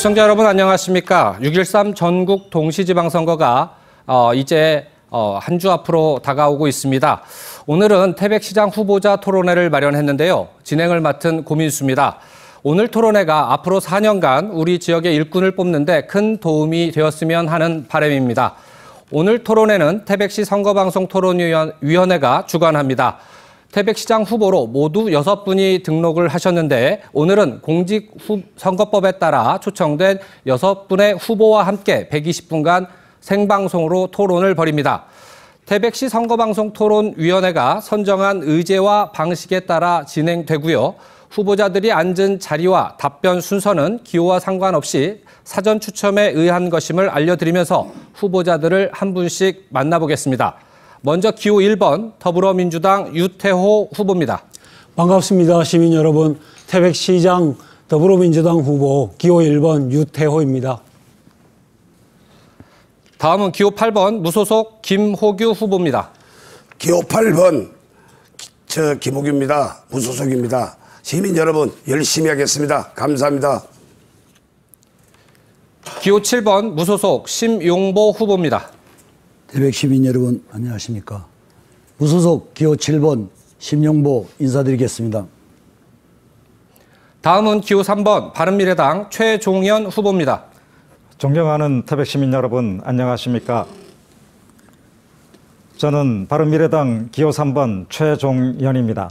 시청자 여러분 안녕하십니까. 6.13 전국 동시지방선거가 어, 이제 어, 한 주 앞으로 다가오고 있습니다. 오늘은 태백시장 후보자 토론회를 마련했는데요. 진행을 맡은 고민수입니다. 오늘 토론회가 앞으로 4년간 우리 지역의 일꾼을 뽑는데 큰 도움이 되었으면 하는 바람입니다. 오늘 토론회는 태백시 선거방송 토론위원회가 주관합니다. 태백시장 후보로 모두 6분이 등록을 하셨는데 오늘은 공직선거법에 따라 초청된 6분의 후보와 함께 120분간 생방송으로 토론을 벌입니다. 태백시 선거방송 토론위원회가 선정한 의제와 방식에 따라 진행되고요. 후보자들이 앉은 자리와 답변 순서는 기호와 상관없이 사전 추첨에 의한 것임을 알려드리면서 후보자들을 한 분씩 만나보겠습니다. 먼저 기호 1번 더불어민주당 유태호 후보입니다. 반갑습니다. 시민 여러분. 태백시장 더불어민주당 후보 기호 1번 유태호입니다. 다음은 기호 8번 무소속 김호규 후보입니다. 기호 8번 저 김호규입니다. 무소속입니다. 시민 여러분 열심히 하겠습니다. 감사합니다. 기호 7번 무소속 심용보 후보입니다. 태백 시민 여러분 안녕하십니까. 무소속 기호 7번 심용보 인사드리겠습니다. 다음은 기호 3번 바른미래당 최종현 후보입니다. 존경하는 태백 시민 여러분 안녕하십니까. 저는 바른미래당 기호 3번 최종현입니다.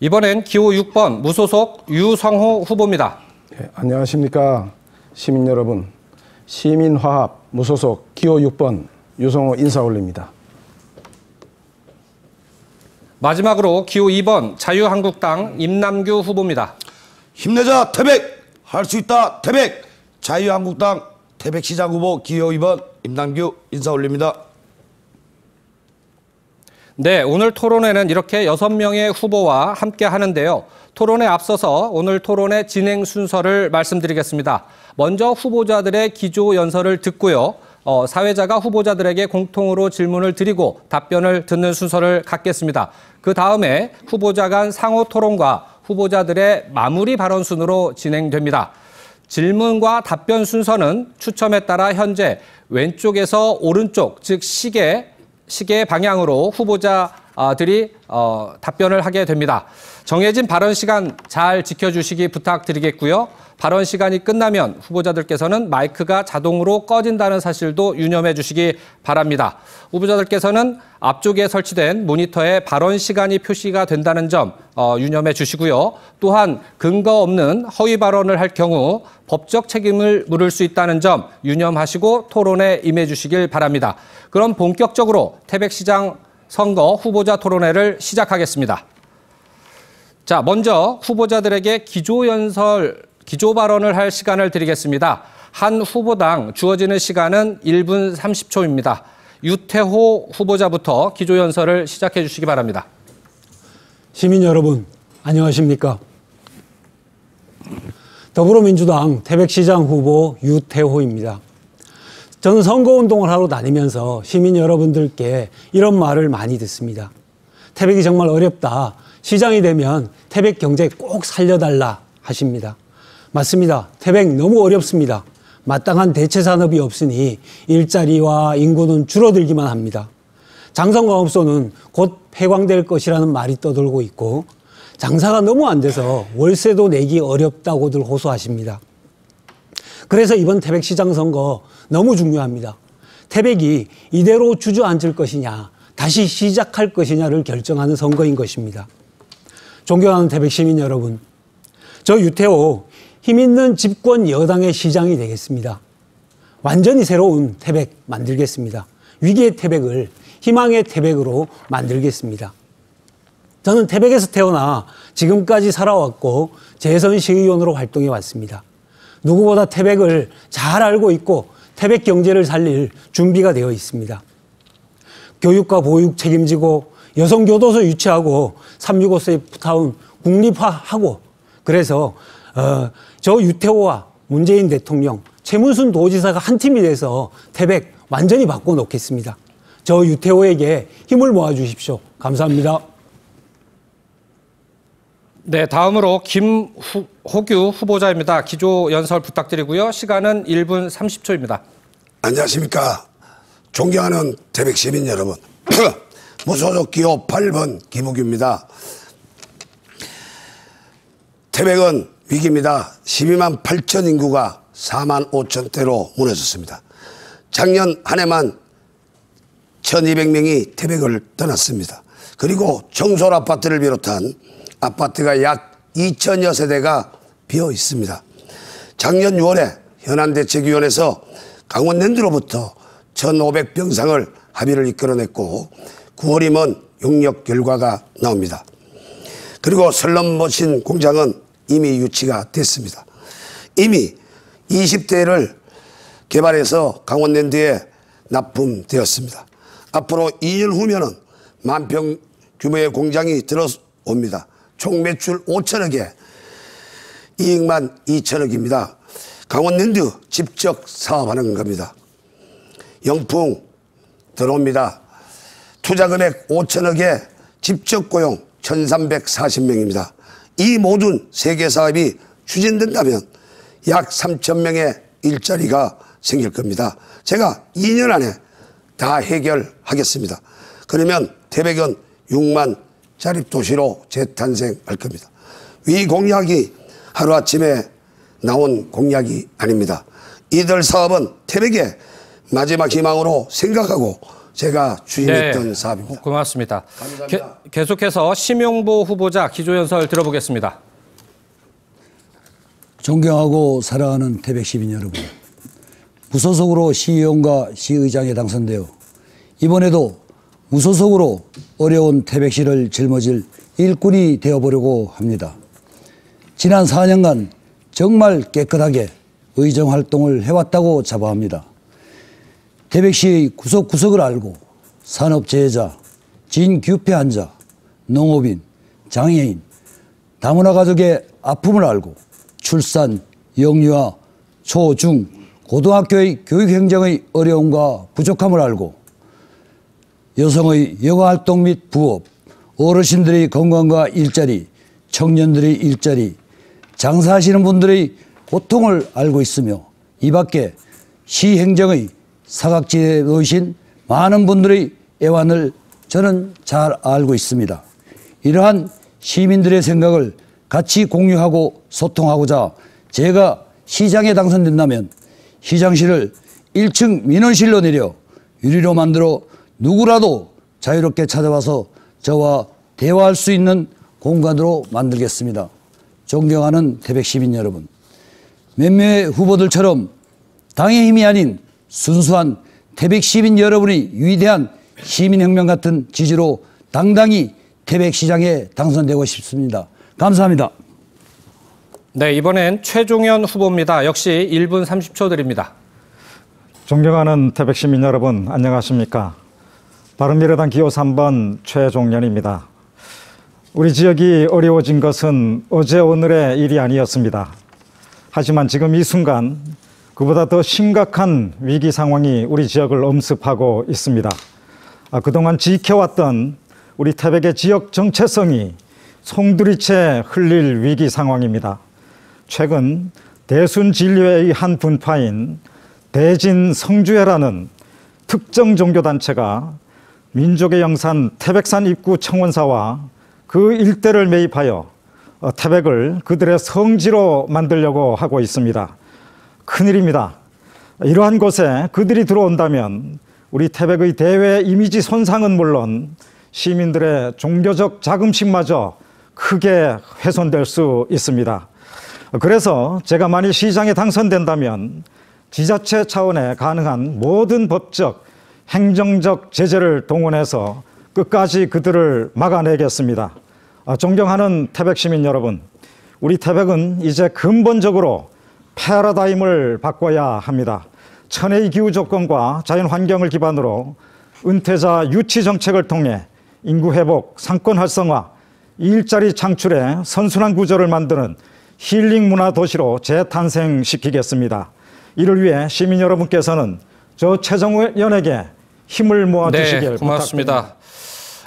이번엔 기호 6번 무소속 유성호 후보입니다. 네, 안녕하십니까 시민 여러분 시민화합 무소속 기호 6번 유성호 인사 올립니다. 마지막으로 기호 2번 자유한국당 임남규 후보입니다. 힘내자 태백 할 수 있다 태백 자유한국당 태백시장 후보 기호 2번 임남규 인사 올립니다. 네, 오늘 토론회는 이렇게 6명의 후보와 함께 하는데요. 토론에 앞서서 오늘 토론의 진행 순서를 말씀드리겠습니다. 먼저 후보자들의 기조 연설을 듣고요. 어, 사회자가 후보자들에게 공통으로 질문을 드리고 답변을 듣는 순서를 갖겠습니다. 그 다음에 후보자 간 상호 토론과 후보자들의 마무리 발언 순으로 진행됩니다. 질문과 답변 순서는 추첨에 따라 현재 왼쪽에서 오른쪽, 즉 시계, 시계 방향으로 후보자들이 어, 답변을 하게 됩니다. 정해진 발언 시간 잘 지켜주시기 부탁드리겠고요. 발언 시간이 끝나면 후보자들께서는 마이크가 자동으로 꺼진다는 사실도 유념해 주시기 바랍니다. 후보자들께서는 앞쪽에 설치된 모니터에 발언 시간이 표시가 된다는 점 어, 유념해 주시고요. 또한 근거 없는 허위 발언을 할 경우 법적 책임을 물을 수 있다는 점 유념하시고 토론에 임해 주시길 바랍니다. 그럼 본격적으로 태백시장 선거 후보자 토론회를 시작하겠습니다. 자, 먼저 후보자들에게 기조연설, 기조 발언을 할 시간을 드리겠습니다. 한 후보당 주어지는 시간은 1분 30초입니다. 유태호 후보자부터 기조연설을 시작해 주시기 바랍니다. 시민 여러분 안녕하십니까. 더불어민주당 태백시장 후보 유태호입니다. 저는 선거운동을 하러 다니면서 시민 여러분들께 이런 말을 많이 듣습니다. 태백이 정말 어렵다. 시장이 되면 태백 경제 꼭 살려달라 하십니다. 맞습니다. 태백 너무 어렵습니다. 마땅한 대체 산업이 없으니 일자리와 인구는 줄어들기만 합니다. 장성광업소는 곧 폐광될 것이라는 말이 떠돌고 있고 장사가 너무 안 돼서 월세도 내기 어렵다고들 호소하십니다. 그래서 이번 태백 시장 선거 너무 중요합니다. 태백이 이대로 주저앉을 것이냐, 다시 시작할 것이냐를 결정하는 선거인 것입니다. 존경하는 태백 시민 여러분, 저 유태호 힘있는 집권 여당의 시장이 되겠습니다. 완전히 새로운 태백 만들겠습니다. 위기의 태백을 희망의 태백으로 만들겠습니다. 저는 태백에서 태어나 지금까지 살아왔고 재선 시의원으로 활동해 왔습니다. 누구보다 태백을 잘 알고 있고 태백 경제를 살릴 준비가 되어 있습니다. 교육과 보육 책임지고 여성 교도소 유치하고 365 세이프타운 국립화하고 그래서 어, 저 유태호와 문재인 대통령, 최문순 도지사가 한 팀이 돼서 태백 완전히 바꿔놓겠습니다. 저 유태호에게 힘을 모아주십시오. 감사합니다. 네, 다음으로 김호규 후보자입니다. 기조 연설 부탁드리고요. 시간은 1분 30초입니다. 안녕하십니까. 존경하는 태백 시민 여러분. 무소속 기호 8번 김우규입니다. 태백은 위기입니다. 12만 8천 인구가 4만 5천대로 무너졌습니다. 작년 한 해만 1200명이 태백을 떠났습니다. 그리고 정솔 아파트를 비롯한 아파트가 약 2천여 세대가 비어 있습니다. 작년 6월에 현안대책위원회에서 강원랜드로부터 1,500병상을 합의를 이끌어냈고 9월이면 용역 결과가 나옵니다. 그리고 설렁머신 공장은 이미 유치가 됐습니다. 이미 20대를 개발해서 강원랜드에 납품되었습니다. 앞으로 2년 후면은 만평 규모의 공장이 들어옵니다. 총 매출 5천억에 이익만 2천억입니다. 강원랜드 직접 사업하는 겁니다. 영풍 들어옵니다. 투자 금액 5천억에 직접 고용 1,340명입니다. 이 모든 세계 사업이 추진된다면 약 3천 명의 일자리가 생길 겁니다. 제가 2년 안에 다 해결하겠습니다. 그러면 태백은 6만 자립도시로 재탄생할 겁니다. 위 공약이 하루아침에 나온 공약이 아닙니다. 이들 사업은 태백의 마지막 희망으로 생각하고 제가 추진했던 사업입니다. 고맙습니다. 게, 계속해서 심용보 후보자 기조연설 들어보겠습니다. 존경하고 사랑하는 태백 시민 여러분. 무소속으로 시의원과 시의장에 당선되어 이번에도 무소속으로 어려운 태백시를 짊어질 일꾼이 되어보려고 합니다. 지난 4년간 정말 깨끗하게 의정 활동을 해왔다고 자부합니다. 태백시의 구석구석을 알고 산업재해자, 진규폐 환자, 농업인, 장애인, 다문화 가족의 아픔을 알고 출산, 영유아, 초, 중, 고등학교의 교육 행정의 어려움과 부족함을 알고 여성의 여가 활동 및 부업, 어르신들의 건강과 일자리, 청년들의 일자리, 장사하시는 분들의 고통을 알고 있으며 이 밖에 시 행정의 사각지대에 놓이신 많은 분들의 애환을 저는 잘 알고 있습니다. 이러한 시민들의 생각을 같이 공유하고 소통하고자 제가 시장에 당선된다면 시장실을 1층 민원실로 내려 유리로 만들어 누구라도 자유롭게 찾아와서 저와 대화할 수 있는 공간으로 만들겠습니다. 존경하는 태백 시민 여러분. 몇몇 후보들처럼 당의 힘이 아닌 순수한 태백 시민 여러분의 위대한 시민혁명 같은 지지로 당당히 태백 시장에 당선되고 싶습니다. 감사합니다. 네, 이번엔 최종현 후보입니다. 역시 1분 30초 드립니다. 존경하는 태백 시민 여러분 안녕하십니까? 바른미래당 기호 3번 최종련입니다. 우리 지역이 어려워진 것은 어제 오늘의 일이 아니었습니다. 하지만 지금 이 순간 그보다 더 심각한 위기 상황이 우리 지역을 엄습하고 있습니다. 아, 그동안 지켜왔던 우리 태백의 지역 정체성이 송두리째 흘릴 위기 상황입니다. 최근 대순 진료의 한 분파인 대진 성주회라는 특정 종교 단체가 민족의 영산 태백산 입구 청원사와 그 일대를 매입하여 어, 태백을 그들의 성지로 만들려고 하고 있습니다. 큰일입니다. 이러한 곳에 그들이 들어온다면 우리 태백의 대외 이미지 손상은 물론 시민들의 종교적 자긍심마저 크게 훼손될 수 있습니다. 그래서 제가 만일 시장에 당선된다면 지자체 차원에 가능한 모든 법적, 행정적 제재를 동원해서 끝까지 그들을 막아내겠습니다. 아, 존경하는 태백 시민 여러분, 우리 태백은 이제 근본적으로 패러다임을 바꿔야 합니다. 천혜의 기후 조건과 자연 환경을 기반으로 은퇴자 유치 정책을 통해 인구 회복, 상권 활성화, 일자리 창출에 선순환 구조를 만드는 힐링 문화 도시로 재탄생시키겠습니다. 이를 위해 시민 여러분께서는 저 최정연에게 힘을 모아 주시길 네, 고맙습니다.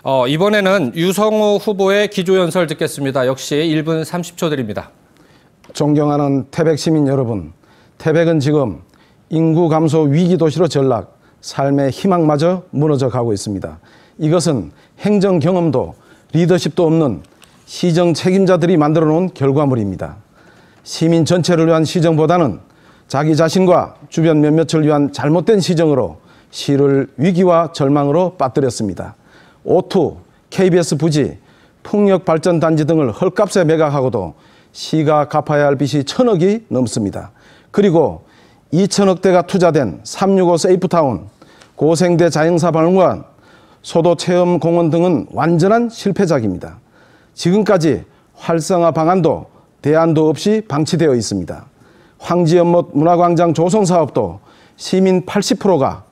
어, 이번에는 유성호 후보의 기조연설 듣겠습니다. 역시 1분 30초 드립니다. 존경하는 태백 시민 여러분, 태백은 지금 인구 감소 위기 도시로 전락, 삶의 희망마저 무너져 가고 있습니다. 이것은 행정 경험도 리더십도 없는 시정 책임자들이 만들어 놓은 결과물입니다. 시민 전체를 위한 시정보다는 자기 자신과 주변 몇몇을 위한 잘못된 시정으로 시를 위기와 절망으로 빠뜨렸습니다. O2, KBS 부지, 풍력 발전 단지 등을 헐값에 매각하고도 시가 갚아야 할 빚이 천억이 넘습니다. 그리고 2천억대가 투자된 365 세이프타운, 고생대 자영사 박물관, 소도 체험 공원 등은 완전한 실패작입니다. 지금까지 활성화 방안도 대안도 없이 방치되어 있습니다. 황지연못 문화광장 조성 사업도 시민 80%가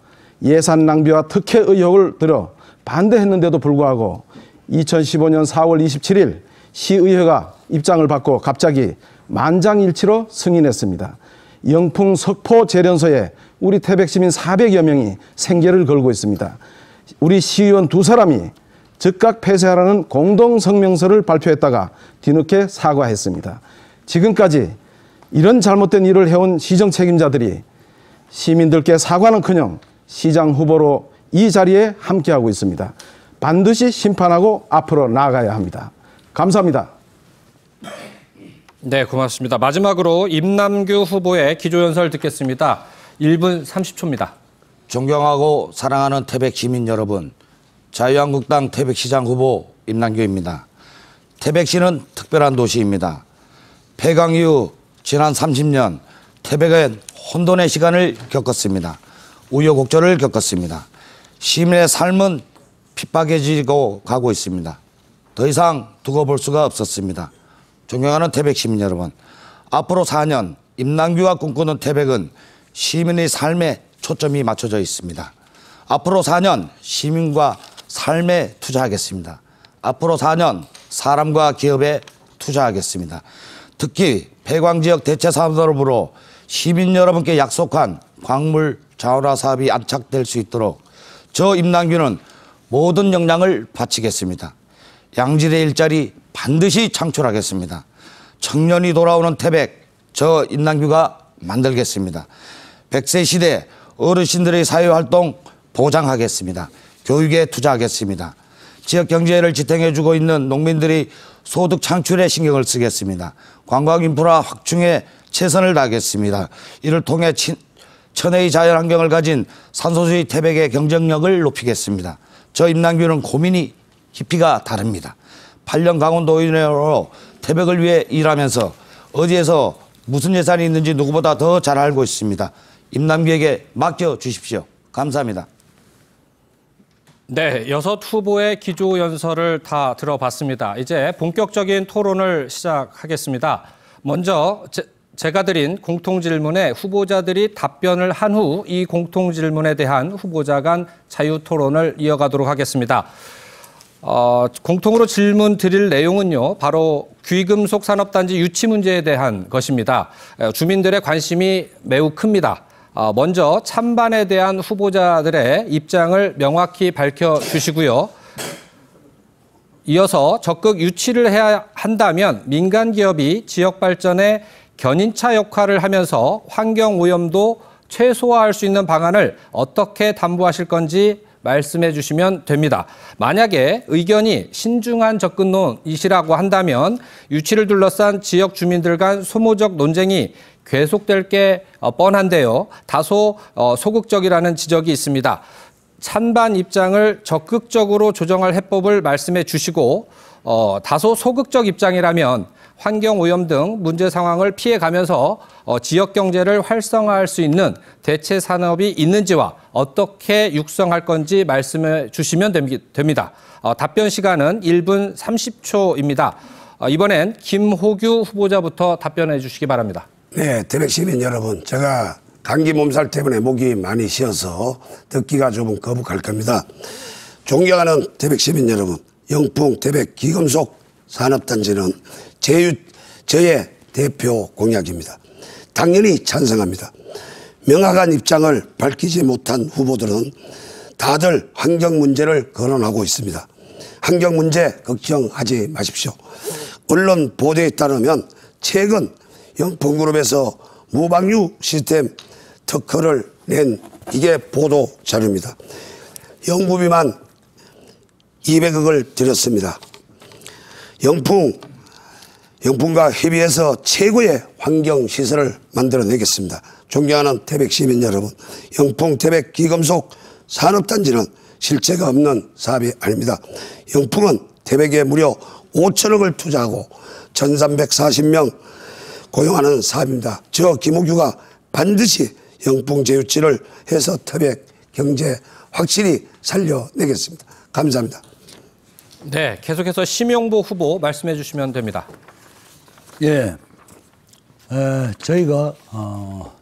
예산 낭비와 특혜 의혹을 들어 반대했는데도 불구하고 2015년 4월 27일 시의회가 입장을 받고 갑자기 만장일치로 승인했습니다. 영풍 석포 재련소에 우리 태백 시민 400여 명이 생계를 걸고 있습니다. 우리 시의원 두 사람이 즉각 폐쇄하라는 공동 성명서를 발표했다가 뒤늦게 사과했습니다. 지금까지 이런 잘못된 일을 해온 시정 책임자들이 시민들께 사과는커녕 시장 후보로 이 자리에 함께하고 있습니다. 반드시 심판하고 앞으로 나아가야 합니다. 감사합니다. 네, 고맙습니다. 마지막으로 임남규 후보의 기조연설 듣겠습니다. 1분 30초입니다. 존경하고 사랑하는 태백 시민 여러분, 자유한국당 태백시장 후보 임남규입니다. 태백시는 특별한 도시입니다. 폐강 이후 지난 30년 태백은 혼돈의 시간을 겪었습니다. 우여곡절을 겪었습니다. 시민의 삶은 핍박해지고 가고 있습니다. 더 이상 두고 볼 수가 없었습니다. 존경하는 태백 시민 여러분, 앞으로 4년 임남규가 꿈꾸는 태백은 시민의 삶에 초점이 맞춰져 있습니다. 앞으로 4년 시민과 삶에 투자하겠습니다. 앞으로 4년 사람과 기업에 투자하겠습니다. 특히 폐광 지역 대체 사업으로 시민 여러분께 약속한 광물 자원화 사업이 안착될 수 있도록 저 임남규는 모든 역량을 바치겠습니다. 양질의 일자리 반드시 창출하겠습니다. 청년이 돌아오는 태백 저 임남규가 만들겠습니다. 100세 시대 어르신들의 사회활동 보장하겠습니다. 교육에 투자하겠습니다. 지역 경제를 지탱해주고 있는 농민들이 소득 창출에 신경을 쓰겠습니다. 관광 인프라 확충에 최선을 다하겠습니다. 이를 통해 친, 천혜의 자연환경을 가진 산소주의 태백의 경쟁력을 높이겠습니다. 저 임남규는 고민이 깊이가 다릅니다. 8년 강원도의원으로 태백을 위해 일하면서 어디에서 무슨 예산이 있는지 누구보다 더 잘 알고 있습니다. 임남규에게 맡겨 주십시오. 감사합니다. 네, 여섯 후보의 기조 연설을 다 들어봤습니다. 이제 본격적인 토론을 시작하겠습니다. 먼저 제, 가 드린 공통 질문에 후보자들이 답변을 한 후 이 공통 질문에 대한 후보자 간 자유 토론을 이어가도록 하겠습니다. 어, 공통으로 질문 드릴 내용은요, 바로 귀금속 산업단지 유치 문제에 대한 것입니다. 주민들의 관심이 매우 큽니다. 어, 먼저 찬반에 대한 후보자들의 입장을 명확히 밝혀주시고요. 이어서 적극 유치를 해야 한다면 민간 기업이 지역 발전에 견인차 역할을 하면서 환경 오염도 최소화할 수 있는 방안을 어떻게 담보하실 건지 말씀해 주시면 됩니다. 만약에 의견이 신중한 접근론이시라고 한다면 유치를 둘러싼 지역 주민들 간 소모적 논쟁이 계속될 게 어, 뻔한데요. 다소 어, 소극적이라는 지적이 있습니다. 찬반 입장을 적극적으로 조정할 해법을 말씀해 주시고 어, 다소 소극적 입장이라면 환경 오염 등 문제 상황을 피해가면서 어, 지역 경제를 활성화할 수 있는 대체 산업이 있는지와 어떻게 육성할 건지 말씀해 주시면 됩니다. 어, 답변 시간은 1분 30초입니다. 어, 이번엔 김호규 후보자부터 답변해 주시기 바랍니다. 네, 태백 시민 여러분, 제가 감기 몸살 때문에 목이 많이 쉬어서 듣기가 조금 거북할 겁니다. 존경하는 태백 시민 여러분, 영풍 태백 기금속 산업단지는 제유, 저의 대표 공약입니다. 당연히 찬성합니다. 명확한 입장을 밝히지 못한 후보들은 다들 환경 문제를 거론하고 있습니다. 환경 문제 걱정하지 마십시오. 언론 보도에 따르면 최근 영풍그룹에서 무방류 시스템 특허를 낸 이게 보도 자료입니다. 영부비만 200억을 들였습니다. 영풍 영풍과 협의해서 최고의 환경 시설을 만들어내겠습니다. 존경하는 태백 시민 여러분, 영풍 태백 기금속 산업단지는 실체가 없는 사업이 아닙니다. 영풍은 태백에 무려 5천억을 투자하고 1,340명 고용하는 사업입니다. 저 김옥규가 반드시 영풍 제휴치를 해서 태백 경제 확실히 살려내겠습니다. 감사합니다. 네, 계속해서 심영보 후보 말씀해 주시면 됩니다. 예. 에, 저희가 어,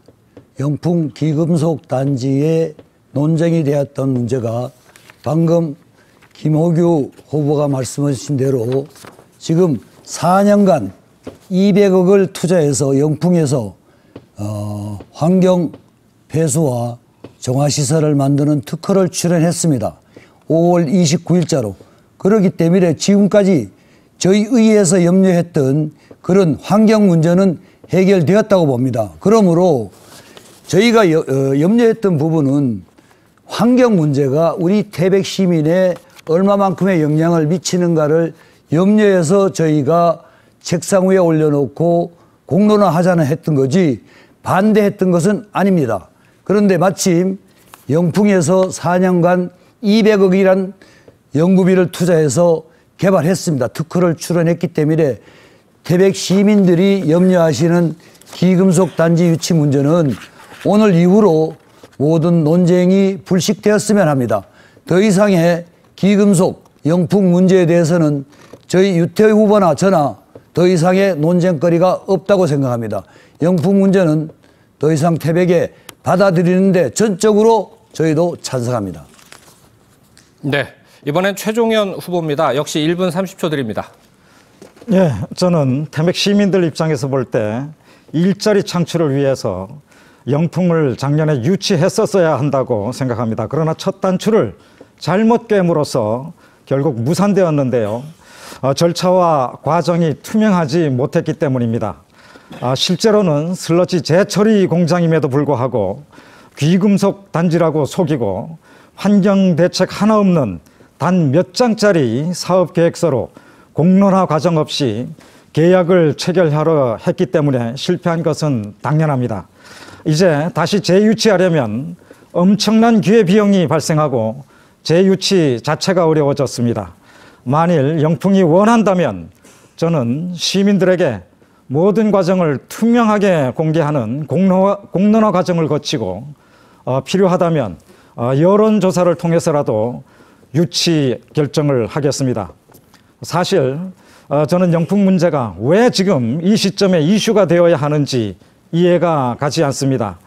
영풍 기금속 단지의 논쟁이 되었던 문제가 방금 김호규 후보가 말씀하신 대로 지금 4년간 200억을 투자해서 영풍에서 어, 환경 폐수와 정화시설을 만드는 특허를 출연했습니다. 5월 29일자로. 그렇기 때문에 지금까지 저희 의회에서 염려했던 그런 환경 문제는 해결되었다고 봅니다. 그러므로 저희가 여- 어, 염려했던 부분은 환경 문제가 우리 태백 시민에 얼마만큼의 영향을 미치는가를 염려해서 저희가 책상 위에 올려놓고 공론화하자는 했던 거지 반대했던 것은 아닙니다. 그런데 마침 영풍에서 4년간 200억이란 연구비를 투자해서 개발했습니다. 특허를 출원했기 때문에 태백 시민들이 염려하시는 기금속 단지 유치 문제는 오늘 이후로 모든 논쟁이 불식되었으면 합니다. 더 이상의 기금속 영풍 문제에 대해서는 저희 유태희 후보나 저나 더 이상의 논쟁거리가 없다고 생각합니다. 영풍 문제는 더 이상 태백에 받아들이는데 전적으로 저희도 찬성합니다. 네, 이번엔 최종현 후보입니다. 역시 1분 30초 드립니다. 예, 저는 태백 시민들 입장에서 볼 때 일자리 창출을 위해서 영풍을 작년에 유치했었어야 한다고 생각합니다. 그러나 첫 단추를 잘못 꿰므로써 결국 무산되었는데요. 어, 절차와 과정이 투명하지 못했기 때문입니다. 아, 실제로는 슬러지 재처리 공장임에도 불구하고 귀금속 단지라고 속이고 환경 대책 하나 없는 단 몇 장짜리 사업 계획서로 공론화 과정 없이 계약을 체결하려 했기 때문에 실패한 것은 당연합니다. 이제 다시 재유치하려면 엄청난 기회 비용이 발생하고 재유치 자체가 어려워졌습니다. 만일 영풍이 원한다면 저는 시민들에게 모든 과정을 투명하게 공개하는 공론화, 공론화 과정을 거치고 어, 필요하다면 어, 여론조사를 통해서라도 유치 결정을 하겠습니다. 사실 어, 저는 영풍 문제가 왜 지금 이 시점에 이슈가 되어야 하는지 이해가 가지 않습니다.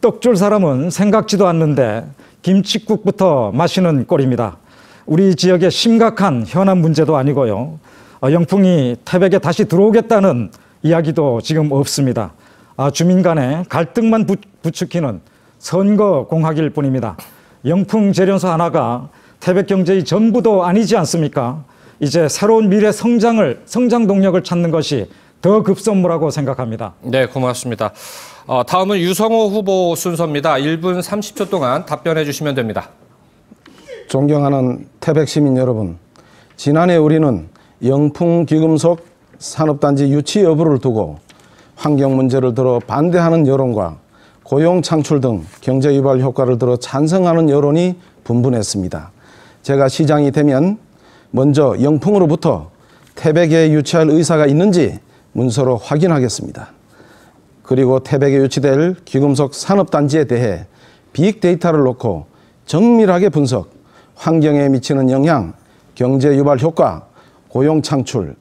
떡줄 사람은 생각지도 않는데 김치국부터 마시는 꼴입니다. 우리 지역의 심각한 현안 문제도 아니고요. 어, 영풍이 태백에 다시 들어오겠다는 이야기도 지금 없습니다. 아, 주민 간의 갈등만 부, 부추기는 선거 공학일 뿐입니다. 영풍 재련소 하나가 태백 경제의 전부도 아니지 않습니까? 이제 새로운 미래 성장을 성장 동력을 찾는 것이 더 급선무라고 생각합니다. 네, 고맙습니다. 어, 다음은 유성호 후보 순서입니다. 1분 30초 동안 답변해 주시면 됩니다. 존경하는 태백 시민 여러분, 지난해 우리는 영풍 기금속 산업단지 유치 여부를 두고 환경 문제를 들어 반대하는 여론과 고용 창출 등 경제 유발 효과를 들어 찬성하는 여론이 분분했습니다. 제가 시장이 되면 먼저 영풍으로부터 태백에 유치할 의사가 있는지 문서로 확인하겠습니다. 그리고 태백에 유치될 귀금속 산업단지에 대해 빅데이터를 놓고 정밀하게 분석, 환경에 미치는 영향, 경제 유발 효과, 고용 창출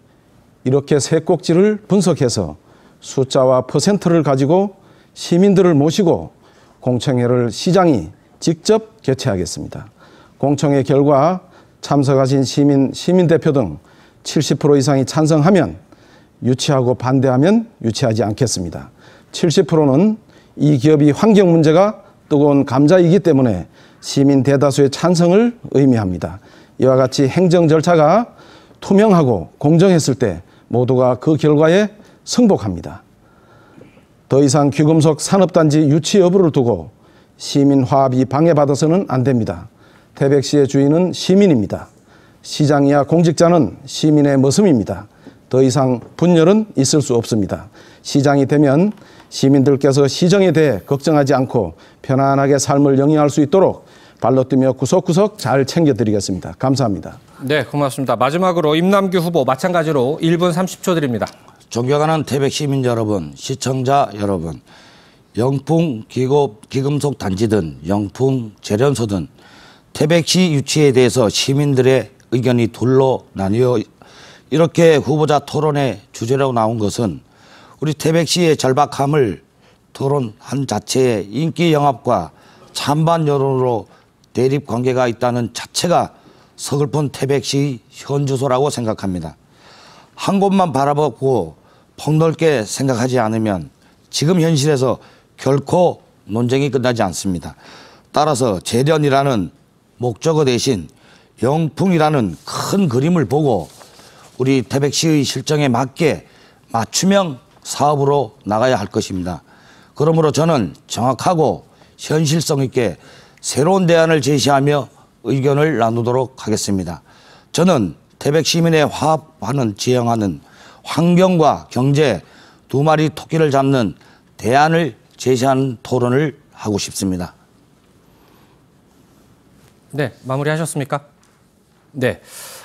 이렇게 세 꼭지를 분석해서 숫자와 퍼센트를 가지고 시민들을 모시고 공청회를 시장이 직접 개최하겠습니다. 공청회 결과 참석하신 시민, 시민 대표 등 70% 이상이 찬성하면 유치하고 반대하면 유치하지 않겠습니다. 70%는 이 기업이 환경 문제가 뜨거운 감자이기 때문에 시민 대다수의 찬성을 의미합니다. 이와 같이 행정 절차가 투명하고 공정했을 때 모두가 그 결과에 승복합니다. 더 이상 귀금속 산업단지 유치 여부를 두고 시민 화합이 방해받아서는 안 됩니다. 태백시의 주인은 시민입니다. 시장이야 공직자는 시민의 머슴입니다. 더 이상 분열은 있을 수 없습니다. 시장이 되면 시민들께서 시정에 대해 걱정하지 않고 편안하게 삶을 영위할 수 있도록 발로 뛰며 구석구석 잘 챙겨드리겠습니다. 감사합니다. 네, 고맙습니다. 마지막으로 임남규 후보 마찬가지로 1분 30초 드립니다. 존경하는 태백 시민 여러분, 시청자 여러분, 영풍 기급 기금속 단지든 영풍 재련소든 태백시 유치에 대해서 시민들의 의견이 둘로 나뉘어 이렇게 후보자 토론의 주제로 나온 것은 우리 태백시의 절박함을 토론한 자체에 인기 영합과 찬반 여론으로 대립 관계가 있다는 자체가 서글픈 태백시 현주소라고 생각합니다. 한 곳만 바라보고 폭넓게 생각하지 않으면 지금 현실에서 결코 논쟁이 끝나지 않습니다. 따라서 재련이라는 목적어 대신 영풍이라는 큰 그림을 보고 우리 태백시의 실정에 맞게 맞춤형 사업으로 나가야 할 것입니다. 그러므로 저는 정확하고 현실성 있게 새로운 대안을 제시하며 의견을 나누도록 하겠습니다. 저는 태백 시민의 화합하는 지향하는 환경과 경제 두 마리 토끼를 잡는 대안을 제시하는 토론을 하고 싶습니다. 네, 마무리하셨습니까? 네.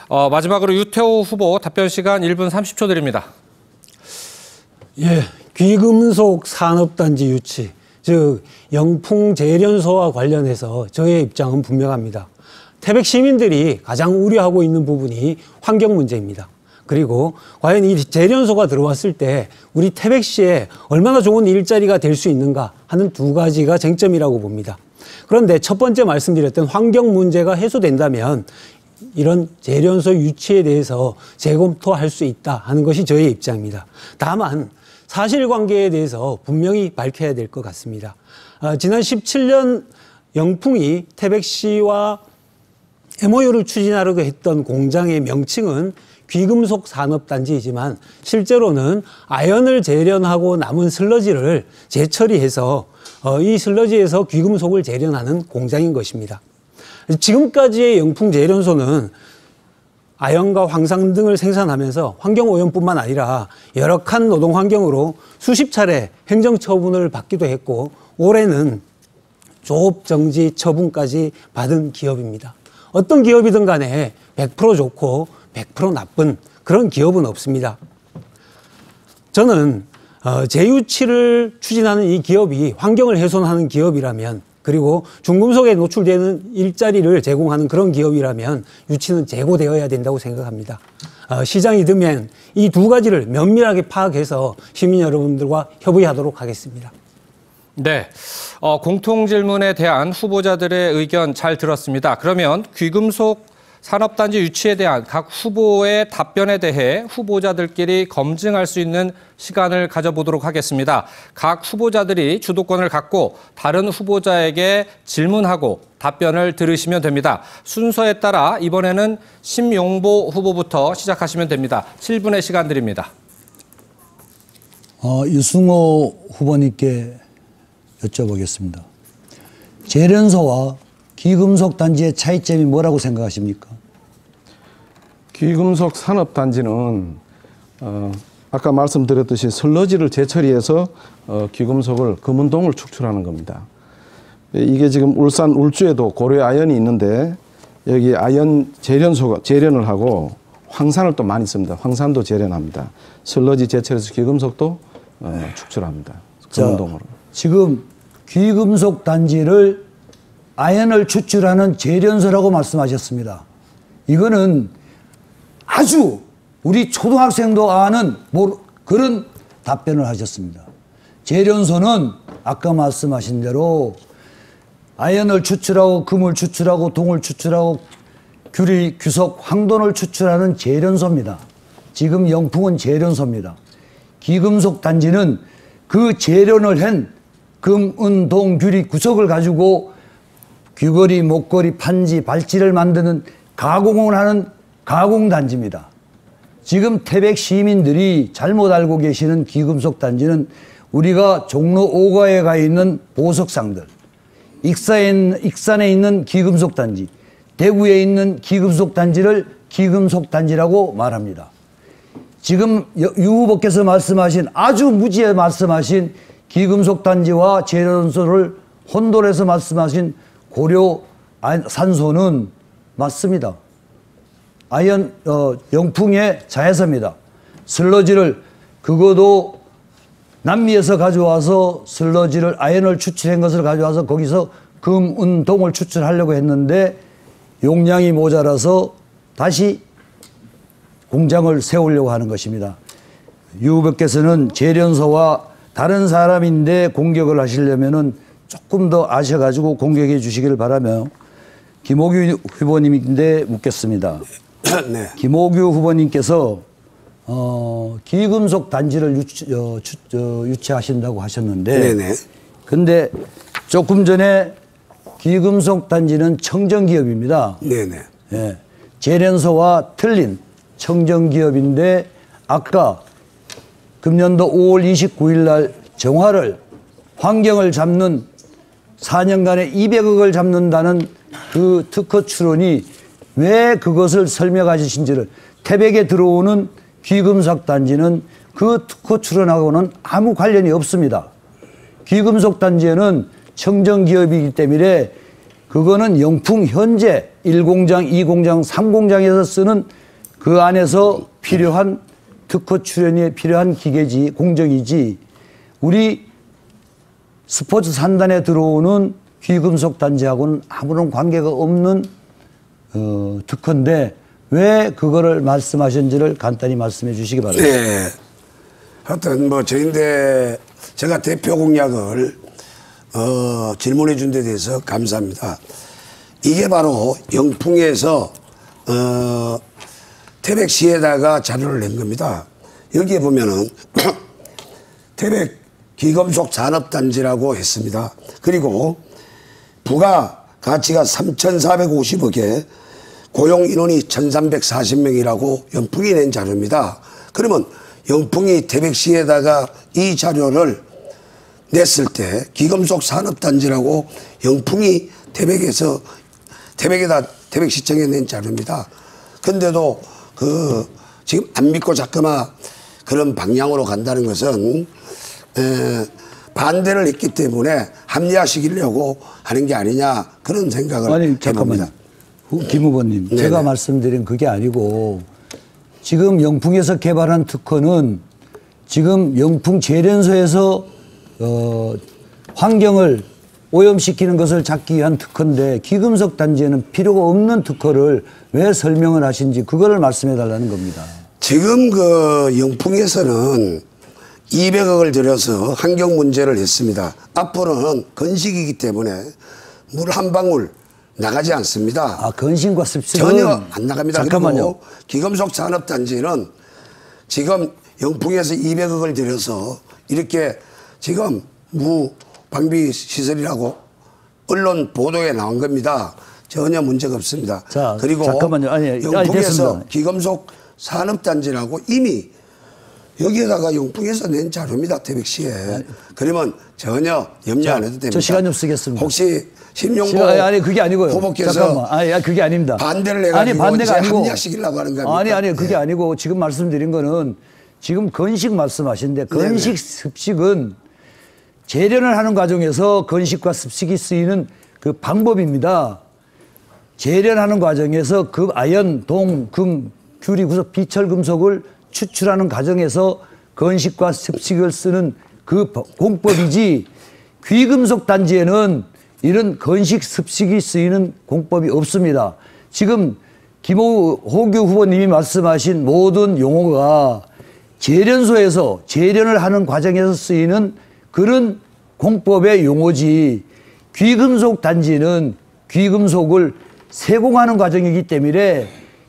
어, 마지막으로 유태호 후보 답변 시간 1분 30초 드립니다. 예, 귀금속 산업단지 유치, 즉 영풍 재련소와 관련해서 저의 입장은 분명합니다. 태백 시민들이 가장 우려하고 있는 부분이 환경 문제입니다. 그리고 과연 이 재련소가 들어왔을 때 우리 태백시에 얼마나 좋은 일자리가 될 수 있는가 하는 두 가지가 쟁점이라고 봅니다. 그런데 첫 번째 말씀드렸던 환경 문제가 해소된다면 이런 재련소 유치에 대해서 재검토할 수 있다 하는 것이 저의 입장입니다. 다만 사실관계에 대해서 분명히 밝혀야 될 것 같습니다. 아, 지난 17년 영풍이 태백시와 MOU를 추진하려고 했던 공장의 명칭은 귀금속 산업단지이지만 실제로는 아연을 재련하고 남은 슬러지를 재처리해서 어, 이 슬러지에서 귀금속을 재련하는 공장인 것입니다. 지금까지의 영풍 재련소는 아연과 황산 등을 생산하면서 환경 오염뿐만 아니라 열악한 노동 환경으로 수십 차례 행정 처분을 받기도 했고 올해는 조업 정지 처분까지 받은 기업입니다. 어떤 기업이든 간에 100% 좋고 100% 나쁜 그런 기업은 없습니다. 저는 어, 재유치를 추진하는 이 기업이 환경을 훼손하는 기업이라면 그리고 중금속에 노출되는 일자리를 제공하는 그런 기업이라면 유치는 재고되어야 된다고 생각합니다. 어, 시장이 되면 이 두 가지를 면밀하게 파악해서 시민 여러분들과 협의하도록 하겠습니다. 네. 어, 공통 질문에 대한 후보자들의 의견 잘 들었습니다. 그러면 귀금속 산업단지 유치에 대한 각 후보의 답변에 대해 후보자들끼리 검증할 수 있는 시간을 가져보도록 하겠습니다. 각 후보자들이 주도권을 갖고 다른 후보자에게 질문하고 답변을 들으시면 됩니다. 순서에 따라 이번에는 심용보 후보부터 시작하시면 됩니다. 7분의 시간 드립니다. 어, 유승호 후보님께 여쭤보겠습니다. 재련소와 기금속 단지의 차이점이 뭐라고 생각하십니까? 귀금속 산업단지는 어, 아까 말씀드렸듯이 슬러지를 재처리해서 어, 귀금속을 금운동을 축출하는 겁니다. 이게 지금 울산 울주에도 고려 아연이 있는데 여기 아연 재련소가 재련을 하고 황산을 또 많이 씁니다. 황산도 재련합니다. 슬러지 재처리해서 귀금속도 어, 축출합니다. 금운동으로. 지금 귀금속 단지를 아연을 추출하는 재련소라고 말씀하셨습니다. 이거는 아주 우리 초등학생도 아는 그런 답변을 하셨습니다. 재련소는 아까 말씀하신 대로 아연을 추출하고 금을 추출하고 동을 추출하고 규리, 규석, 황돈을 추출하는 재련소입니다. 지금 영풍은 재련소입니다. 기금속 단지는 그 재련을 한 금, 은, 동, 규리, 구석을 가지고 귀걸이, 목걸이, 판지, 발찌를 만드는 가공을 하는 가공단지입니다. 지금 태백 시민들이 잘못 알고 계시는 귀금속 단지는 우리가 종로 5가에 가 있는 보석상들, 익산에 익산에 있는 귀금속 단지, 대구에 있는 귀금속 단지를 귀금속 단지라고 말합니다. 지금 여- 유 후보께서 말씀하신 아주 무지에 말씀하신 기금속 단지와 재련소를 혼돌해서 말씀하신 고려 아- 산소는 맞습니다. 아연 어, 영풍의 자회사입니다. 슬러지를 그거도 남미에서 가져와서 슬러지를 아연을 추출한 것을 가져와서 거기서 금, 은, 동을 추출하려고 했는데 용량이 모자라서 다시 공장을 세우려고 하는 것입니다. 유 후보께서는 재련소와 다른 사람인데 공격을 하시려면은 조금 더 아셔가지고 공격해 주시기를 바라며 김호규 후보님인데 묻겠습니다. 네. 김호규 후보님께서 어, 기금속 단지를 유치, 어, 추, 어, 유치하신다고 하셨는데 네네. 근데 조금 전에 기금속 단지는 청정기업입니다. 네네. 예. 재련소와 틀린 청정기업인데 아까 금년도 5월 29일 날 정화를 환경을 잡는 4년간에 200억을 잡는다는 그 특허 출원이 왜 그것을 설명하신지를 태백에 들어오는 귀금속 단지는 그 특허 출원하고는 아무 관련이 없습니다. 귀금속 단지에는 청정기업이기 때문에 그거는 영풍 현재 1공장, 2공장, 3공장에서 쓰는 그 안에서 필요한 특허 출연에 필요한 기계지, 공정이지 우리 스포츠 산단에 들어오는 귀금속 단지하고는 아무런 관계가 없는 어, 특허인데 왜 그거를 말씀하셨는지를 간단히 말씀해 주시기 바랍니다. 네. 하여튼 뭐 저인데 제가 대표 공약을 어, 질문해 준 데 대해서 감사합니다. 이게 바로 영풍에서 어, 태백시에다가 자료를 낸 겁니다. 여기에 보면은 태백 기금속 산업단지라고 했습니다. 그리고 부가 가치가 3,450억에 고용 인원이 1,340명이라고 영풍이 낸 자료입니다. 그러면 영풍이 태백시에다가 이 자료를 냈을 때 기금속 산업단지라고 영풍이 태백에서 태백에다 태백시청에 낸 자료입니다. 근데도 그 지금 안 믿고 자꾸만 그런 방향으로 간다는 것은 에, 반대를 했기 때문에 합리화시키려고 하는 게 아니냐 그런 생각을 아니 잠깐만요. 해봅니다. 후- 김 후보님, 네네. 제가 말씀드린 그게 아니고 지금 영풍에서 개발한 특허는 지금 영풍 재련소에서 어, 환경을 오염시키는 것을 잡기 위한 특허인데 기금속 단지에는 필요가 없는 특허를 왜 설명을 하신지 그거를 말씀해 달라는 겁니다. 지금 그 영풍에서는 200억을 들여서 환경 문제를 했습니다. 앞으로는 건식이기 때문에 물 한 방울 나가지 않습니다. 아 건신과 습식은 전혀 안 나갑니다. 잠깐만요. 기금속 산업단지는 지금 영풍에서 200억을 들여서 이렇게 지금 무방비 시설이라고 언론 보도에 나온 겁니다. 전혀 문제가 없습니다. 자, 그리고 잠깐만요. 아니, 아니, 영풍에서 됐습니다. 기금속 산업단지라고 이미 여기에다가 용풍에서 낸 자료입니다. 태백시에. 그러면 전혀 염려 자, 안 해도 됩니다. 저 시간 좀 쓰겠습니다. 혹시 심용보 아니, 아니 그게 아니고요. 후보께서 잠깐만. 아니, 아니 그게 아닙니다. 반대를 해가지고 아니 반대가 아니고 합리화시키려고 하는 겁니까? 아니 아니 그게 네. 아니고 지금 말씀드린 거는 지금 건식 말씀하시는데 건식 네네. 습식은 재련을 하는 과정에서 건식과 습식이 쓰이는 그 방법입니다. 재련하는 과정에서 그 아연, 동, 금, 규리, 구석, 비철 금속을 추출하는 과정에서 건식과 습식을 쓰는 그 법- 공법이지 귀금속 단지에는 이런 건식 습식이 쓰이는 공법이 없습니다. 지금 김호 호규 후보님이 말씀하신 모든 용어가 재련소에서 재련을 하는 과정에서 쓰이는 그런 공법의 용어지 귀금속 단지는 귀금속을 세공하는 과정이기 때문에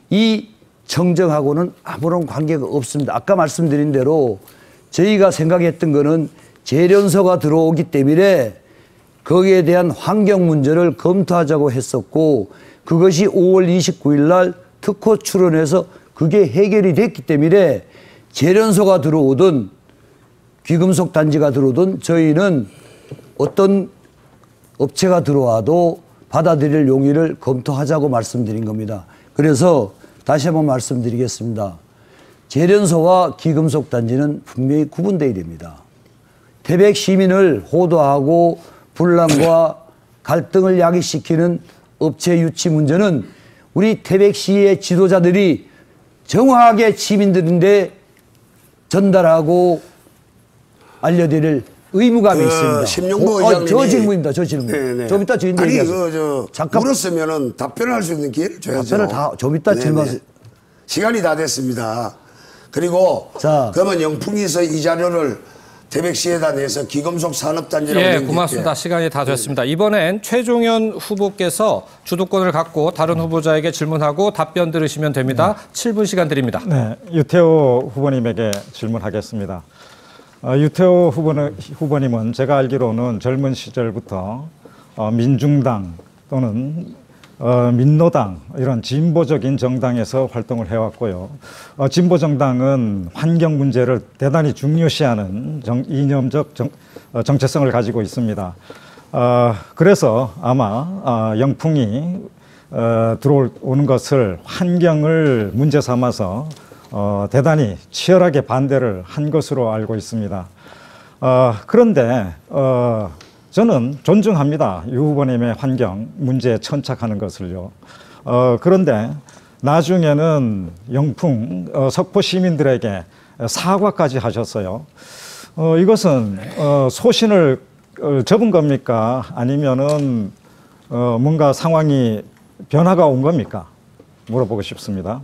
이 청정하고는 아무런 관계가 없습니다. 아까 말씀드린 대로 저희가 생각했던 거는 재련소가 들어오기 때문에 거기에 대한 환경 문제를 검토하자고 했었고 그것이 5월 29일 날 특허 출원해서 그게 해결이 됐기 때문에 재련소가 들어오든 귀금속 단지가 들어오든 저희는 어떤 업체가 들어와도 받아들일 용의를 검토하자고 말씀드린 겁니다. 그래서 다시 한번 말씀드리겠습니다. 재련소와 기금속 단지는 분명히 구분되어야 됩니다. 태백 시민을 호도하고 분란과 갈등을 야기시키는 업체 유치 문제는 우리 태백시의 지도자들이 정확하게 시민들인데 전달하고 알려드릴 의무감이 그 있습니다. 심용보 어, 의장님이 저 질문입니다. 저 질문. 네네. 좀 이따 저희들 아니. 그저 잠깐 물었으면은 답변할 수 있는 기회를 줘야죠. 답변을 다- 좀 이따 네네. 질문하세요. 시간이 다 됐습니다. 그리고 자. 그러면 영풍에서 이 자료를 태백시에다 내서 기금속 산업단지라고 예, 고맙습니다. 시간이 다 됐습니다. 이번엔 최종현 후보께서 주도권을 갖고 다른 후보자에게 질문하고 답변 들으시면 됩니다. 7분 시간 드립니다. 네, 유태호 후보님에게 질문하겠습니다. 어, 유태호 후보는, 후보님은 제가 알기로는 젊은 시절부터 어, 민중당 또는 어, 민노당 이런 진보적인 정당에서 활동을 해왔고요. 어, 진보 정당은 환경 문제를 대단히 중요시하는 정, 이념적 정, 어, 정체성을 가지고 있습니다. 어, 그래서 아마 어, 영풍이 어, 들어오는 것을 환경을 문제 삼아서 어, 대단히 치열하게 반대를 한 것으로 알고 있습니다. 어, 그런데 어, 저는 존중합니다. 유 후보님의 환경 문제에 천착하는 것을요. 어, 그런데 나중에는 영풍 어, 석포 시민들에게 사과까지 하셨어요. 어, 이것은 어, 소신을 어, 접은 겁니까? 아니면은 어, 뭔가 상황이 변화가 온 겁니까? 물어보고 싶습니다.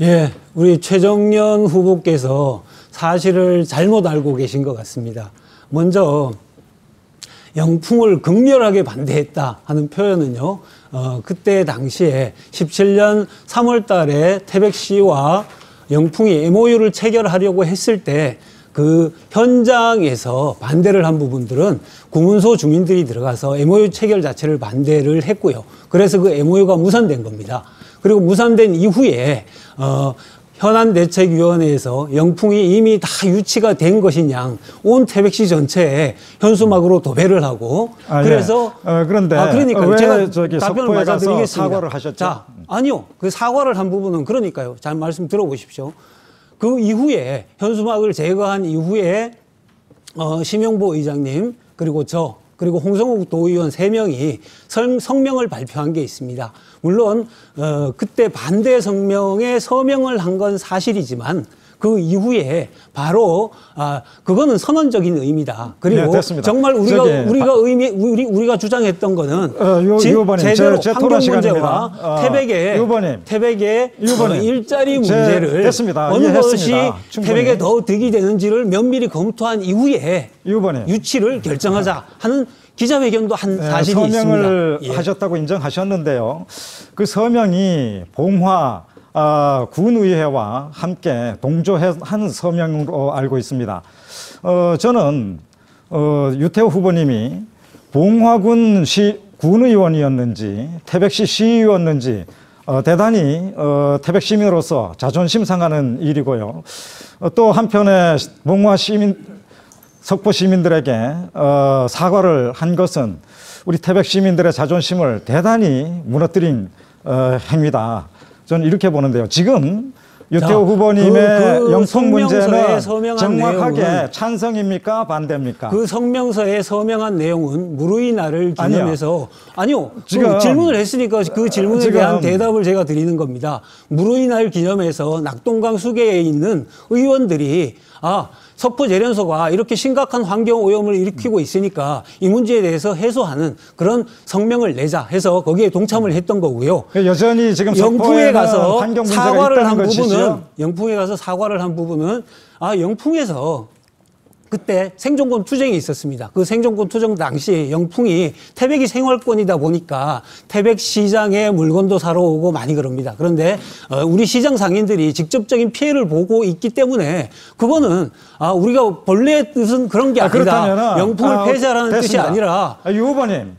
예, 우리 최정년 후보께서 사실을 잘못 알고 계신 것 같습니다. 먼저 영풍을 극렬하게 반대했다 하는 표현은요, 어, 그때 당시에 17년 3월 달에 태백시와 영풍이 MOU를 체결하려고 했을 때 그 현장에서 반대를 한 부분들은 구문소 주민들이 들어가서 MOU 체결 자체를 반대를 했고요. 그래서 그 MOU가 무산된 겁니다. 그리고 무산된 이후에 어, 현안대책위원회에서 영풍이 이미 다 유치가 된 것이냐 온 태백시 전체에 현수막으로 도배를 하고 아, 예. 그래서 어, 그런데 아, 그러니까 왜 제가 저기 답변을 맞아드리겠습니다. 사과를 하셨죠? 자, 아니요. 그 사과를 한 부분은 그러니까요. 잘 말씀 들어보십시오. 그 이후에 현수막을 제거한 이후에 어, 심영보 의장님 그리고 저 그리고 홍성욱 도의원 세명이 성명을 발표한 게 있습니다. 물론 어, 그때 반대 성명에 서명을 한 건 사실이지만 그 이후에 바로 아 그거는 선언적인 의미다. 그리고 네. 정말 우리가 저기, 우리가 의미 우리 우리가 주장했던 거는 어, 유- 진- 유 후보님, 제대로 제- 제 환경. 문제와 어, 태백의 유 후보님. 태백의 유 후보님. 어, 일자리 제- 문제를 됐습니다. 어느 것이. 태백에 더 득이 되는지를 면밀히 검토한 이후에 유 후보님. 유치를 결정하자 하는 기자회견도 한 네, 사실이 서명을 있습니다. 예. 하셨다고 인정하셨는데요. 그 서명이 봉화 아, 군의회와 함께 동조한 서명으로 알고 있습니다. 어, 저는 어, 유태호 후보님이 봉화군 시 군의원이었는지 태백시 시의원인지 어, 대단히 어, 태백 시민으로서 자존심 상하는 일이고요. 어, 또 한편에 봉화 시민 석포 시민들에게 어, 사과를 한 것은 우리 태백 시민들의 자존심을 대단히 무너뜨린 어, 행위다. 저는 이렇게 보는데요. 지금 유태호 자, 후보님의 그- 그 영통 성명서에 문제는 서명한 정확하게 내용은 찬성입니까 반대입니까? 그 성명서에 서명한 내용은 무르의 날을 아니요. 기념해서 아니요 지금- 그 질문을 했으니까 그 질문에 지금- 대한 대답을 제가 드리는 겁니다. 무르의 날 기념해서 낙동강 수계에 있는 의원들이 아 석포 재련소가 이렇게 심각한 환경 오염을 일으키고 있으니까 이 문제에 대해서 해소하는 그런 성명을 내자 해서 거기에 동참을 했던 거고요. 여전히 지금 영풍에 가서 환경 문제가 사과를 한 부분은 것이죠. 영풍에 가서 사과를 한 부분은 아 영풍에서 그때 생존권 투쟁이 있었습니다. 그 생존권 투쟁 당시 영풍이 태백이 생활권이다 보니까 태백 시장에 물건도 사러 오고 많이 그럽니다. 그런데 어, 우리 시장 상인들이 직접적인 피해를 보고 있기 때문에 그거는 아 우리가 본래의 뜻은 그런 게 아. 그렇다면은 영풍을 아, 폐쇄하라는 뜻이 됐습니다. 아니라 아, 유 후보님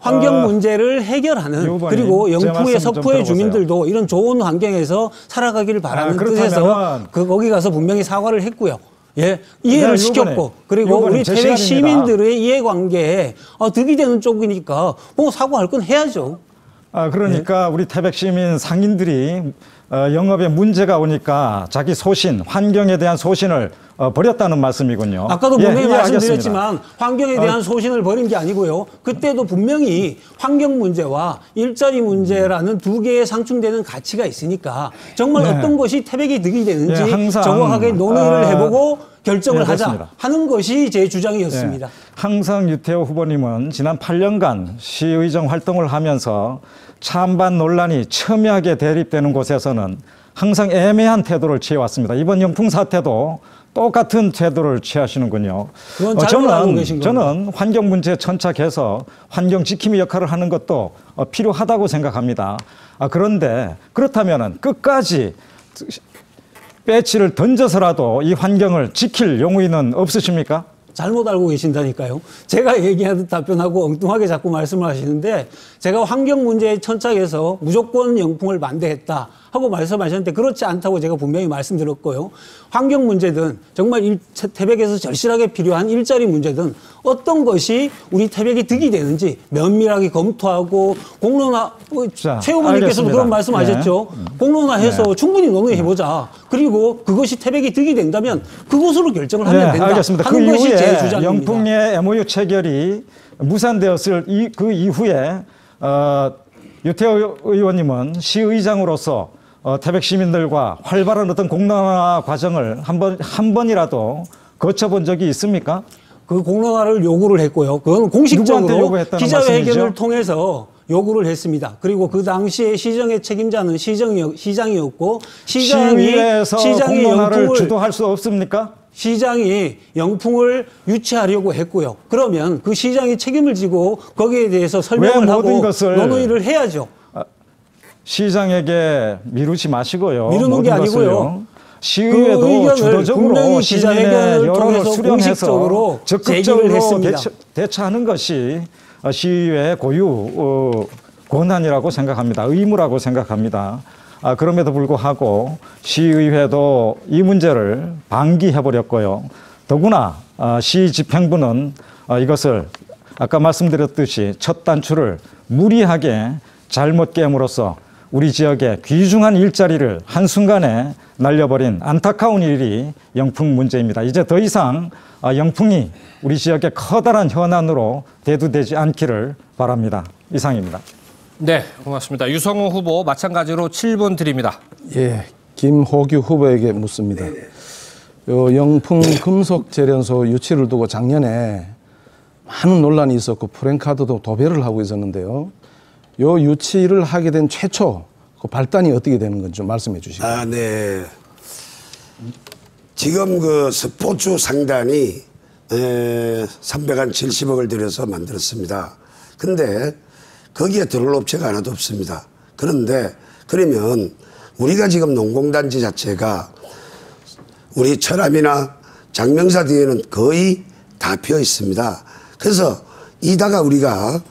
환경 어, 문제를 이 해결하는 후보님, 그리고 제 영풍의 들어보세요. 주민들도 이런 좋은 환경에서 살아가기를 바라는 아, 뜻에서 그 거기 가서 분명히 사과를 했고요. 예, 이해를 네, 시켰고 그리고 우리 제 태백. 시민들의 이해관계에 어, 득이 되는 쪽이니까 뭐 사과할 건 해야죠. 아, 그러니까 우리 태백 시민 상인들이 어, 영업에 문제가 오니까 자기 소신, 환경에 대한 소신을 어, 버렸다는 말씀이군요. 아까도 예, 분명히 이해하겠습니다. 말씀드렸지만 환경에 대한 소신을 버린 게 아니고요. 그때도 분명히 환경 문제와 일자리 문제라는 두 개의 상충되는 가치가 있으니까 정말 네. 어떤 것이 태백이 득이 되는지 예, 정확하게 논의를 아, 해보고 결정을 예, 하자. 하는 것이 제 주장이었습니다. 예. 항상 유태호 후보님은 지난 8년간 시의정 활동을 하면서 찬반 논란이 첨예하게 대립되는 곳에서는 항상 애매한 태도를 취해왔습니다. 이번 영풍 사태도 똑같은 태도를 취하시는군요. 계신 겁니다. 저는 환경 문제에 천착해서 환경 지킴이 역할을 하는 것도 어, 필요하다고 생각합니다. 아, 그런데 그렇다면 끝까지 배치를 던져서라도 이 환경을 지킬 용의는 없으십니까? 잘못 알고 계신다니까요. 제가 얘기하듯 답변하고 엉뚱하게 자꾸 말씀을 하시는데 제가 환경 문제에 천착해서 무조건 영풍을 반대했다 하고 말씀하셨는데 그렇지 않다고 제가 분명히 말씀드렸고요. 환경 문제든 정말 일, 태백에서 절실하게 필요한 일자리 문제든 어떤 것이 우리 태백이 득이 되는지 면밀하게 검토하고 공론화 어, 자, 최 후보님께서도 알겠습니다. 그런 말씀하셨죠. 공론화해서 네. 충분히 논의해 보자. 그리고 그것이 태백이 득이 된다면 그것으로 결정을 하면 된다. 네, 알겠습니다. 그 하는 것이 제 이후에 주장입니다. 영풍의 MOU 체결이 무산되었을 이, 그 이후에 어, 유태호 의원님은 시의장으로서 어, 태백 시민들과 활발한 어떤 공론화 과정을 한 번 한 번이라도 거쳐본 적이 있습니까? 그 공론화를 요구를 했고요. 그건 공식적으로 기자회견을 말씀이죠? 통해서 요구를 했습니다. 그리고 그 당시에 시정의 책임자는 시정이, 시장이었고 시장이 시장이 공론화를 주도할 수 없습니까? 시장이 영풍을 유치하려고 했고요. 그러면 그 시장이 책임을 지고 거기에 대해서 설명을 하고 것을 논의를 해야죠. 시장에게 미루지 마시고요. 미루는 게 아니고요. 그 시의회도 의견을 주도적으로 기자회견을 여론을 수렴해서 적극적으로. 대처, 대처하는 것이 어, 시의회의 고유 어, 권한이라고 생각합니다. 의무라고 생각합니다. 아, 그럼에도 불구하고 시의회도 이 문제를 방기해버렸고요. 더구나 아, 시 집행부는 아, 이것을 아까 말씀드렸듯이 첫 단추를 무리하게 잘못 깨므로써 우리 지역의 귀중한 일자리를 한순간에 날려버린 안타까운 일이 영풍 문제입니다. 이제 더 이상 아, 영풍이 우리 지역의 커다란 현안으로 대두되지 않기를 바랍니다. 이상입니다. 네, 고맙습니다. 유성호 후보 마찬가지로 7분 드립니다. 예, 김호규 후보에게 묻습니다. 요 영풍 금속 재련소 유치를 두고 작년에 많은 논란이 있었고 프랭카드도 도배를 하고 있었는데요. 요 유치를 하게 된 최초 그 발단이 어떻게 되는 건지 좀 말씀해 주시죠. 아, 네. 지금 그 스포츠 상단이 에, 370억을 들여서 만들었습니다. 근데 거기에 들어올 업체가 하나도 없습니다. 그런데 그러면 우리가 지금 농공단지 자체가 우리 철암이나 장명사 뒤에는 거의 다 피어 있습니다. 그래서 이다가 우리가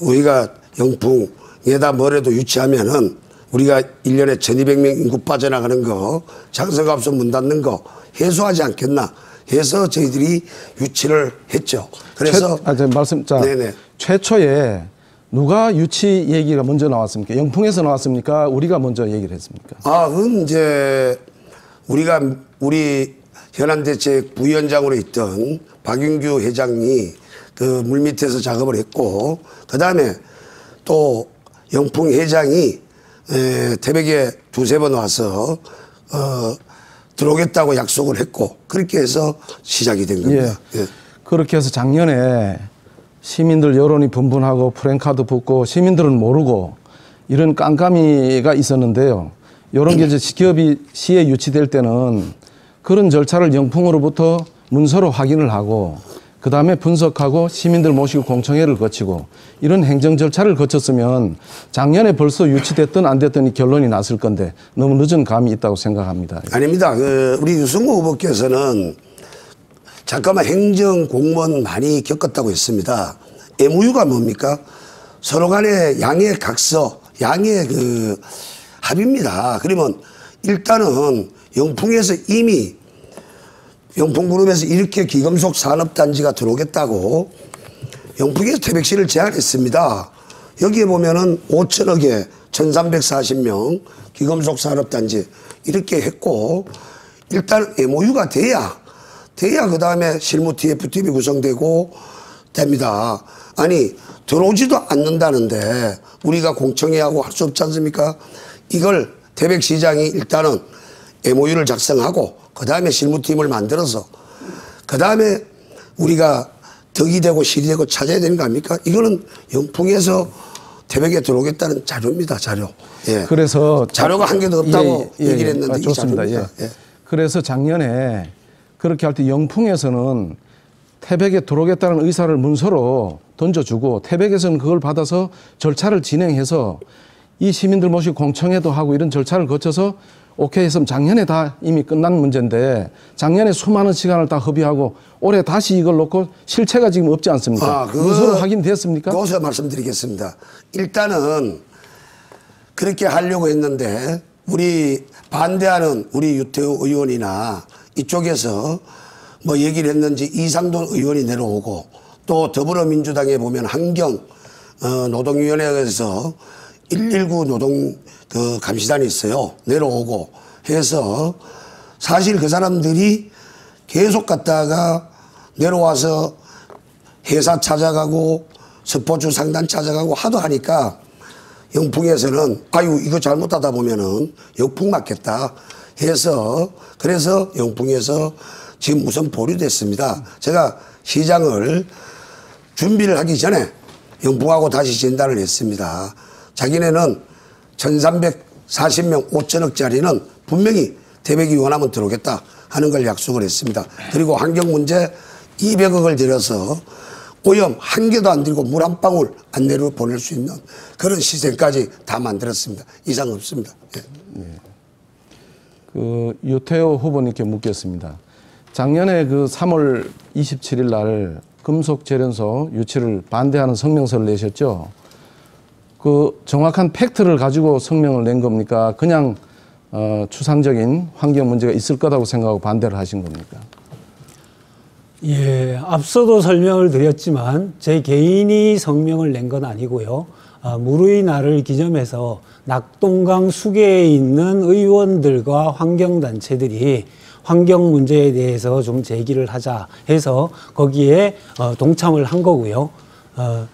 우리가 영풍에다 뭐라도 유치하면은 우리가 일년에 1200명 인구 빠져나가는 거, 장성갑수 문 닫는 거 해소하지 않겠나 해서 저희들이 유치를 했죠. 그래서 최, 아, 저 말씀 자 네네. 최초에 누가 유치 얘기가 먼저 나왔습니까? 영풍에서 나왔습니까? 우리가 먼저 얘기를 했습니까? 아, 그건 이제 우리가 우리 현안대책 부위원장으로 있던 박윤규 회장이 그 물밑에서 작업을 했고, 그 다음에 또 영풍 회장이 에, 태백에 두세 번 와서 어, 들어오겠다고 약속을 했고, 그렇게 해서 시작이 된 겁니다. 예. 그렇게 해서 작년에 시민들 여론이 분분하고 프랭카드 붙고 시민들은 모르고 이런 깜깜이가 있었는데요. 이런 게 이제 기업이 시에 유치될 때는 그런 절차를 영풍으로부터 문서로 확인을 하고 그 다음에 분석하고 시민들 모시고 공청회를 거치고 이런 행정 절차를 거쳤으면 작년에 벌써 유치됐든 안 됐든 이 결론이 났을 건데 너무 늦은 감이 있다고 생각합니다. 아닙니다. 그 우리 유승호 후보께서는 잠깐만 행정 공무원 많이 겪었다고 했습니다. MOU가 뭡니까? 서로 간의 양해 각서, 양해 그 합의입니다. 그러면 일단은 영풍에서 이미 영풍그룹에서 이렇게 기금속 산업단지가 들어오겠다고 영풍에서 태백시를 제안했습니다. 여기에 보면은 5천억에 1340명 기금속 산업단지 이렇게 했고 일단 MOU가 돼야 돼야 그 다음에 실무 TFTV 구성되고 됩니다. 아니 들어오지도 않는다는데 우리가 공청회하고 할 수 없지 않습니까? 이걸 태백 시장이 일단은 MOU를 작성하고 그 다음에 실무팀을 만들어서 그 다음에 우리가 덕이 되고 실이 되고 찾아야 되는 거 아닙니까? 이거는 영풍에서 태백에 들어오겠다는 자료입니다, 자료. 예. 그래서 자료가 한 개도 없다고 얘기를 했는데 아, 이 좋습니다. 예. 자료입니다. 예. 그래서 작년에 그렇게 할 때 영풍에서는 태백에 들어오겠다는 의사를 문서로 던져주고 태백에서는 그걸 받아서 절차를 진행해서 이 시민들 모시고 공청회도 하고 이런 절차를 거쳐서 오케이 했으면 작년에 다 이미 끝난 문제인데 작년에 수많은 시간을 다 허비하고 올해 다시 이걸 놓고 실체가 지금 없지 않습니까? 아, 그- 문서로 확인됐습니까? 거기서 말씀드리겠습니다. 일단은 그렇게 하려고 했는데 우리 반대하는 우리 유태우 의원이나 이쪽에서 뭐 얘기를 했는지 이상돈 의원이 내려오고 또 더불어민주당에 보면 환경 어, 노동위원회에서 119 노동 그 감시단이 있어요. 내려오고 해서 사실 그 사람들이 계속 갔다가 내려와서 회사 찾아가고 스포츠 상단 찾아가고 하도 하니까 영풍에서는 아유 이거 잘못하다 보면은 영풍 맞겠다 해서 그래서 영풍에서 지금 우선 보류됐습니다. 제가 시장을 준비를 하기 전에 영풍하고 다시 진단을 했습니다. 자기네는 1340명 5천억짜리는 분명히 태백이 원하면 들어오겠다 하는 걸 약속을 했습니다. 그리고 환경 문제 200억을 들여서 오염 한 개도 안 들고 물 한 방울 안 내려 보낼 수 있는 그런 시스템까지 다 만들었습니다. 이상 없습니다. 예. 그 유태호 후보님께 묻겠습니다. 작년에 그 3월 27일 날 금속 재련소 유치를 반대하는 성명서를 내셨죠. 그 정확한 팩트를 가지고 성명을 낸 겁니까? 그냥 어, 추상적인 환경 문제가 있을 거라고 생각하고 반대를 하신 겁니까? 예, 앞서도 설명을 드렸지만 제 개인이 성명을 낸 건 아니고요. 아, 무르의 날을 기점해서 낙동강 수계에 있는 의원들과 환경단체들이 환경 문제에 대해서 좀 제기를 하자 해서 거기에 어, 동참을 한 거고요. 어,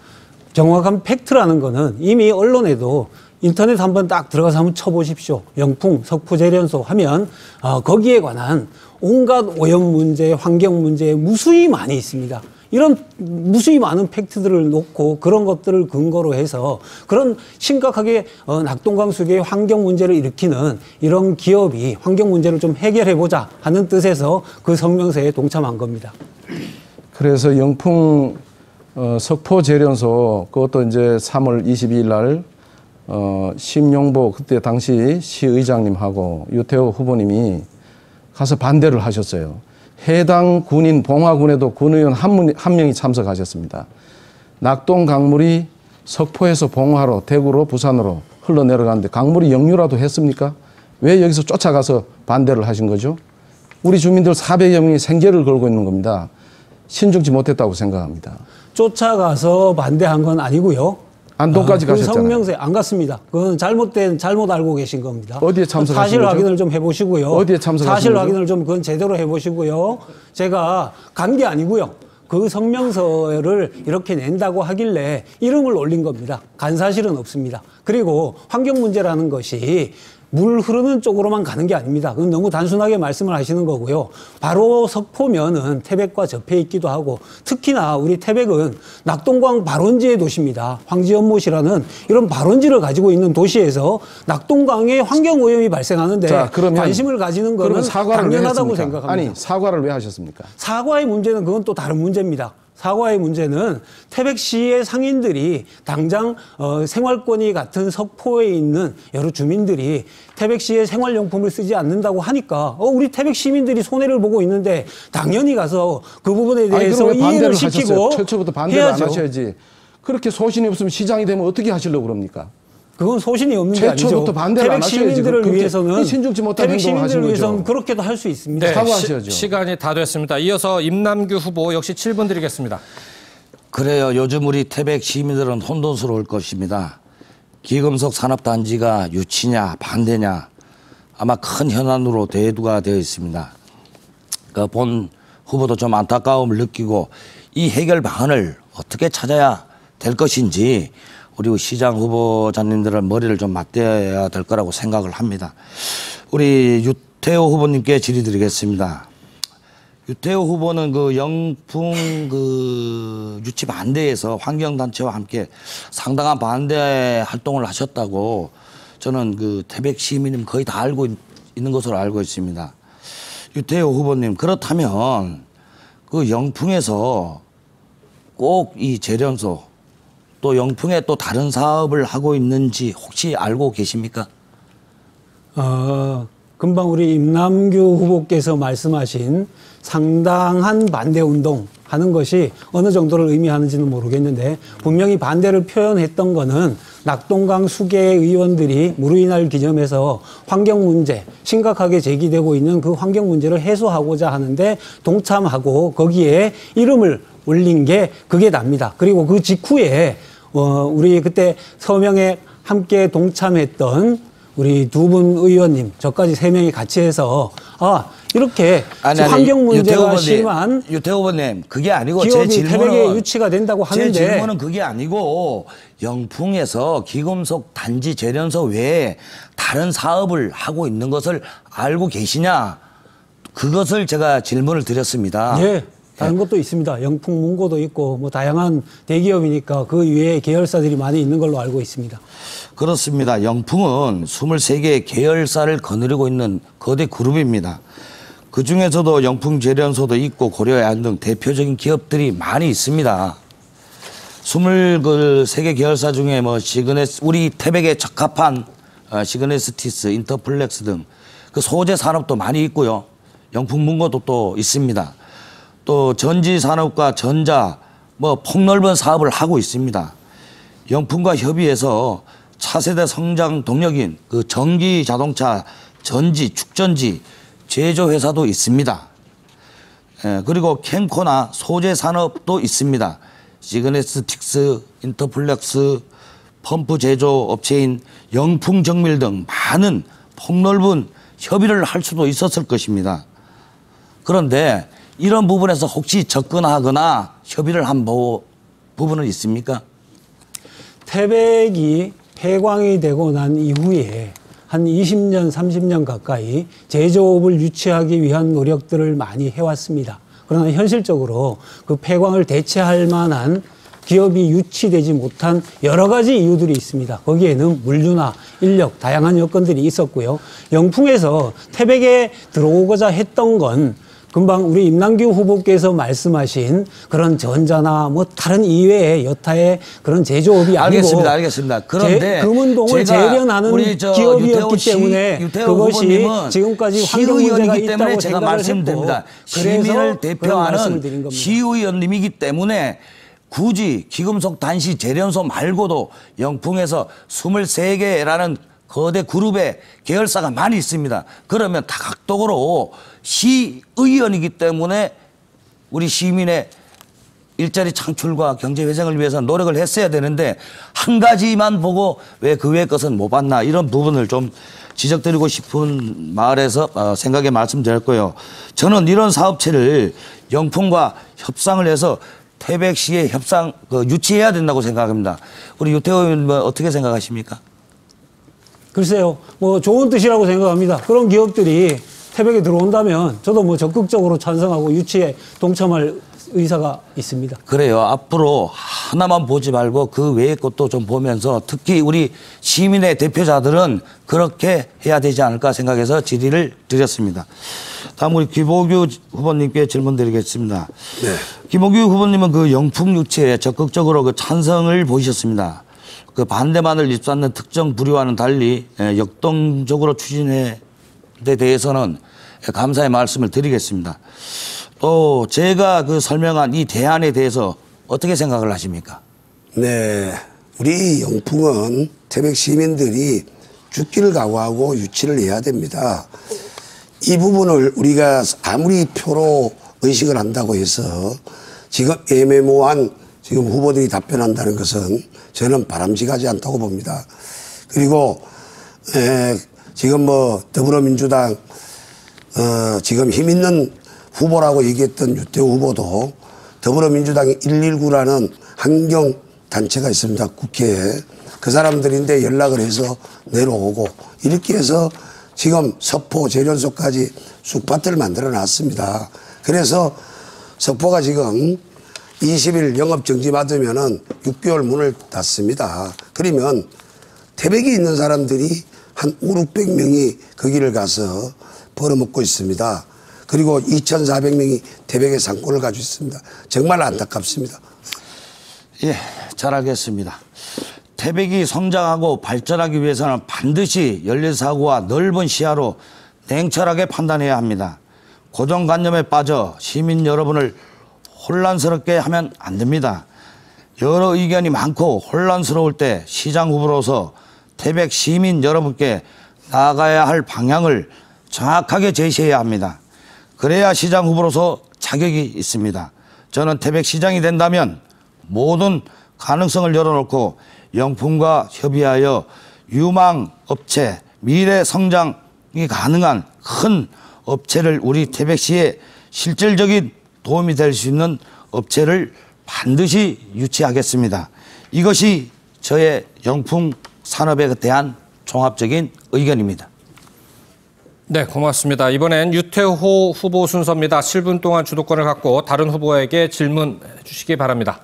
정확한 팩트라는 거는 이미 언론에도 인터넷 한번 딱 들어가서 한번 쳐보십시오. 영풍, 석포제련소 하면 어, 거기에 관한 온갖 오염 문제, 환경 문제 무수히 많이 있습니다. 이런 무수히 많은 팩트들을 놓고 그런 것들을 근거로 해서 그런 심각하게 어, 낙동강 수계의 환경 문제를 일으키는 이런 기업이 환경 문제를 좀 해결해 보자 하는 뜻에서 그 성명서에 동참한 겁니다. 그래서 영풍 어, 석포 재련소 그것도 이제 3월 22일 날 어, 심용보 그때 당시 시의장님하고 유태호 후보님이 가서 반대를 하셨어요. 해당 군인 봉화군에도 군의원 한, 분, 한 명이 참석하셨습니다. 낙동 강물이 석포에서 봉화로 대구로 부산으로 흘러내려가는데 강물이 역류라도 했습니까? 왜 여기서 쫓아가서 반대를 하신 거죠? 우리 주민들 400여 명이 생계를 걸고 있는 겁니다. 신중치 못했다고 생각합니다. 쫓아가서 반대한 건 아니고요. 안동까지 그 가셨잖아요. 성명서에 안 갔습니다. 그건 잘못된 잘못 알고 계신 겁니다. 어디에 참석하신 사실 거죠? 확인을 좀 해보시고요. 어디에 참석하신 사실 거죠? 확인을 좀 그건 제대로 해보시고요. 제가 간 게 아니고요. 그 성명서를 이렇게 낸다고 하길래 이름을 올린 겁니다. 간 사실은 없습니다. 그리고 환경 문제라는 것이 물 흐르는 쪽으로만 가는 게 아닙니다. 그건 너무 단순하게 말씀을 하시는 거고요. 바로 석포면은 태백과 접해 있기도 하고 특히나 우리 태백은 낙동강 발원지의 도시입니다. 황지연못이라는 이런 발원지를 가지고 있는 도시에서 낙동강에 환경 오염이 발생하는데 자, 그러면 관심을 가지는 거는 당연하다고? 생각합니다. 아니 사과를 왜 하셨습니까? 사과의 문제는 그건 또 다른 문제입니다. 사과의 문제는 태백시의 상인들이 당장 어, 생활권이 같은 석포에 있는 여러 주민들이 태백시의 생활용품을 쓰지 않는다고 하니까 어, 우리 태백 시민들이 손해를 보고 있는데 당연히 가서 그 부분에 아니 대해서 반대를 이해를? 시키고 최초부터 반대를 하셔야지. 그렇게 소신이 없으면 시장이 되면 어떻게 하시려고 그럽니까? 그건 소신이 없는 게 아니죠. 최초부터 반대를 안 태백 하셔야지. 시민들을 위해서는 신중치 못한 태백 시민들을 거죠. 위해서는 그렇게도 할 수 있습니다. 네, 사과하셔야죠. 시, 시간이 다 됐습니다. 이어서 임남규 후보 역시 7분 드리겠습니다. 그래요. 요즘 우리 태백 시민들은 혼돈스러울 것입니다. 기금속 산업단지가 유치냐 반대냐 아마 큰 현안으로 대두가 되어 있습니다. 그 본 후보도 좀 안타까움을 느끼고 이 해결 방안을 어떻게 찾아야 될 것인지 우리 시장 후보자님들은 머리를 좀 맞대야 될 거라고 생각을 합니다. 우리 유태호 후보님께 질의드리겠습니다. 유태호 후보는 그 영풍 그 유치 반대에서 환경단체와 함께 상당한 반대 활동을 하셨다고 저는 그 태백 시민님 거의 다 알고 있- 있는 것으로 알고 있습니다. 유태호 후보님 그렇다면 그 영풍에서 꼭 이 재련소 또 영풍에 또 다른 사업을 하고 있는지 혹시 알고 계십니까? 어, 금방 우리 임남규 후보께서 말씀하신 상당한 반대 운동 하는 것이 어느 정도를 의미하는지는 모르겠는데 분명히 반대를 표현했던 거는 낙동강 수계 의원들이 무르이날 기념해서 환경 문제 심각하게 제기되고 있는 그 환경 문제를 해소하고자 하는데 동참하고 거기에 이름을 올린 게 그게 납니다. 그리고 그 직후에 어, 우리 그때 서명에 함께 동참했던 우리 두 분 의원님, 저까지 세 명이 같이 해서 아 이렇게 환경 문제가 심한 유태호 후보님 그게 아니고 제 질문은 유치가 된다고 제 하는데 질문은 그게 아니고 영풍에서 기금속 단지 재련소 외에 다른 사업을 하고 있는 것을 알고 계시냐 그것을 제가 질문을 드렸습니다. 예. 다른 것도 있습니다. 영풍 문고도 있고 뭐 다양한 대기업이니까 그 위에 계열사들이 많이 있는 걸로 알고 있습니다. 그렇습니다. 영풍은 23개의 계열사를 거느리고 있는 거대 그룹입니다. 그 중에서도 영풍 재련소도 있고 고려해안 등 대표적인 기업들이 많이 있습니다. 23개 계열사 중에 뭐 시그네스, 우리 태백에 적합한 어, 시그네스티스, 인터플렉스 등 그 소재 산업도 많이 있고요. 영풍 문고도 또 있습니다. 또 전지 산업과 전자 뭐 폭넓은 사업을 하고 있습니다. 영풍과 협의해서 차세대 성장 동력인 그 전기 자동차 전지 축전지 제조 회사도 있습니다. 예, 그리고 켐코나 소재 산업도 있습니다. 시그네틱스, 인터플렉스, 펌프 제조 업체인 영풍 정밀 등 많은 폭넓은 협의를 할 수도 있었을 것입니다. 그런데 이런 부분에서 혹시 접근하거나 협의를 한 부- 부분은 있습니까? 태백이 폐광이 되고 난 이후에 한 20년, 30년 가까이 제조업을 유치하기 위한 노력들을 많이 해왔습니다. 그러나 현실적으로 그 폐광을 대체할 만한 기업이 유치되지 못한 여러 가지 이유들이 있습니다. 거기에는 물류나 인력, 다양한 여건들이 있었고요. 영풍에서 태백에 들어오고자 했던 건 금방 우리 임남규 후보께서 말씀하신 그런 전자나 뭐 다른 이외의 여타의 그런 제조업이 아니고 알겠습니다, 알겠습니다. 그런데 제- 금운동을 재련하는 기업이었기 씨, 때문에 그것이 지금까지 환경 문제가 있다고 때문에 제가 말씀드립니다. 시민을 대표하는. 시의원님이기 때문에 굳이 기금속 단시 재련소 말고도 영풍에서 23개라는 거대 그룹의 계열사가 많이 있습니다. 그러면 다각도로 시의원이기 때문에 우리 시민의 일자리 창출과 경제 회생을 위해서 노력을 했어야 되는데 한 가지만 보고 왜 그 외의 것은 못 봤나 이런 부분을 좀 지적드리고 싶은 말에서 어, 생각에 말씀드렸고요. 저는 이런 사업체를 영풍과 협상을 해서 태백시에 협상 그 유치해야 된다고 생각합니다. 우리 유태호 의원 뭐 어떻게 생각하십니까? 글쎄요, 뭐 좋은 뜻이라고 생각합니다. 그런 기업들이 태백에 들어온다면 저도 뭐 적극적으로 찬성하고 유치에 동참할 의사가 있습니다. 그래요. 앞으로 하나만 보지 말고 그 외의 것도 좀 보면서 특히 우리 시민의 대표자들은 그렇게 해야 되지 않을까 생각해서 질의를 드렸습니다. 다음 우리 김호규 후보님께 질문 드리겠습니다. 네. 김호규 후보님은 그 영풍 유치에 적극적으로 그 찬성을 보이셨습니다. 그 반대만을 입수하는 특정 부류와는 달리 예, 역동적으로 추진에 데 대해서는 감사의 말씀을 드리겠습니다. 또 제가 그 설명한 이 대안에 대해서 어떻게 생각을 하십니까? 네, 우리 영풍은 태백 시민들이 죽기를 각오하고 유치를 해야 됩니다. 이 부분을 우리가 아무리 표로 의식을 한다고 해서 지금 애매모호한 지금 후보들이 답변한다는 것은 저는 바람직하지 않다고 봅니다. 그리고 에, 지금 뭐 더불어민주당 어, 지금 힘 있는 후보라고 얘기했던 유태우 후보도 더불어민주당의 119라는 환경 단체가 있습니다. 국회에. 그 사람들인데 연락을 해서 내려오고 이렇게 해서 지금 서포 재련소까지 쑥밭을 만들어 놨습니다. 그래서 석포가 지금 20일 영업 정지 받으면은 6개월 문을 닫습니다. 그러면 태백에 있는 사람들이 한 5, 600명이 거기를 가서 벌어먹고 있습니다. 그리고 2,400명이 태백의 상권을 가지고 있습니다. 정말 안타깝습니다. 예, 잘 알겠습니다. 태백이 성장하고 발전하기 위해서는 반드시 열린 사고와 넓은 시야로 냉철하게 판단해야 합니다. 고정관념에 빠져 시민 여러분을 혼란스럽게 하면 안 됩니다. 여러 의견이 많고 혼란스러울 때 시장 후보로서 태백 시민 여러분께 나아가야 할 방향을 정확하게 제시해야 합니다. 그래야 시장 후보로서 자격이 있습니다. 저는 태백 시장이 된다면 모든 가능성을 열어놓고 영풍과 협의하여 유망 업체, 미래 성장이 가능한 큰 업체를 우리 태백시에 실질적인 도움이 될 수 있는 업체를 반드시 유치하겠습니다. 이것이 저의 영풍 산업에 대한 종합적인 의견입니다. 네, 고맙습니다. 이번엔 유태호 후보 순서입니다. 7분 동안 주도권을 갖고 다른 후보에게 질문해 주시기 바랍니다.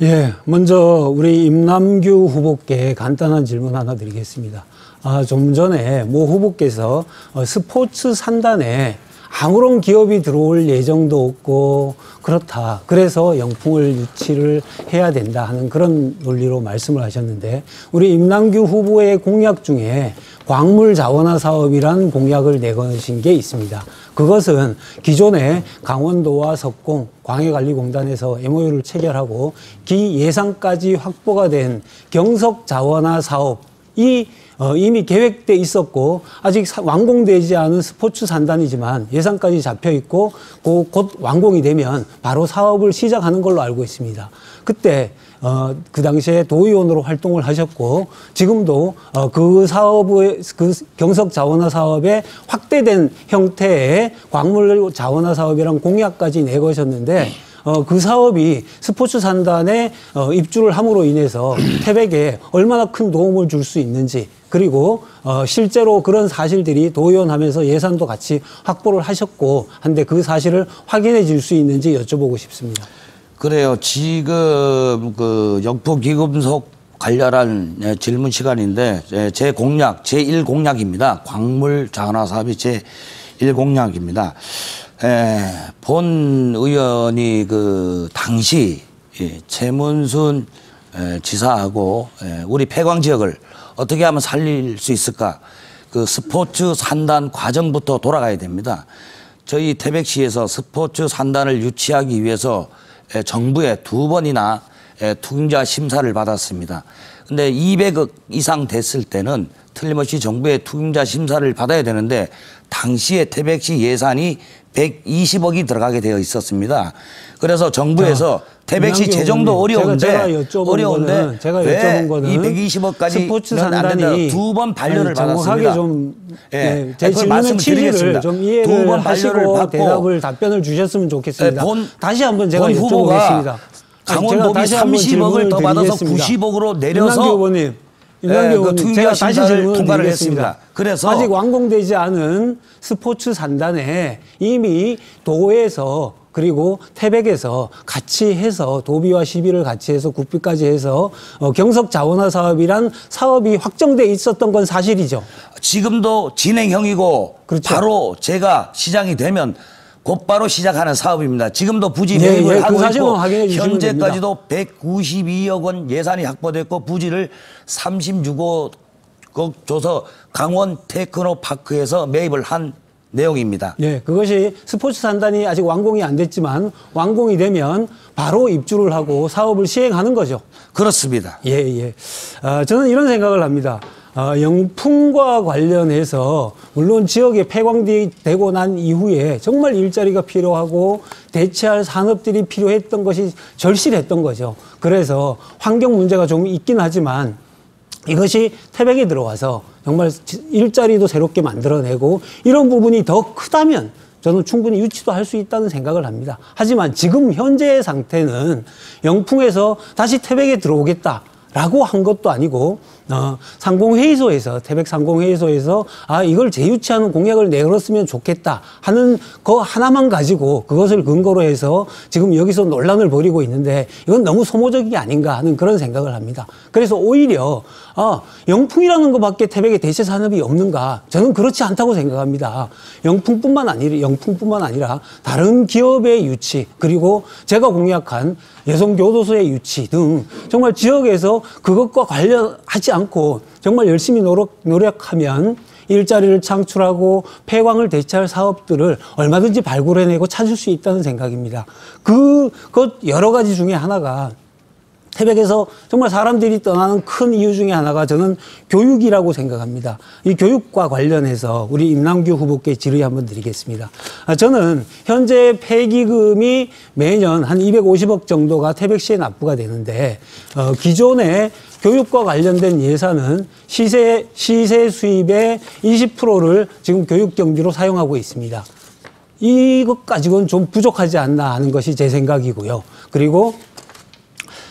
예, 먼저 우리 임남규 후보께 간단한 질문 하나 드리겠습니다. 아, 좀 전에 모 후보께서 어, 스포츠 산단에 아무런 기업이 들어올 예정도 없고 그렇다. 그래서 영풍을 유치를 해야 된다 하는 그런 논리로 말씀을 하셨는데 우리 임남규 후보의 공약 중에 광물 자원화 사업이란 공약을 내거신 게 있습니다. 그것은 기존에 강원도와 석공, 광해관리공단에서 MOU를 체결하고 기 예산까지 확보가 된 경석 자원화 사업 이 어, 이미 계획돼 있었고 아직 사- 완공되지 않은 스포츠 산단이지만 예산까지 잡혀 있고 그곧 완공이 되면 바로 사업을 시작하는 걸로 알고 있습니다. 그때 어, 그 당시에 도의원으로 활동을 하셨고 지금도 어, 그 사업의 그 경석 자원화 사업의 확대된 형태의 광물 자원화 사업이랑 공약까지 내거셨는데 어, 그 사업이 스포츠 산단에 어, 입주를 함으로 인해서 태백에 얼마나 큰 도움을 줄 수 있는지 그리고 어, 실제로 그런 사실들이 도의원 하면서 예산도 같이 확보를 하셨고 한데 그 사실을 확인해 줄 수 있는지 여쭤보고 싶습니다. 그래요. 지금 그 영포 기금속 관련한 예, 질문 시간인데 예, 제 공약 제 1 공약입니다. 광물 자원화 사업이 제 1 공약입니다. 본 의원이 그 당시 예, 최문순 에, 지사하고 에, 우리 폐광 지역을 어떻게 하면 살릴 수 있을까? 그 스포츠 산단 과정부터 돌아가야 됩니다. 저희 태백시에서 스포츠 산단을 유치하기 위해서 에, 정부에 두 번이나 에, 투자 심사를 받았습니다. 근데 200억 이상 됐을 때는 틀림없이 정부의 투자 심사를 받아야 되는데 당시에 태백시 예산이 120억이 들어가게 되어 있었습니다. 그래서 정부에서 태백시 재정도 어려운데 제가, 제가 어려운데 거는, 제가 왜 여쭤본 거는 이 120억까지 스포츠. 산단이 두 번 반려를 아니, 정확하게 받았습니다. 좀 예, 예, 제 질문의 취지를. 좀 두번 이해를 반려를 하시고 받고 대답을 답변을 주셨으면 좋겠습니다. 예, 본- 다시 한번 제가 여쭤보겠습니다. 강원도비 다시 한번 30억을 질문을 더 받아서 드리겠습니다. 90억으로 내려서 임남규 의원님, 그 의원님, 제가 다시 질문을 통과를 드리겠습니다. 했습니다. 그래서 아직 완공되지 않은 스포츠 산단에 이미 도에서 그리고 태백에서 같이 해서 도비와 시비를 같이 해서 국비까지 해서 어, 경석 자원화 사업이란 사업이 확정돼 있었던 건 사실이죠. 지금도 진행형이고 그렇죠. 바로 제가 시장이 되면 곧바로 시작하는 사업입니다. 지금도 부지 예, 매입을 예, 그 하고 있고 현재까지도 192억 원 예산이 확보됐고 부지를 36억 줘서 강원 테크노파크에서 매입을 한 내용입니다. 예, 그것이 스포츠 산단이 아직 완공이 안 됐지만 완공이 되면 바로 입주를 하고 사업을 시행하는 거죠. 그렇습니다. 예, 예. 아, 저는 이런 생각을 합니다. 아, 영풍과 관련해서 물론 지역에 폐광되고 난 이후에 정말 일자리가 필요하고 대체할 산업들이 필요했던 것이 절실했던 거죠. 그래서 환경 문제가 좀 있긴 하지만 이것이 태백에 들어와서 정말 일자리도 새롭게 만들어내고 이런 부분이 더 크다면 저는 충분히 유치도 할 수 있다는 생각을 합니다. 하지만 지금 현재의 상태는 영풍에서 다시 태백에 들어오겠다라고 한 것도 아니고 어, 상공회의소에서 태백 상공회의소에서 아 이걸 재유치하는 공약을 내걸었으면 좋겠다 하는 거 하나만 가지고 그것을 근거로 해서 지금 여기서 논란을 벌이고 있는데 이건 너무 소모적이 아닌가 하는 그런 생각을 합니다. 그래서 오히려 아 영풍이라는 것밖에 태백에 대체 산업이 없는가 저는 그렇지 않다고 생각합니다. 영풍뿐만 아니라 영풍뿐만 아니라 다른 기업의 유치 그리고 제가 공약한 여성 교도소의 유치 등 정말 지역에서 그것과 관련하지 않고 정말 열심히 노력, 노력하면 일자리를 창출하고 폐광을 대체할 사업들을 얼마든지 발굴해내고 찾을 수 있다는 생각입니다. 그, 그 여러 가지 중에 하나가 태백에서 정말 사람들이 떠나는 큰 이유 중에 하나가 저는 교육이라고 생각합니다. 이 교육과 관련해서 우리 임남규 후보께 질의 한번 드리겠습니다. 아, 저는 현재 폐기금이 매년 한 250억 정도가 태백시에 납부가 되는데 어, 기존에 교육과 관련된 예산은 시세 시세 수입의 20%를 지금 교육 경비로 사용하고 있습니다. 이것 가지고는 좀 부족하지 않나 하는 것이 제 생각이고요. 그리고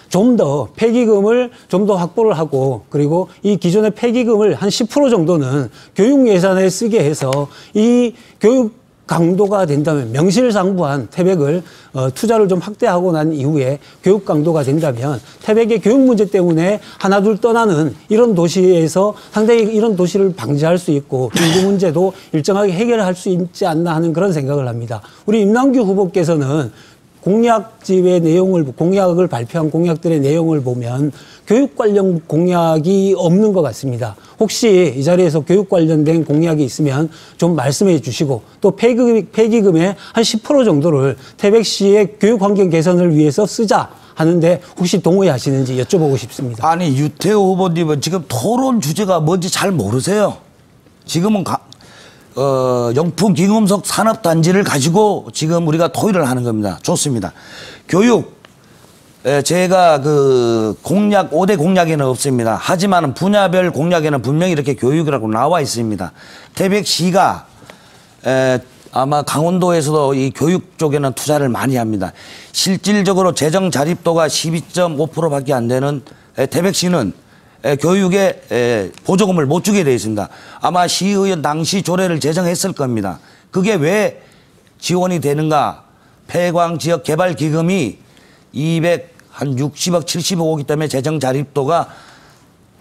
좀 더 폐기금을 좀 더 확보를 하고 그리고 이 기존의 폐기금을 한 10% 정도는 교육 예산에 쓰게 해서 이 교육 강도가 된다면 명실상부한 태백을 어, 투자를 좀 확대하고 난 이후에 교육 강도가 된다면 태백의 교육 문제 때문에 하나둘 떠나는 이런 도시에서 상당히 이런 도시를 방지할 수 있고 인구 문제도 일정하게 해결할 수 있지 않나 하는 그런 생각을 합니다. 우리 임남규 후보께서는 공약집의 내용을 공약을 발표한 공약들의 내용을 보면 교육 관련 공약이 없는 것 같습니다. 혹시 이 자리에서 교육 관련된 공약이 있으면 좀 말씀해 주시고 또 폐기금, 폐기금의 한 10% 정도를 태백시의 교육 환경 개선을 위해서 쓰자 하는데 혹시 동의하시는지 여쭤보고 싶습니다. 아니 유태호 후보님은 지금 토론 주제가 뭔지 잘 모르세요. 지금은 가, 어, 영풍 기금속 산업 단지를 가지고 지금 우리가 토의를 하는 겁니다. 좋습니다. 교육 에, 제가 그 공약 5대 공약에는 없습니다. 하지만 분야별 공약에는 분명히 이렇게 교육이라고 나와 있습니다. 태백시가 에, 아마 강원도에서도 이 교육 쪽에는 투자를 많이 합니다. 실질적으로 재정 자립도가 12.5%밖에 안 되는 에, 태백시는 에, 교육에 에, 보조금을 못 주게 되어 있습니다. 아마 시의원 당시 조례를 제정했을 겁니다. 그게 왜 지원이 되는가? 폐광 지역 개발 기금이 200, 한 60억, 70억 오기 때문에 재정 자립도가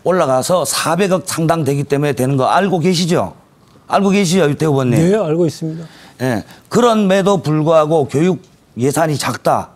올라가서 400억 상당 되기 때문에 되는 거 알고 계시죠? 알고 계시죠, 유태 후보님? 네, 알고 있습니다. 예, 그런데도 불구하고 교육 예산이 작다.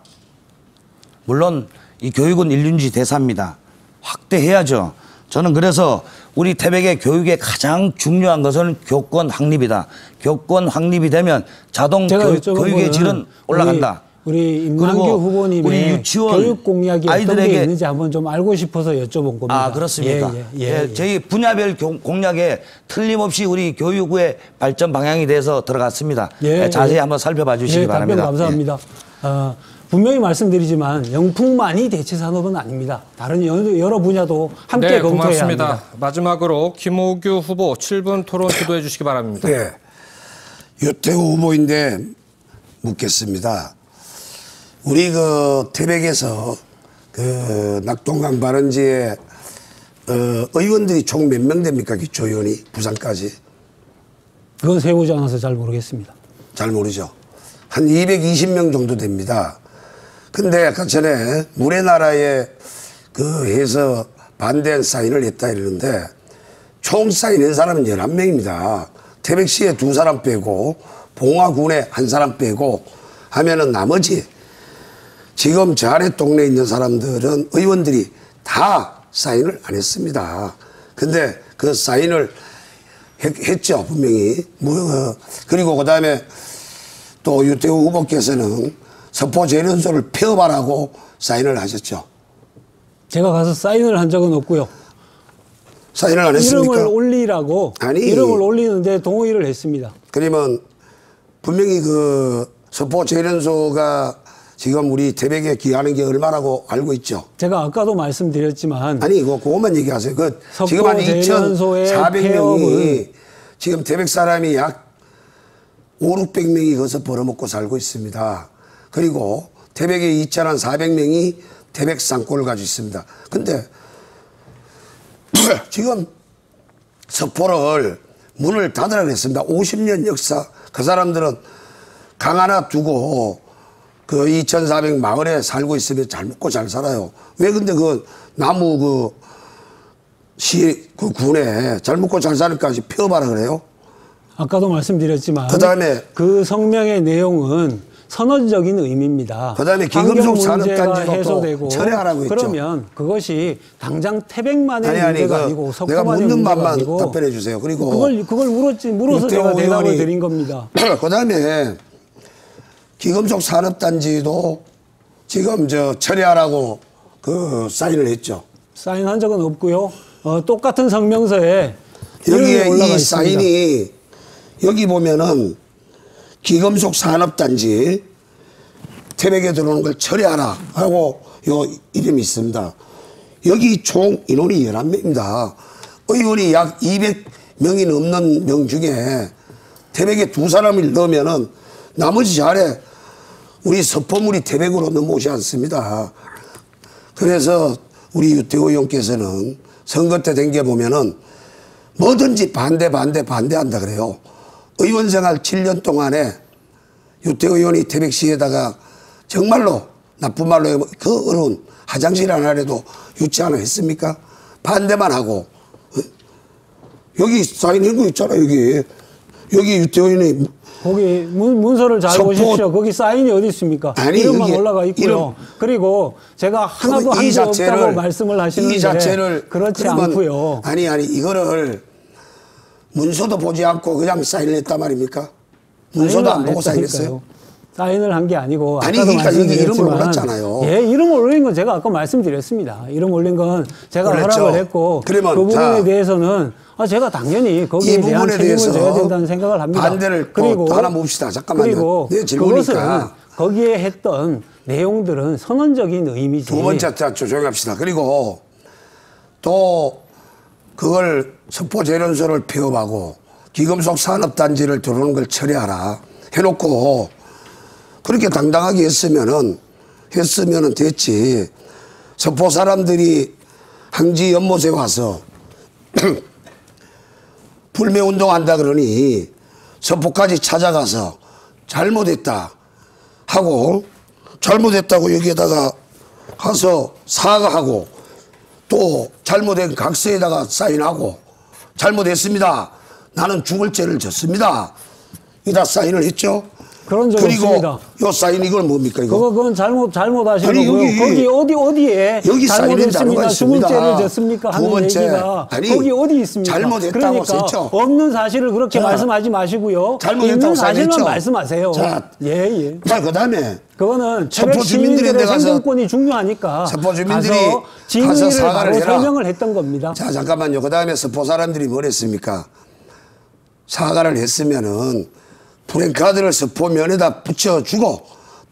물론 이 교육은 인륜지 대사입니다. 확대해야죠. 저는 그래서 우리 태백의 교육의 가장 중요한 것은 교권 확립이다. 교권 확립이 되면 자동 교육, 교육의 거는 질은 올라간다. 우리, 우리 그리고 후보님의 우리 유치원 교육 공약이 어떤 게 아이들에게- 있는지 한번 좀 알고 싶어서 여쭤본 겁니다. 아 그렇습니까? 예, 예, 예, 예, 예. 저희 분야별 교- 공약에 틀림없이 우리 교육의 발전 방향에 대해서 들어갔습니다. 예, 예, 자세히 예. 한번 살펴봐 주시기 바랍니다. 감사합니다. 어, 분명히 말씀드리지만 영풍만이 대체 산업은 아닙니다. 다른 여러, 여러 분야도 함께 네, 검토해야 고맙습니다. 합니다. 마지막으로 김호규 후보 7분 토론 주도해 주시기 바랍니다. 네. 유태호 후보인데 묻겠습니다. 우리 그 태백에서 그 낙동강 발원지에 어, 의원들이 총 몇 명 됩니까? 기초의원이 부산까지 그건 세우지 않아서 잘 모르겠습니다. 잘 모르죠. 한 220명 정도 됩니다. 근데 아까 전에 물의 나라에 그 해서 반대한 사인을 했다 이러는데 총 사인한 사람은 11명입니다. 태백시에 두 사람 빼고 봉화군에 한 사람 빼고 하면은 나머지 지금 저 아래 동네에 있는 사람들은 의원들이 다 사인을 안 했습니다. 근데 그 사인을 했, 죠 분명히. 뭐, 어, 그리고 그 다음에 또 유태우 후보께서는 서포 재련소를 폐업하라고 사인을 하셨죠. 제가 가서 사인을 한 적은 없고요. 사인을 안 이름을 했습니까? 올리라고 아니. 이름을 올리는데 동의를 했습니다. 그러면 분명히 그 서포 재련소가 지금 우리 태백에 기하는 게 얼마라고 알고 있죠. 제가 아까도 말씀드렸지만 아니, 그거 그것만 얘기하세요. 그 지금 한 재련소의 2,400명이 폐업은 지금 태백 사람이 약 5, 600명이 거기서 벌어먹고 살고 있습니다. 그리고 태백에 2,400명이 태백 상골을 가지고 있습니다. 근데 지금 석포를 문을 닫으라 그랬습니다. 50년 역사. 그 사람들은 강 하나 두고 그 2,400 마을에 살고 있으면 잘 먹고 잘 살아요. 왜 근데 그 나무 그 시, 그 군에 잘 먹고 잘 사는까지 폐업하라 그래요? 아까도 말씀드렸지만 그다음에 그 성명의 내용은 선언적인 의미입니다. 그다음에 기금속 산업단지도 또 해소되고 철회하라고 했죠. 그러면 그것이 당장 태백만의 아니, 아니, 문제가 그 아니고 내가 석고만의 묻는 문제가 말만 아니고 답변해 주세요. 그리고 그걸 그걸 물었지 물어서 제가 대답을 드린 겁니다. 그 다음에 기금속 산업단지도 지금 저 처리하라고 그 사인을 했죠. 사인한 적은 없고요. 어, 똑같은 성명서에 여기에 이 있습니다. 사인이 여기 보면은 기금속 산업단지 태백에 들어오는 걸 처리하라 하고 요 이름이 있습니다. 여기 총 인원이 11명입니다. 의원이 약 200명이 넘는 명 중에 태백에 두 사람을 넣으면은 나머지 잘에 우리 서포물이 태백으로 넘어오지 않습니다. 그래서 우리 유태호 의원께서는 선거 때 된 게 보면은 뭐든지 반대 반대 반대한다 그래요. 의원 생활 7년 동안에 유태호 의원이 태백시에다가 정말로 나쁜 말로 그 어려운 화장실 하나라도 유치 하나 했습니까? 반대만 하고 어? 여기 사인한 거 있잖아 여기 여기 유태호 의원이 거기 문, 문서를 잘 석포- 보십시오. 거기 사인이 어디 있습니까? 아니, 이름만 올라가 있고요. 이름- 그리고 제가 하나도 그럼 한이게 없다고 말씀을 하시는데 이 자체를 그렇지 않고요. 아니 아니 이거를 문서도 보지 않고 그냥 사인을 했단 말입니까? 문서도 안 보고. 사인했어요. 사인을 한 게 아니고 아니, 그러니까 여기 이름을 올렸잖아요. 예, 이름 올린 건 제가 아까 말씀드렸습니다. 이름 올린 건 제가 올렸죠. 허락을 했고 그러면 그 부분에 자, 대해서는 아, 제가 당연히 거기에 이 대한 책임을 져야 된다는 생각을 합니다. 반대를 또- 또 하나 봅시다. 잠깐만요. 그리고 내 질문이니까. 그것은 거기에 했던 내용들은 선언적인 의미지. 두 번째 자 조정합시다. 그리고 또 그걸 석포 재련소를 폐업하고 기금속 산업단지를 들어오는 걸 처리하라 해놓고 그렇게 당당하게 했으면은 했으면은 됐지. 석포 사람들이 항지 연못에 와서 불매 운동 한다 그러니 서포까지 찾아가서 잘못했다 하고 잘못했다고 여기에다가 가서 사과하고 또 잘못된 각서에다가 사인하고 잘못했습니다. 나는 죽을 죄를 졌습니다. 이다 사인을 했죠. 그런 적 그리고 없습니다. 요 사인 이건 뭡니까 이거? 그거 그건 잘못 잘못하신 아니, 거고요. 여기- 거기 어디 어디에 여기 잘못했습니다. 있습니다. 죄를 졌습니까 두 하는 번째, 얘기가 아니, 거기 어디 있습니까? 잘못했다고 그러니까 썼죠. 없는 사실을 그렇게 자, 말씀하지 마시고요. 잘못했다고 있는 사실만 사인했죠. 말씀하세요. 자, 예 예. 자 그다음에 그거는 석포 가서- 생존권이 중요하니까 석포 주민들이 가서 진위를 바로 해라. 설명을 했던 겁니다. 자 잠깐만요. 그다음에 석포 사람들이 뭘 했습니까? 사과를 했으면은 프랭카드를 석포 면에다 붙여주고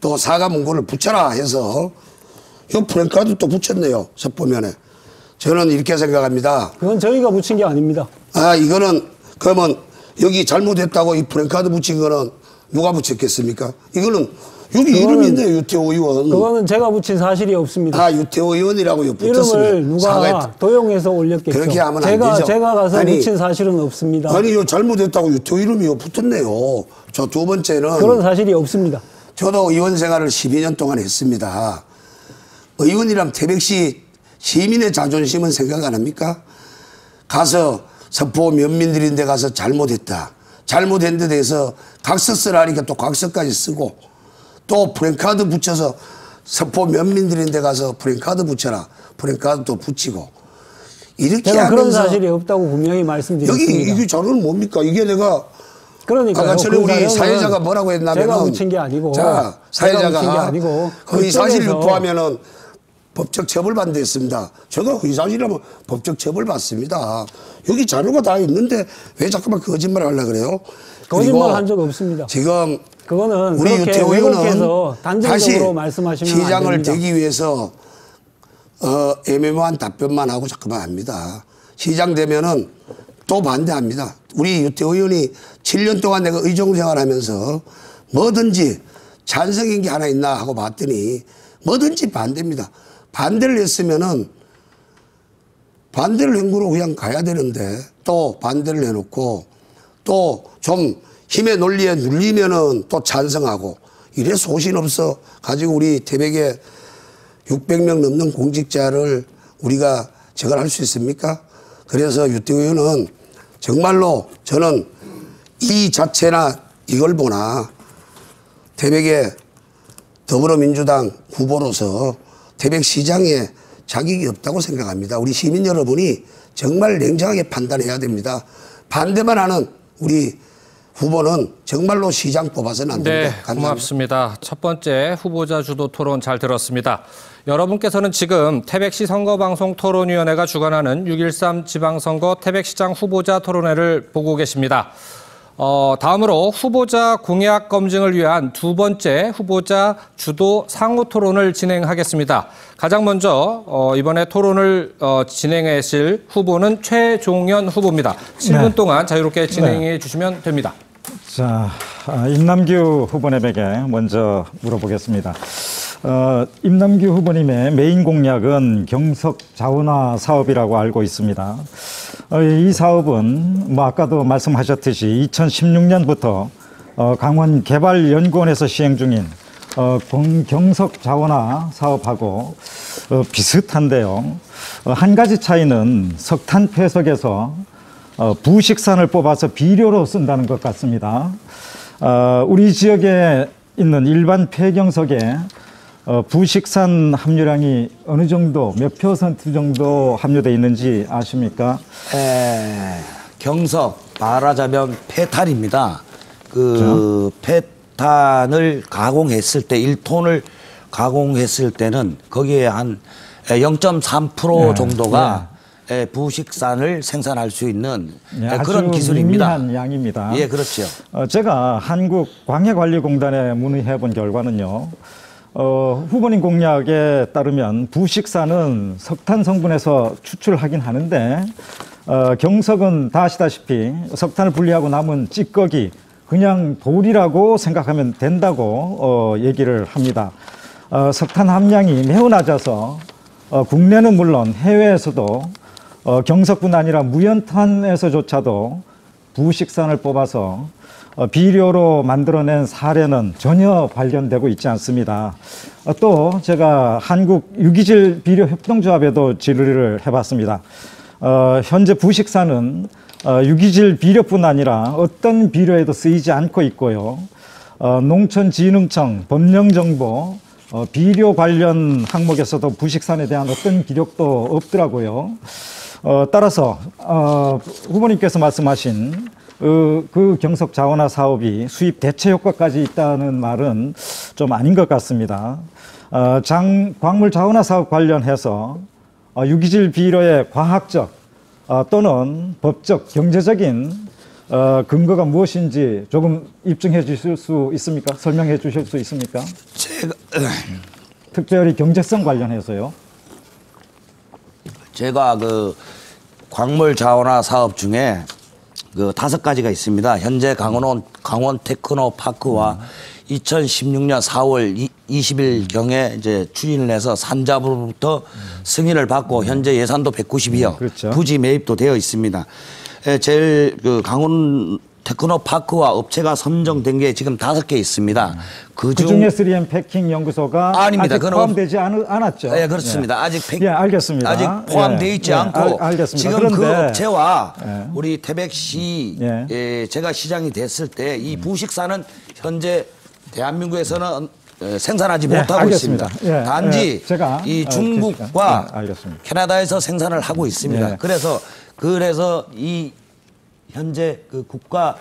또 사과 문구를 붙여라 해서 이 프랭카드 또 붙였네요. 석포 면에. 저는 이렇게 생각합니다. 그건 저희가 붙인 게 아닙니다. 아 이거는 그러면 여기 잘못했다고 이 프랭카드 붙인 거는 누가 붙였겠습니까? 이거는 여기 있네요. 유태호 의원. 그거는 제가 붙인 사실이 없습니다. 아 유태호 의원이라고 이거 이름을 누가 사과했다. 도용해서 올렸겠죠. 그렇게 하면 안 제가 되죠. 제가 가서 아니, 붙인 사실은 없습니다. 아니 요 잘못했다고 유태호 이름이 요 붙었네요. 저 두 번째는 그런 사실이 없습니다. 저도 의원 생활을 12년 동안 했습니다. 의원이란 태백시 시민의 자존심은 생각 안 합니까? 가서 석포 면민들인데 가서 잘못했다. 잘못한 데 대해서 각서 쓰라 하니까 또 각서까지 쓰고 또 프랭카드 붙여서 석포 면민들인데 가서 프랭카드 붙여라. 프랭카드 또 붙이고 이렇게 제가 그런 하면서 사실이 없다고 분명히 여기 말씀드렸습니다. 이게 자료는 뭡니까? 이게 내가 그러니까 아까 전에 우리 사회자가 뭐라고 했냐면은 제가 붙인 게 아니고 자 사회자가 붙인 게 아니고 거의 사실 그쪽에서 유포하면은 법적 처벌 받는다했습니다. 제가 의사실이라면 법적 처벌 받습니다. 여기 자료가 다 있는데 왜 자꾸만 거짓말 하려 그래요? 거짓말 한 적 없습니다. 지금 그거는 우리 유태호 왜곡해서 의원은 다시 시장을 됩니다. 대기 위해서 어, 애매모호한 답변만 하고 자꾸만 합니다. 시장 되면은 또 반대합니다. 우리 유태호 의원이 7년 동안 내가 의정 생활하면서 뭐든지 찬성인 게 하나 있나 하고 봤더니 뭐든지 반대입니다. 반대를 했으면은 반대를 한 거로 그냥 가야 되는데 또 반대를 해놓고 또 좀 힘의 논리에 눌리면은 또 찬성하고 이래 소신 없어 가지고 우리 태백에 600명 넘는 공직자를 우리가 저걸 할수 있습니까? 그래서 유태우 의원은 정말로 저는 이 자체나 이걸 보나 태백의 더불어민주당 후보로서 태백시장에 자격이 없다고 생각합니다. 우리 시민 여러분이 정말 냉정하게 판단해야 됩니다. 반대만 하는 우리 후보는 정말로 시장 뽑아서는 안 됩니다. 네, 감사합니다. 고맙습니다. 첫 번째 후보자 주도 토론 잘 들었습니다. 여러분께서는 지금 태백시 선거방송 토론위원회가 주관하는 6.13 지방선거 태백시장 후보자 토론회를 보고 계십니다. 어, 다음으로 후보자 공약 검증을 위한 두 번째 후보자 주도 상호 토론을 진행하겠습니다. 가장 먼저 어, 이번에 토론을 어, 진행하실 후보는 최종현 후보입니다. 7분 네. 동안 자유롭게 진행해 주시면 됩니다. 자, 아, 임남규 후보님에게 먼저 물어보겠습니다. 어, 임남규 후보님의 메인 공약은 경석 자원화 사업이라고 알고 있습니다. 어, 이 사업은 뭐 아까도 말씀하셨듯이 2016년부터 어, 강원 개발연구원에서 시행 중인 어, 공- 경석 자원화 사업하고 어, 비슷한데요. 어, 한 가지 차이는 석탄 폐석에서 어, 부식산을 뽑아서 비료로 쓴다는 것 같습니다. 어, 우리 지역에 있는 일반 폐경석에 어, 부식산 함유량이 어느 정도, 몇 퍼센트 정도 함유되어 있는지 아십니까? 에, 경석 말하자면 폐탄입니다. 그 폐탄을 가공했을 때 1톤을 가공했을 때는 거기에 한 0.3% 네, 정도가 에, 부식산을 생산할 수 있는 예, 에, 아주 그런 기술입니다. 미미한 양입니다. 예, 그렇죠. 어, 제가 한국 광해관리공단에 문의해 본 결과는요. 어, 후보님 공약에 따르면 부식산은 석탄 성분에서 추출하긴 하는데 어, 경석은 다 아시다시피 석탄을 분리하고 남은 찌꺼기 그냥 돌이라고 생각하면 된다고 어, 얘기를 합니다. 어, 석탄 함량이 매우 낮아서 어, 국내는 물론 해외에서도 어, 경석뿐 아니라 무연탄에서조차도 부식산을 뽑아서 어, 비료로 만들어낸 사례는 전혀 발견되고 있지 않습니다. 어, 또 제가 한국 유기질 비료 협동조합에도 질의를 해봤습니다. 어, 현재 부식산은 어, 유기질 비료뿐 아니라 어떤 비료에도 쓰이지 않고 있고요. 어, 농촌진흥청 법령정보 어, 비료 관련 항목에서도 부식산에 대한 어떤 기록도 없더라고요. 어, 따라서 어, 후보님께서 말씀하신 그, 그 경석 자원화 사업이 수입 대체 효과까지 있다는 말은 좀 아닌 것 같습니다. 어, 장, 광물 자원화 사업 관련해서 어, 유기질 비료의 과학적 어, 또는 법적, 경제적인 어, 근거가 무엇인지 조금 입증해 주실 수 있습니까? 설명해 주실 수 있습니까? 제가 특별히 경제성 관련해서요. 제가 그 광물 자원화 사업 중에 그 다섯 가지가 있습니다. 현재 강원 강원 테크노 파크와 2016년 4월 20일 경에 이제 추진을 해서 산자부로부터 승인을 받고 현재 예산도 192억, 그렇죠. 부지 매입도 되어 있습니다. 에, 제일 그 강원 테크노 파크와 업체가 선정된 게 지금 다섯 개 있습니다. 그 그중 중에 3M 패킹 연구소가 아닙니다. 아직 포함되지 않, 않았죠. 예, 그렇습니다. 아직 백- 예, 알겠습니다. 아직 포함되어 예, 있지 예, 않고 알. 지금 그 그런데 업체와 예. 우리 태백시 예. 예, 제가 시장이 됐을 때 이 부식산은 현재 대한민국에서는 에, 생산하지 예, 못하고 알겠습니다. 있습니다. 예, 단지 예, 제가, 이 어, 중국과 예. 캐나다에서 생산을 하고 있습니다. 예. 그래서 그래서 이 현재 그 국가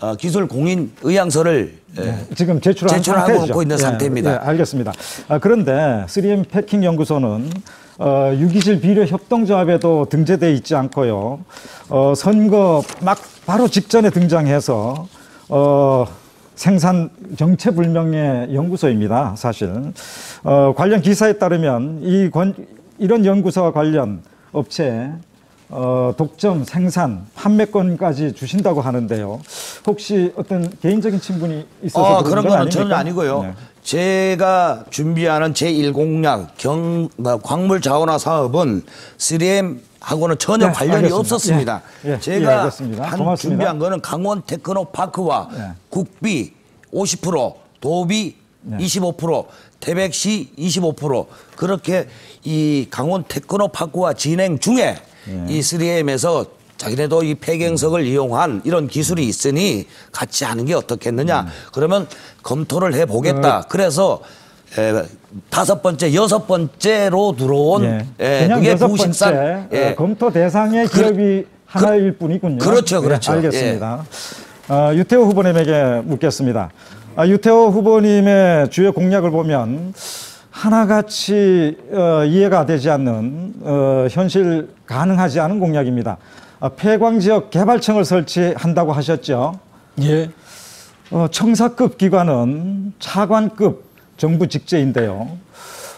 어, 기술 공인 의향서를 에, 지금 제출한 제출하고 상태죠. 있는 예, 상태입니다. 예, 알겠습니다. 아, 그런데 3M 패킹 연구소는 어, 유기질 비료 협동조합에도 등재돼 있지 않고요. 어, 선거 막 바로 직전에 등장해서 어, 생산 정체불명의 연구소입니다. 사실 어, 관련 기사에 따르면 이 권, 이런 연구소와 관련 업체 어, 독점, 생산, 판매권까지 주신다고 하는데요. 혹시 어떤 개인적인 친분이 있어서 어, 그런 그런 건 전혀? 아니고요. 네. 제가 준비하는 제1공약 경 뭐, 광물 자원화 사업은 3M하고는 전혀 네, 관련이 알겠습니다. 없었습니다. 예, 예, 예, 제가 알겠습니다. 한 고맙습니다. 준비한 거는 강원 테크노파크와 네. 국비 50%, 도비 25%, 태백시 25% 그렇게 이 강원 테크노파크와 진행 중에 네. 이 3M에서 자기네도 이 폐경석을 이용한 이런 기술이 있으니 같이 하는 게 어떻겠느냐. 음. 그러면 검토를 해 어. 보겠다. 그래서 에, 다섯 번째, 여섯 번째로 들어온 예. 에, 그냥 그게 여섯 부신산 번째 예. 어, 검토 대상의 그- 기업이 하나일 뿐이군요. 그렇죠, 네, 그렇죠. 알겠습니다. 어, 유태호 후보님에게 묻겠습니다. 아, 유태호 후보님의 주요 공약을 보면 하나같이 어, 이해가 되지 않는 어, 현실 가능하지 않은 공약입니다. 아, 폐광 지역 개발청을 설치한다고 하셨죠. 예. 어, 청사급 기관은 차관급 정부 직제인데요.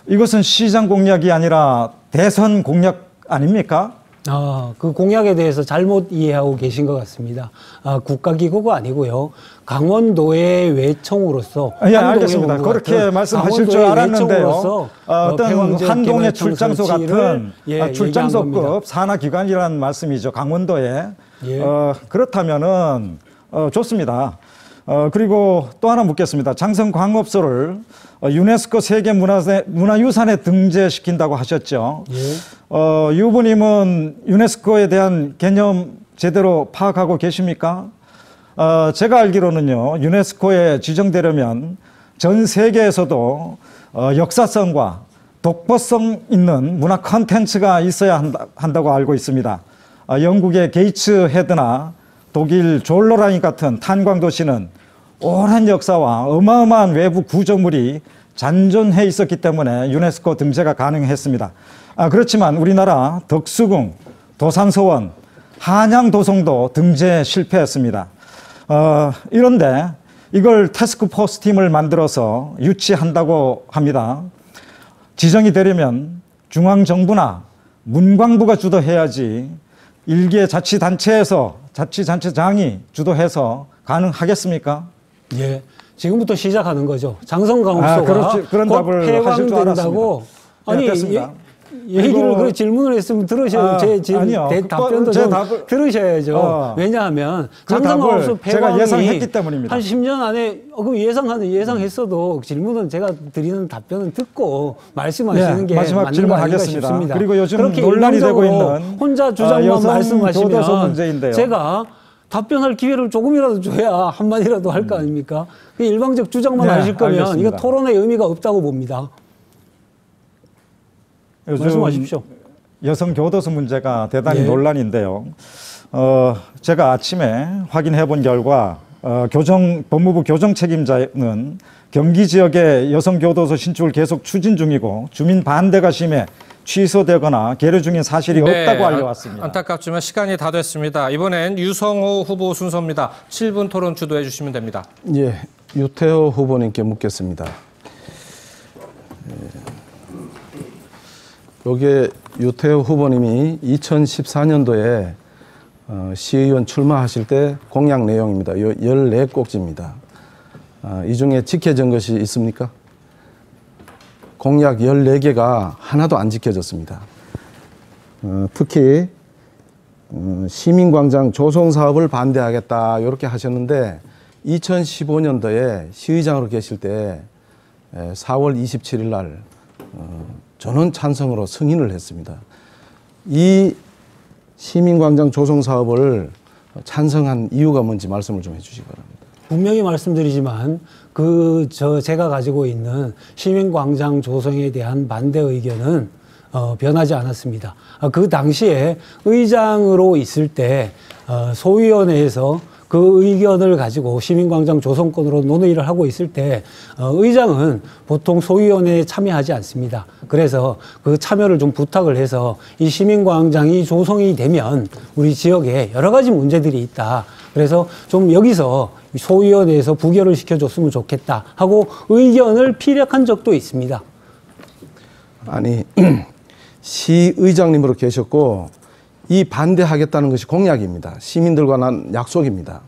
이것은 시장 공약이 아니라 대선 공약 아닙니까? 아, 그 공약에 대해서 잘못 이해하고 계신 것 같습니다. 아, 국가기구가 아니고요. 강원도의 외청으로서. 예, 한동의 알겠습니다. 그렇게 말씀하실 줄 알았는데요. 어, 폐광지역 한동의 출장소 같은 예, 아. 출장소급 산하기관이라는 말씀이죠. 강원도에. 예. 어, 그렇다면은 어, 좋습니다. 어, 그리고 또 하나 묻겠습니다. 장성광업소를 어, 유네스코 세계 문화재, 문화 유산에 등재시킨다고 하셨죠. 예. 어, 유 후보님은 유네스코에 대한 개념 제대로 파악하고 계십니까? 어, 제가 알기로는요, 유네스코에 지정되려면 전 세계에서도 어, 역사성과 독보성 있는 문화 컨텐츠가 있어야 한다, 한다 고 알고 있습니다. 어, 영국의 게이츠헤드나 독일 졸페라인 같은 탄광 도시는 오랜 역사와 어마어마한 외부 구조물이 잔존해 있었기 때문에 유네스코 등재가 가능했습니다. 아, 그렇지만 우리나라 덕수궁, 도산서원, 한양도성도 등재 실패했습니다. 어, 이런데 이걸 태스크포스 팀을 만들어서 유치한다고 합니다. 지정이 되려면 중앙정부나 문광부가 주도해야지 일개 자치단체에서 자치단체장이 주도해서 가능하겠습니까? 예. 지금부터 시작하는 거죠. 장성강업소가 아, 그렇지. 그런 곧 답을 하실 줄. 알았습니다. 아니. 예, 얘기를 그 질문을 했으면 들으셔야 아, 제 지금 아니요. 대- 그 답변도 제좀 답을- 들으셔야죠. 어. 왜냐하면 그 제가 폐광이 예상했기 때문입니다. 한 10년 안에 어, 그럼 예상하는 예상했어도 질문은 제가 드리는 답변은 듣고 말씀하시는 네, 게 마지막 맞는 질문하겠습니다. 싶습니다. 그리고 요즘 그렇게 논란이 되고 있는 혼자 주장만 아, 말씀하시면. 제가 답변할 기회를 조금이라도 줘야 한마디라도 할 거 아닙니까? 그 일방적 주장만 네, 하실 거면 알겠습니다. 이거 토론의 의미가 없다고 봅니다. 말씀하십시오. 여성 교도소 문제가 대단히 예. 논란인데요. 어, 제가 아침에 확인해 본 결과 어, 교정 법무부 교정 책임자는 경기 지역의 여성 교도소 신축을 계속 추진 중이고 주민 반대가 심해 취소되거나 계류 중인 사실이 없다고 안- 알려왔습니다. 안타깝지만 시간이 다 됐습니다. 이번엔 유성호 후보 순서입니다. 7분 토론 주도해 주시면 됩니다. 예, 유태호 후보님께 묻겠습니다. 여기에 유태호 후보님이 2014년도에 어, 시의원 출마하실 때 공약 내용입니다. 요 14꼭지입니다. 아, 이 중에 지켜진 것이 있습니까? 공약 14개가 하나도 안 지켜졌습니다. 어, 특히 어, 시민광장 조성 사업을 반대하겠다 이렇게 하셨는데 2015년도에 시의장으로 계실 때 에, 4월 27일 날 어, 전원 찬성으로 승인을 했습니다. 이 시민광장 조성 사업을 찬성한 이유가 뭔지 말씀을 좀 해주시기 바랍니다. 분명히 말씀드리지만 그 저 제가 가지고 있는 시민광장 조성에 대한 반대 의견은 어, 변하지 않았습니다. 아, 그 당시에 의장으로 있을 때 어, 소위원회에서 그 의견을 가지고 시민광장 조성권으로 논의를 하고 있을 때 어, 의장은 보통 소위원회에 참여하지 않습니다. 그래서 그 참여를 좀 부탁을 해서 이 시민광장이 조성이 되면 우리 지역에 여러 가지 문제들이 있다. 그래서 좀 여기서 소위원회에서 부결을 시켜줬으면 좋겠다 하고 의견을 피력한 적도 있습니다. 아니 시의장님으로 계셨고 이 반대하겠다는 것이 공약입니다. 시민들과 난 약속입니다.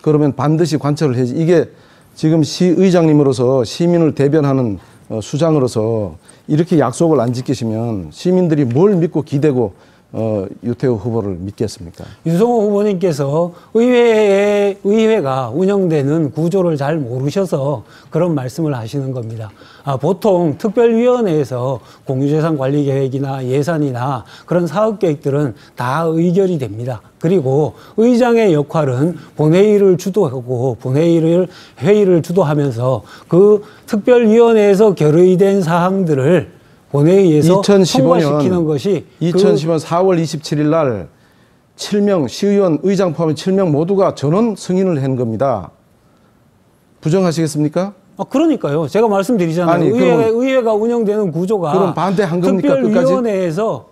그러면 반드시 관철을 해야지. 이게 지금 시의장님으로서 시민을 대변하는 어, 수장으로서 이렇게 약속을 안 지키시면 시민들이 뭘 믿고 기대고 어, 유태호 후보를 믿겠습니까? 유성호 후보님께서 의회에 의회가 운영되는 구조를 잘 모르셔서 그런 말씀을 하시는 겁니다. 아, 보통 특별위원회에서 공유재산 관리 계획이나 예산이나 그런 사업 계획들은 다 의결이 됩니다. 그리고 의장의 역할은 본회의를 주도하고 본회의를 회의를 주도하면서 그 특별위원회에서 결의된 사항들을 본회의에서 통과시키는 것이 그 2015년 4월 27일 날 7명 시의원 의장 포함해 7명 모두가 전원 승인을 한 겁니다. 부정하시겠습니까? 아, 그러니까요. 제가 말씀드리잖아요. 아니, 의회, 그러면- 의회가 운영되는 구조가 그럼 반대한 겁니까, 특별위원회에서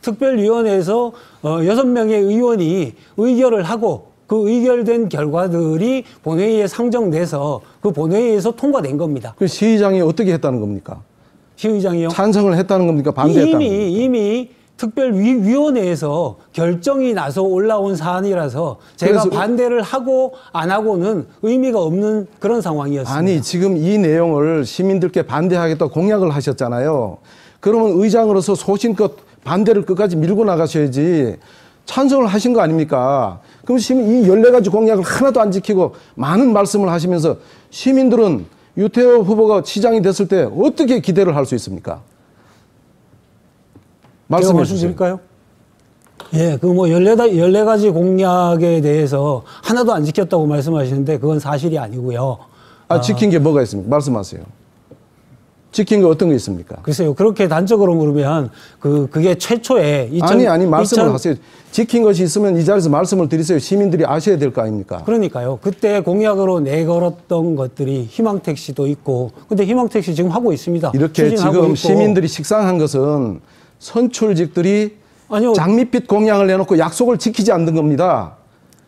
특별위원회에서 어, 여섯 명의 의원이 의결을 하고 그 의결된 결과들이 본회의에 상정돼서 그 본회의에서 통과된 겁니다. 그 시의장이 어떻게 했다는 겁니까? 시 의장이요. 찬성을 했다는 겁니까? 반대했다는 겁니까? 이미 이미 특별위원회에서 결정이 나서 올라온 사안이라서 제가 반대를 하고 안 하고는 의미가 없는 그런 상황이었습니다. 아니 지금 이 내용을 시민들께 반대하겠다 공약을 하셨잖아요. 그러면 의장으로서 소신껏 반대를 끝까지 밀고 나가셔야지 찬성을 하신 거 아닙니까? 그럼 시민 이 14가지 공약을 하나도 안 지키고 많은 말씀을 하시면서 시민들은 유태호 후보가 시장이 됐을 때 어떻게 기대를 할 수 있습니까? 말씀해. 말씀드릴까요? 예, 그뭐 14, 14 가지 공약에 대해서 하나도 안 지켰다고 말씀하시는데 그건 사실이 아니고요. 아, 지킨 게 뭐가 있습니까? 말씀하세요. 지킨 게 어떤 게 있습니까? 글쎄요, 그렇게 단적으로 물으면 그, 그게 최초에 2000, 아니 아니 말씀을 2000 하세요. 지킨 것이 있으면 이 자리에서 말씀을 드리세요. 시민들이 아셔야 될 거 아닙니까? 그러니까요. 그때 공약으로 내걸었던 것들이 희망택시도 있고, 근데 희망택시 지금 하고 있습니다. 이렇게 지금 있고. 시민들이 식상한 것은 선출직들이 아니요. 장밋빛 공약을 내놓고 약속을 지키지 않는 겁니다.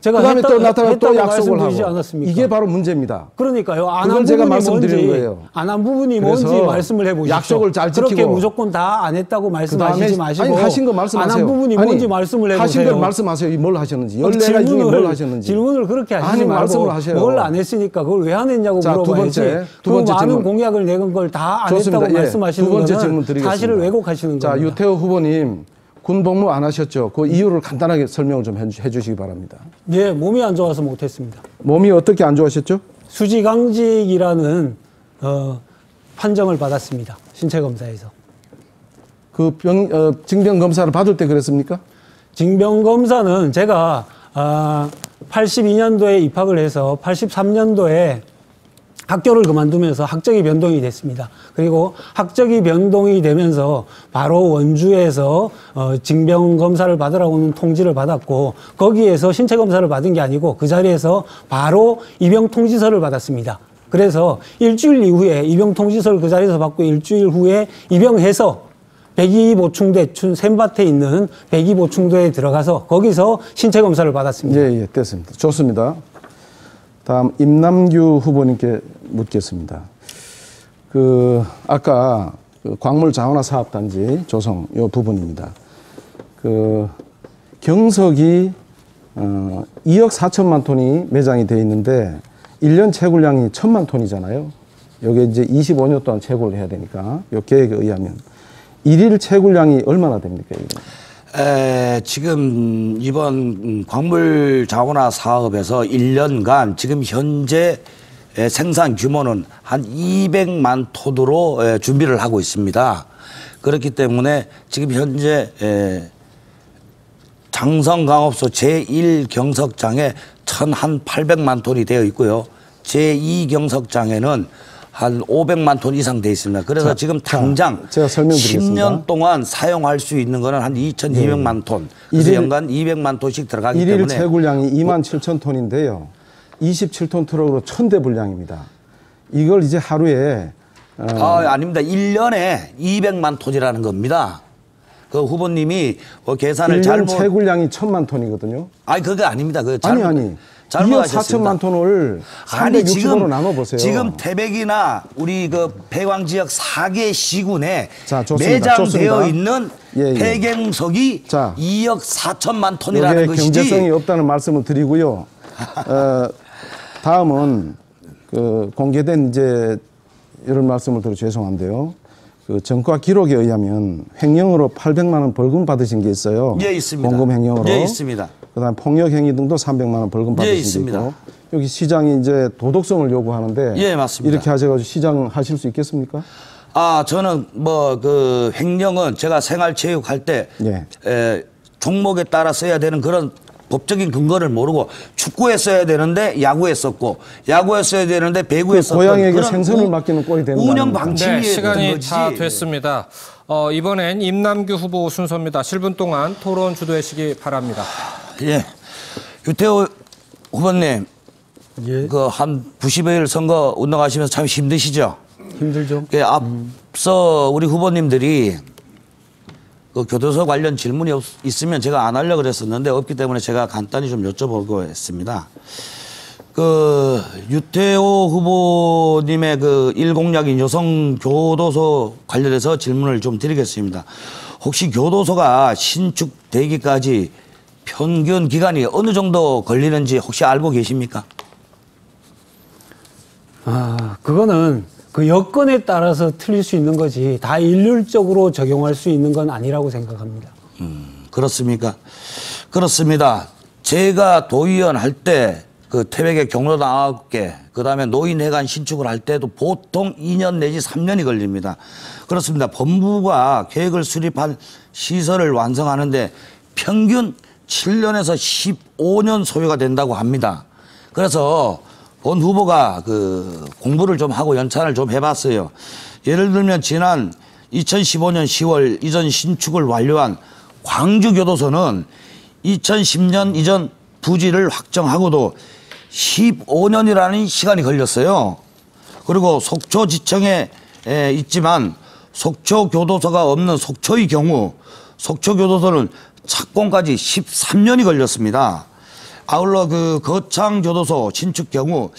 제가 그다음에 했다, 또 나타나서 또 약속을 하고 않았습니까? 이게 바로 문제입니다. 그러니까요. 안 그걸 한 제가 뭔지, 거예요. 안 한 부분이 뭔지 말씀을 해보십시오. 약속을 잘 그렇게 지키고 무조건 다 안 했다고 말씀하시지 마시고 아니 하신 거 말씀하세요. 안 한 부분이 아니, 뭔지 말씀을 해보세요. 하신 걸 말씀하세요. 뭘 하셨는지. 어, 14가지 중에 뭘 하셨는지. 질문을 그렇게 하시지 아니, 말고. 뭘 안 했으니까 그걸 왜 안 했냐고 자, 두 물어봐야지. 번째, 두그 번째 많은 질문. 공약을 내건 걸 다 안. 했다고 예, 말씀하시는 두 번째 질문 드리겠습니다. 사실을 왜곡하시는 자, 겁니다. 유태호 후보님 군 복무 안 하셨죠? 그 이유를 간단하게 설명을 좀 해주- 해주시기 바랍니다. 예, 몸이 안 좋아서 못했습니다. 몸이 어떻게 안 좋아하셨죠? 수지강직이라는 어, 판정을 받았습니다. 신체 검사에서. 그 병, 어, 징병 검사를 받을 때 그랬습니까? 징병 검사는 제가 아, 82년도에 입학을 해서 83년도에 학교를 그만두면서 학적이 변동이 됐습니다. 그리고 학적이 변동이 되면서 바로 원주에서 어, 징병 검사를 받으라고 는 통지를 받았고 거기에서 신체 검사를 받은 게 아니고 그 자리에서 바로 입영 통지서를 받았습니다. 그래서 일주일 이후에 입영 통지서를 그 자리에서 받고 일주일 후에 입영해서 백이 보충대 춘 샘밭에 있는 백이 보충대에 들어가서 거기서 신체 검사를 받았습니다. 예, 예, 됐습니다. 좋습니다. 다음 임남규 후보님께 묻겠습니다. 그 아까 그 광물 자원화 사업 단지 조성 요 부분입니다. 그 경석이 어 2억 4천만 톤이 매장이 돼 있는데 1년 채굴량이 1천만 톤이잖아요. 여기 이제 25년 동안 채굴을 해야 되니까 요 계획에 의하면 일일 채굴량이 얼마나 됩니까? 이게? 에, 지금 이번 음, 광물 자원화 사업에서 1년간 지금 현재 에, 생산 규모는 한 200만 톤으로 에, 준비를 하고 있습니다. 그렇기 때문에 지금 현재 에, 장성강업소 제1경석장에 천한 800만 톤이 되어 있고요. 제2경석장에는 한 500만 톤 이상 되어 있습니다. 그래서 자, 지금 자, 당장 제가 설명드리겠습니다. 10년 동안 사용할 수 있는 거는 한 2,200만 톤. 그래서 일일- 연간 200만 톤씩 들어가기 일일 때문에 채굴량이 2만 7천 톤인데요. 27톤 트럭으로 1000대 분량입니다. 이걸 이제 하루에 어, 아, 아닙니다. 1년에 200만 톤이라는 겁니다. 그 후보님이 뭐 계산을 1년 잘못 채굴량이 1000만 톤이거든요. 아니 그거 아닙니다. 그 아니 잘못, 아니. 2억 잘못하셨습니다. 4천만 톤을 아니 360으로 지금 나눠 보세요. 지금 태백이나 우리 그 폐광 지역 4개 시군에 자, 좋습니다. 매장되어 좋습니다. 있는 예, 예. 폐경석이 자. 2억 4천만 톤이라는 것이지. 경제성이 없다는 말씀을 드리고요. 어, 다음은 그 공개된 이제 이런 말씀을 드려 죄송한데요. 그 전과 기록에 의하면 횡령으로 800만 원 벌금 받으신 게 있어요. 예, 있습니다. 공금 횡령으로. 예, 있습니다. 그다음 폭력 행위 등도 300만 원 벌금 예, 받으신 게 있습니다. 있고 여기 시장이 이제 도덕성을 요구하는데 예, 맞습니다. 이렇게 하셔 가지고 시장 하실 수 있겠습니까? 아, 저는 뭐 그 횡령은 제가 생활 체육 할때 예. 에, 종목에 따라 써야 되는 그런 법적인 근거를 모르고 축구에 써야 되는데 야구에 썼고 야구에 써야 되는데 배구에 그 썼던 고양이에게 생선을 우- 맡기는 꼴이 되는 거 운영? 방침이 네, 시간이 거지. 다 됐습니다. 어, 이번엔 임남규 후보 순서입니다. 7분 동안 토론 주도해 주시기 바랍니다. 예. 유태호 후보님, 예, 그한 90일 선거 운동하시면서 참 힘드시죠? 힘들죠. 그 앞서 우리 후보님들이 그 교도소 관련 질문이 없, 있으면 제가 안 하려고 그랬었는데 없기 때문에 제가 간단히 좀 여쭤보고 했습니다. 그 유태호 후보님의 그 일공약인 여성 교도소 관련해서 질문을 좀 드리겠습니다. 혹시 교도소가 신축되기까지 평균 기간이 어느 정도 걸리는지 혹시 알고 계십니까? 아, 그거는 그 여건에 따라서 틀릴 수 있는 거지 다 일률적으로 적용할 수 있는 건 아니라고 생각합니다. 그렇습니까? 그렇습니다. 제가 도의원 할 때 그 태백의 경로당 9개, 그 다음에 노인회관 신축을 할 때도 보통 2년 내지 3년이 걸립니다. 그렇습니다. 법무부가 계획을 수립한 시설을 완성하는데 평균 7년에서 15년 소요가 된다고 합니다. 그래서 본 후보가 그 공부를 좀 하고 연찬을 좀 해봤어요. 예를 들면 지난 2015년 10월 이전 신축을 완료한 광주교도소는 2010년 이전 부지를 확정하고도 15년이라는 시간이 걸렸어요. 그리고 속초지청에 에, 있지만 속초교도소가 없는 속초의 경우 속초교도소는 착공까지 13년이 걸렸습니다. 아울러 그 거창 교도소 신축 경우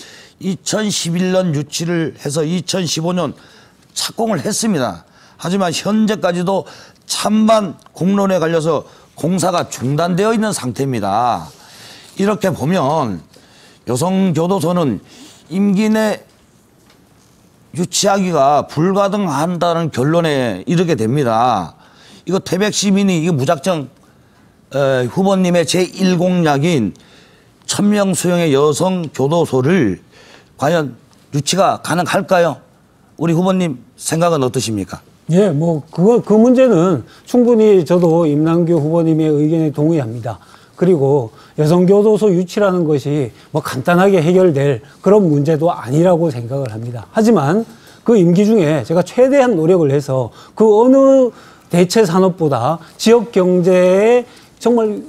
2011년 유치를 해서 2015년 착공을 했습니다. 하지만 현재까지도 찬반 공론에 갈려서 공사가 중단되어 있는 상태입니다. 이렇게 보면 여성교도소는 임기 내 유치하기가 불가능한다는 결론에 이르게 됩니다. 이거 태백 시민이 이게 무작정 에, 후보님의 제1공약인 천명 수용의 여성 교도소를 과연 유치가 가능할까요? 우리 후보님 생각은 어떠십니까? 예, 뭐 그거 그 문제는 충분히 저도 임남규 후보님의 의견에 동의합니다. 그리고 여성교도소 유치라는 것이 뭐 간단하게 해결될 그런 문제도 아니라고 생각을 합니다. 하지만 그 임기 중에 제가 최대한 노력을 해서 그 어느 대체 산업보다 지역 경제에 정말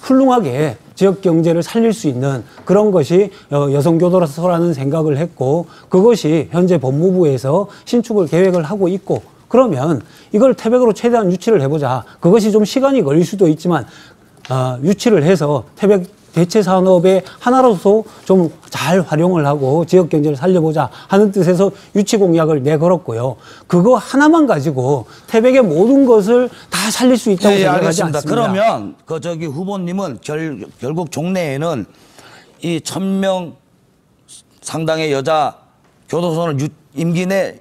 훌륭하게 지역 경제를 살릴 수 있는 그런 것이 어, 여성 교도소라는 생각을 했고 그것이 현재 법무부에서 신축을 계획을 하고 있고 그러면 이걸 태백으로 최대한 유치를 해보자. 그것이 좀 시간이 걸릴 수도 있지만 아, 유치를 해서 태백 대체 산업의 하나로서 좀 잘 활용을 하고 지역 경제를 살려보자 하는 뜻에서 유치 공약을 내걸었고요. 그거 하나만 가지고 태백의 모든 것을 다 살릴 수 있다고 예, 예, 생각하지 알겠습니다. 않습니다. 그러면 그 저기 후보님은 결, 결국 종래에는 이 천 명 상당의 여자 교도소는 유- 임기 내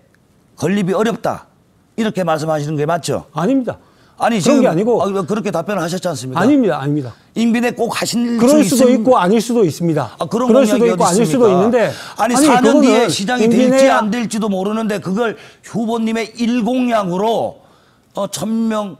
건립이 어렵다 이렇게 말씀하시는 게 맞죠? 아닙니다. 아니 그런 지금 게 아니고 아, 그렇게 답변을 하셨지 않습니까? 아닙니다. 아닙니다. 내꼭 하실 그럴 수 수도 있음- 있고 아닐 수도 있습니다. 아, 그런 그럴 수도 있고 아닐 수도? 있는데 아니, 4년 그거는 뒤에 시장이 임기 될지 안 될지도 모르는데 그걸 후보님의 일공약으로 어, 천명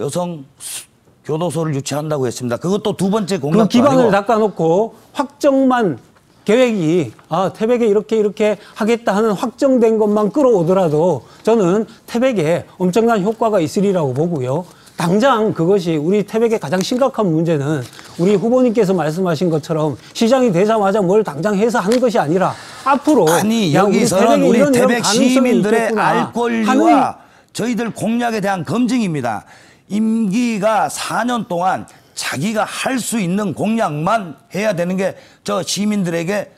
여성 수- 교도소를 유치한다고 했습니다. 그것도 두 번째 그 공약도 기반을 닦아놓고 확정만 계획이 아 태백에 이렇게 이렇게 하겠다 하는 확정된 것만 끌어오더라도 저는 태백에 엄청난 효과가 있으리라고 보고요. 당장 그것이 우리 태백의 가장 심각한 문제는 우리 후보님께서 말씀하신 것처럼 시장이 되자마자 뭘 당장 해서 하는 것이 아니라 앞으로 아니 야, 여기서는 우리 태백 가능성이 시민들의 알 권리와 저희들 공약에 대한 검증입니다. 임기가 4년 동안 자기가 할 수 있는 공약만 해야 되는 게 저 시민들에게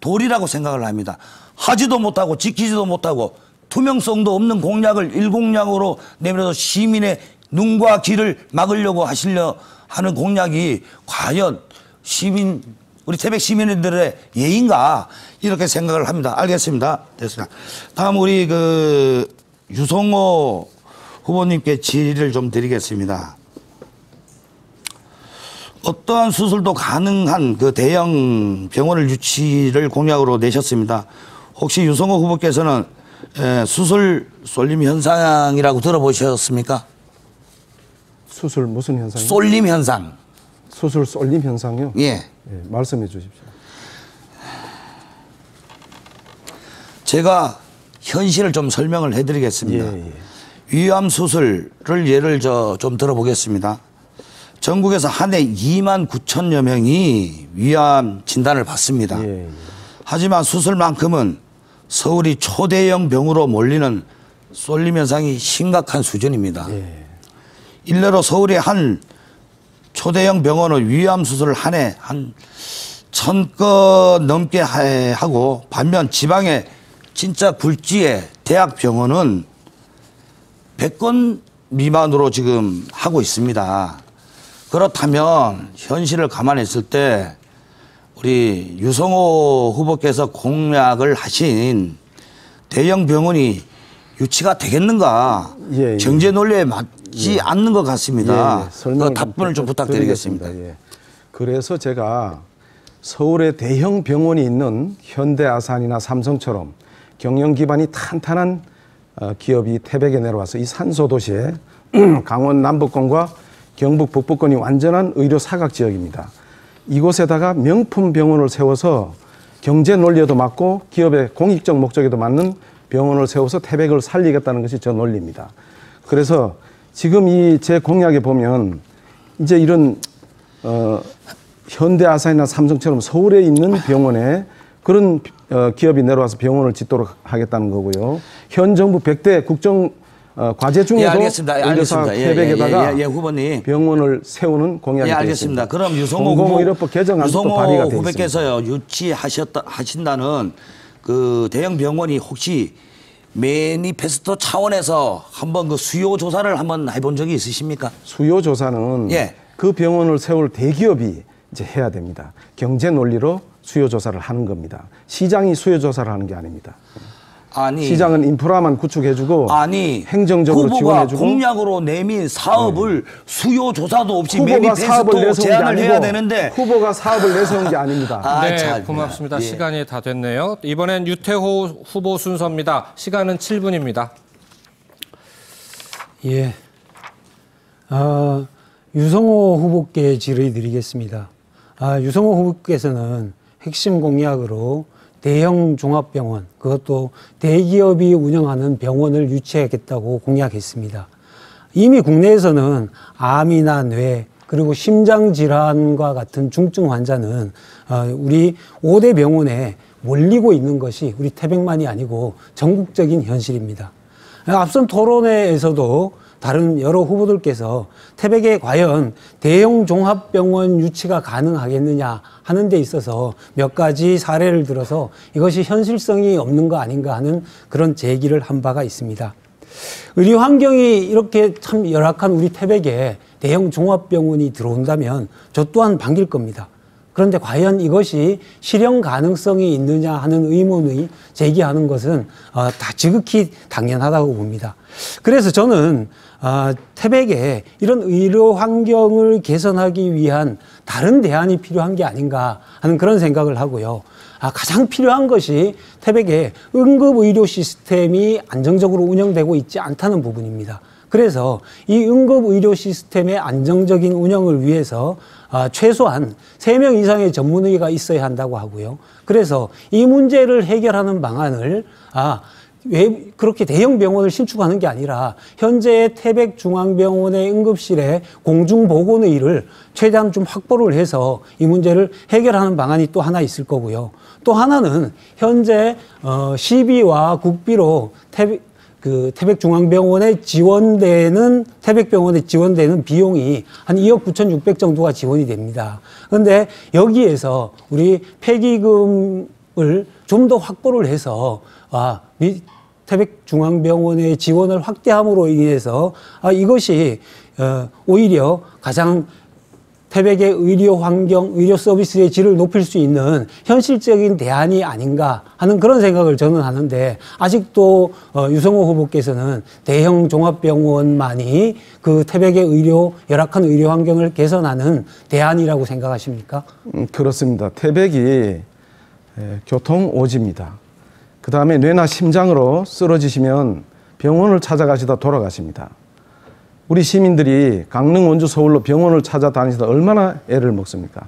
도리라고 생각을 합니다. 하지도 못하고 지키지도 못하고 투명성도 없는 공약을 일공약으로 내밀어서 시민의 눈과 귀를 막으려고 하시려 하는 공약이 과연 시민 우리 태백 시민들의 예인가 이렇게 생각을 합니다. 알겠습니다. 됐습니다. 다음 우리 그 유성호 후보님께 질의를 좀 드리겠습니다. 어떠한 수술도 가능한 그 대형 병원을 유치를 공약으로 내셨습니다. 혹시 유성호 후보께서는 에, 수술 쏠림 현상이라고 들어보셨습니까? 수술 무슨 현상이요? 쏠림 현상. 수술 쏠림 현상이요? 예. 예, 말씀해 주십시오. 제가 현실을 좀 설명을 해드리겠습니다. 예, 예. 위암 수술을 예를 저 좀 들어보겠습니다. 전국에서 한 해 2만 9천여 명이 위암 진단을 받습니다. 예, 예. 하지만 수술만큼은 서울이 초대형 병으로 몰리는 쏠림 현상이 심각한 수준입니다. 예. 일례로 서울의 한 초대형 병원은 위암 수술을 한 해 한 천 건 넘게 하- 하고 반면 지방의 진짜 굴지의 대학 병원은 100건 미만으로 지금 하고 있습니다. 그렇다면 현실을 감안했을 때 우리 유성호 후보께서 공약을 하신 대형 병원이 유치가 되겠는가? 예, 예. 경제 논리에 맞지 않는 것 같습니다. 예, 예. 그 답변을 좀 부탁드리겠습니다. 예. 그래서 제가 서울에 대형 병원이 있는 현대아산이나 삼성처럼 경영 기반이 탄탄한 어, 기업이 태백에 내려와서 이 산소 도시에 강원 남북권과 경북 북부권이 완전한 의료 사각 지역입니다. 이곳에다가 명품 병원을 세워서 경제 논리에도 맞고 기업의 공익적 목적에도 맞는 병원을 세워서 태백을 살리겠다는 것이 저 논리입니다. 그래서 지금 이 제 공약에 보면 이제 이런 어, 현대아산이나 삼성처럼 서울에 있는 병원에 그런 어, 기업이 내려와서 병원을 짓도록 하겠다는 거고요. 현 정부 100대 국정 어, 과제 중에도 예, 알겠습니다. 예, 알겠습니다. 예, 예, 예, 예, 후보님. 병원을 세우는 공약이 예, 알겠습니다. 있습니다. 그럼 유성호 공공의료법 개정안도 또 유성호 발의가 되어 있습니다. 후보께서요 유치하셨다 하신다는 그 대형 병원이 혹시 매니페스토 차원에서 한번 그 수요 조사를 한번 해본 적이 있으십니까? 수요 조사는 예. 그 병원을 세울 대기업이 이제 해야 됩니다. 경제 논리로 수요 조사를 하는 겁니다. 시장이 수요 조사를 하는 게 아닙니다. 아니 시장은 인프라만 구축해주고 아니 행정적으로 후보가 지원해주고 공약으로 내민 사업을 수요 조사도 없이 후보가 사업을 내세운 게 제안을 아니고 해야 되는데 후보가 사업을 내세운 게 아닙니다. 아, 네, 참. 고맙습니다. 예. 시간이 다 됐네요. 이번엔 유태호 후보 순서입니다. 시간은 7분입니다. 예. 아, 유성호 후보께 질의 드리겠습니다. 아, 유성호 후보께서는 핵심 공약으로 대형 종합병원, 그것도 대기업이 운영하는 병원을 유치하겠다고 공약했습니다. 이미 국내에서는 암이나 뇌, 그리고 심장 질환과 같은 중증 환자는 어, 우리 5대 병원에 몰리고 있는 것이 우리 태백만이 아니고 전국적인 현실입니다. 앞선 토론회에서도 다른 여러 후보들께서 태백에 과연 대형 종합병원 유치가 가능하겠느냐 하는 데 있어서 몇 가지 사례를 들어서 이것이 현실성이 없는 거 아닌가 하는 그런 제기를 한 바가 있습니다. 의료 환경이 이렇게 참 열악한 우리 태백에 대형 종합병원이 들어온다면 저 또한 반길 겁니다. 그런데 과연 이것이 실현 가능성이 있느냐 하는 의문의 제기하는 것은 어, 다 지극히 당연하다고 봅니다. 그래서 저는 어, 태백에 이런 의료 환경을 개선하기 위한 다른 대안이 필요한 게 아닌가 하는 그런 생각을 하고요. 아, 가장 필요한 것이 태백에 응급 의료 시스템이 안정적으로 운영되고 있지 않다는 부분입니다. 그래서 이 응급 의료 시스템의 안정적인 운영을 위해서 아, 최소한 세 명 이상의 전문의가 있어야 한다고 하고요. 그래서 이 문제를 해결하는 방안을 아, 왜 그렇게 대형 병원을 신축하는 게 아니라 현재 태백 중앙병원의 응급실에 공중 보건의를 최대한 좀 확보를 해서 이 문제를 해결하는 방안이 또 하나 있을 거고요. 또 하나는 현재 어, 시비와 국비로 태백 그 태백중앙병원에 지원되는 태백병원에 지원되는 비용이 한 2억 9,600 정도가 지원이 됩니다. 그런데 여기에서 우리 폐기금을 좀 더 확보를 해서 아, 미, 태백중앙병원의 지원을 확대함으로 인해서 아, 이것이 어, 오히려 가장 태백의 의료 환경, 의료 서비스의 질을 높일 수 있는 현실적인 대안이 아닌가 하는 그런 생각을 저는 하는데 아직도 어, 유성호 후보께서는 대형 종합병원만이 그 태백의 의료 열악한 의료 환경을 개선하는 대안이라고 생각하십니까? 음, 그렇습니다. 태백이 에, 교통 오지입니다. 그 다음에 뇌나 심장으로 쓰러지시면 병원을 찾아가시다 돌아가십니다. 우리 시민들이 강릉, 원주, 서울로 병원을 찾아다니시다 얼마나 애를 먹습니까?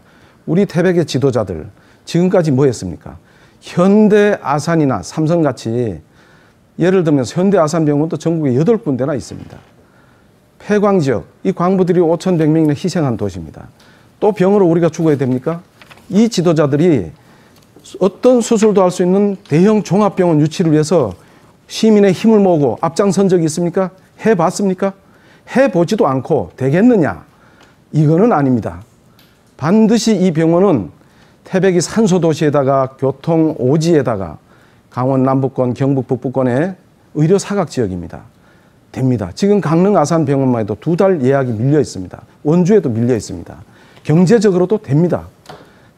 우리 태백의 지도자들 지금까지 뭐 했습니까? 현대 아산이나 삼성같이 예를 들면 현대 아산병원도 전국에 여덟 군데나 있습니다. 폐광 지역, 이 광부들이 5,100명이나 희생한 도시입니다. 또 병으로 우리가 죽어야 됩니까? 이 지도자들이 어떤 수술도 할 수 있는 대형 종합병원 유치를 위해서 시민의 힘을 모으고 앞장선 적이 있습니까? 해봤습니까? 해보지도 않고 되겠느냐? 이거는 아닙니다. 반드시 이 병원은 태백이 산소도시에다가 교통 오지에다가 강원 남부권, 경북 북부권의 의료 사각 지역입니다. 됩니다. 지금 강릉 아산 병원만 해도 두 달 예약이 밀려 있습니다. 원주에도 밀려 있습니다. 경제적으로도 됩니다.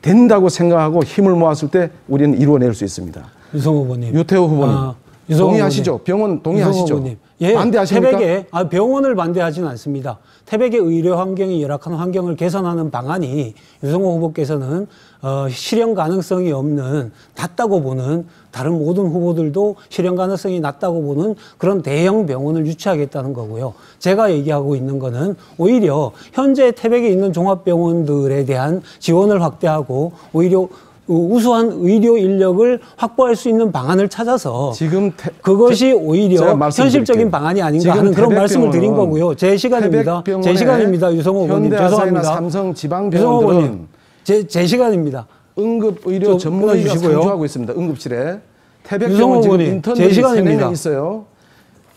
된다고 생각하고 힘을 모았을 때 우리는 이루어낼 수 있습니다. 유성 후보님. 유태호 후보님 아, 동의하시죠? 병원 동의하시죠? 예, 반대하십니까? 태백에 아, 병원을 반대하지는 않습니다. 태백의 의료 환경이 열악한 환경을 개선하는 방안이 유성호 후보께서는 어, 실현 가능성이 없는 낮다고 보는 다른 모든 후보들도 실현 가능성이 낮다고 보는 그런 대형 병원을 유치하겠다는 거고요. 제가 얘기하고 있는 거는 오히려 현재 태백에 있는 종합병원들에 대한 지원을 확대하고 오히려 우수한 의료 인력을 확보할 수 있는 방안을 찾아서 지금 태- 그것이 제- 오히려. 현실적인 방안이 아닌가 하는 그런 말씀을 드린 거고요. 제 시간입니다. 제 시간입니다. 유성호 의원님 죄송합니다. 삼성 지방병원들은 제, 제 시간입니다. 응급 의료 좀 전문의가. 상주하고 있습니다. 응급실에 태백병원 지금 인턴들이 시간입니다. 세명 있어요.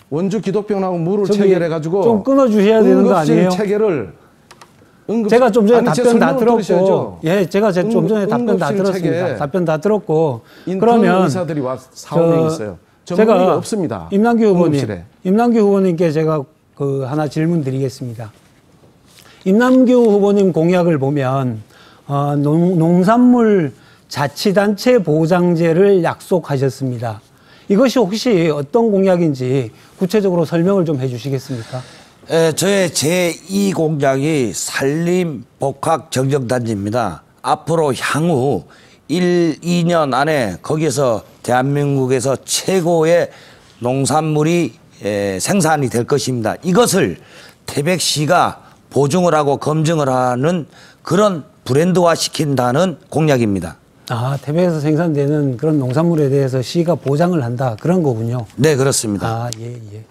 원주 기독병원하고 물을 체결해 가지고 좀 끊어 주셔야 되는 거 아니에요? 체계를 응급 제가 좀 전에 답변 다 들었고, 들으셔야죠. 예, 제가 제- 좀 전에 응급- 답변 다 들었습니다. 답변 다 들었고, 그러면 의사들이 와 4, 5명 있어요. 전문의가 없습니다. 임남규 후보님, 응급실에. 임남규 후보님께 제가 그 하나 질문 드리겠습니다. 임남규 후보님 공약을 보면 어, 농, 농산물 자치단체 보장제를 약속하셨습니다. 이것이 혹시 어떤 공약인지 구체적으로 설명을 좀 해주시겠습니까? 에, 저의 제2 공약이 산림복합정정단지입니다. 앞으로 향후 1, 2년 안에 거기서 대한민국에서 최고의 농산물이 에, 생산이 될 것입니다. 이것을 태백시가 보증을 하고 검증을 하는 그런 브랜드화 시킨다는 공약입니다. 아, 태백에서 생산되는 그런 농산물에 대해서 시가 보장을 한다 그런 거군요. 네, 그렇습니다. 아, 예, 예.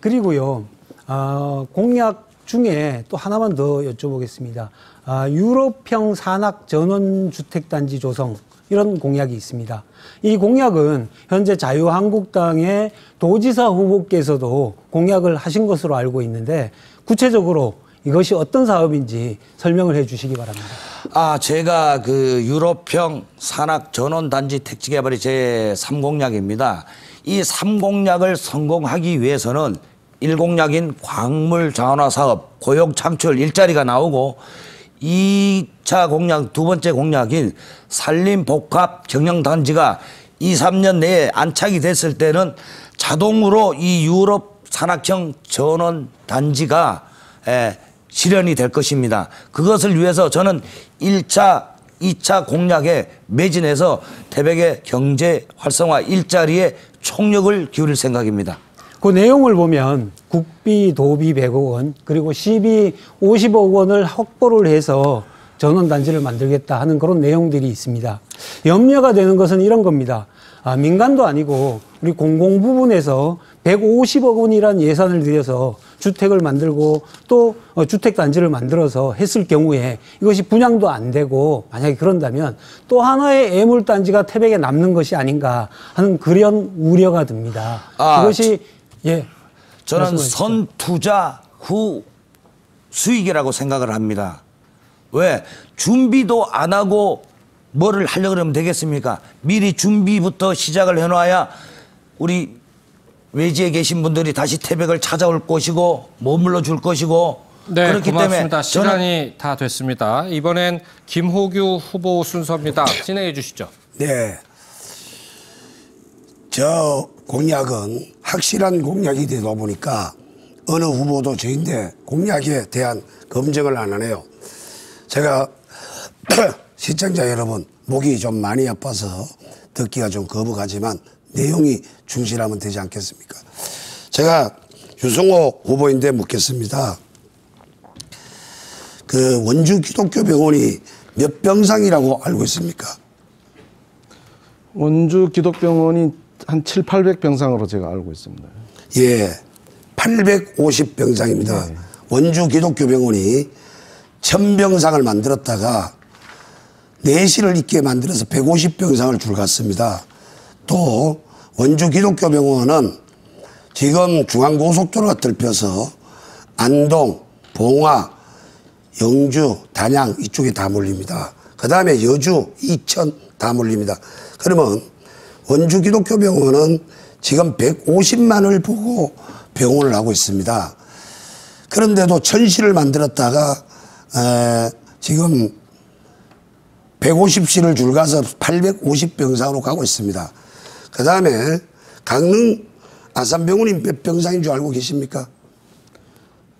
그리고요, 아, 공약 중에 또 하나만 더 여쭤보겠습니다. 아, 유럽형 산악 전원 주택 단지 조성, 이런 공약이 있습니다. 이 공약은 현재 자유한국당의 도지사 후보께서도 공약을 하신 것으로 알고 있는데, 구체적으로 이것이 어떤 사업인지 설명을 해 주시기 바랍니다. 아, 제가 그 유럽형 산악 전원 단지 택지 개발이 제 3공약입니다. 이 3공약을 성공하기 위해서는 1공약인 광물 자원화 사업, 고용 창출, 일자리가 나오고 2차 공약, 두 번째 공약인 산림 복합 경영 단지가 2, 3년 내에 안착이 됐을 때는 자동으로 이 유럽 산악형 전원 단지가 에, 실현이 될 것입니다. 그것을 위해서 저는 1차, 2차 공약에 매진해서 태백의 경제 활성화 일자리에 총력을 기울일 생각입니다. 그 내용을 보면 국비, 도비 100억 원, 그리고 시비 50억 원을 확보를 해서 전원단지를 만들겠다 하는 그런 내용들이 있습니다. 염려가 되는 것은 이런 겁니다. 아, 민간도 아니고 우리 공공 부분에서 150억 원이란 예산을 들여서 주택을 만들고 또 어, 주택단지를 만들어서 했을 경우에 이것이 분양도 안 되고 만약에 그런다면 또 하나의 애물단지가 태백에 남는 것이 아닌가 하는 그런 우려가 듭니다. 아, 이것이 예. 저는. 선투자 후 수익이라고 생각을 합니다. 왜? 준비도 안 하고 뭐를 하려고 그러면 되겠습니까? 미리 준비부터 시작을 해놔야 우리 외지에 계신 분들이 다시 태백을 찾아올 것이고 머물러 줄 것이고 네, 그렇기 고맙습니다. 때문에 저는 시간이 다 됐습니다. 이번엔 김호규 후보 순서입니다. 진행해 주시죠. 네. 저 공약은 확실한 공약이 되다 보니까 어느 후보도 저인데 공약에 대한 검증을 안 하네요. 제가 시청자 여러분 목이 좀 많이 아파서 듣기가 좀 거북하지만 내용이 충실하면 되지 않겠습니까? 제가 유성호 후보인데 묻겠습니다. 그 원주 기독교 병원이 몇 병상이라고 알고 있습니까? 원주 기독병원이 한 7, 800병상으로 제가 알고 있습니다. 예, 850병상입니다. 원주 기독교병원이 천병상을 만들었다가 내실을 있게 만들어서 150병상을 줄갔습니다. 또 원주 기독교병원은 지금 중앙고속도로가 뚫혀서 안동, 봉화, 영주, 단양 이쪽에 다 몰립니다. 그 다음에 여주, 이천 다 몰립니다. 그러면 원주 기독교 병원은 지금 150만을 보고 병원을 하고 있습니다. 그런데도 천실을 만들었다가 에, 지금 150실을 줄가서 850병상으로 가고 있습니다. 그 다음에 강릉 아산병원이 몇 병상인 줄 알고 계십니까?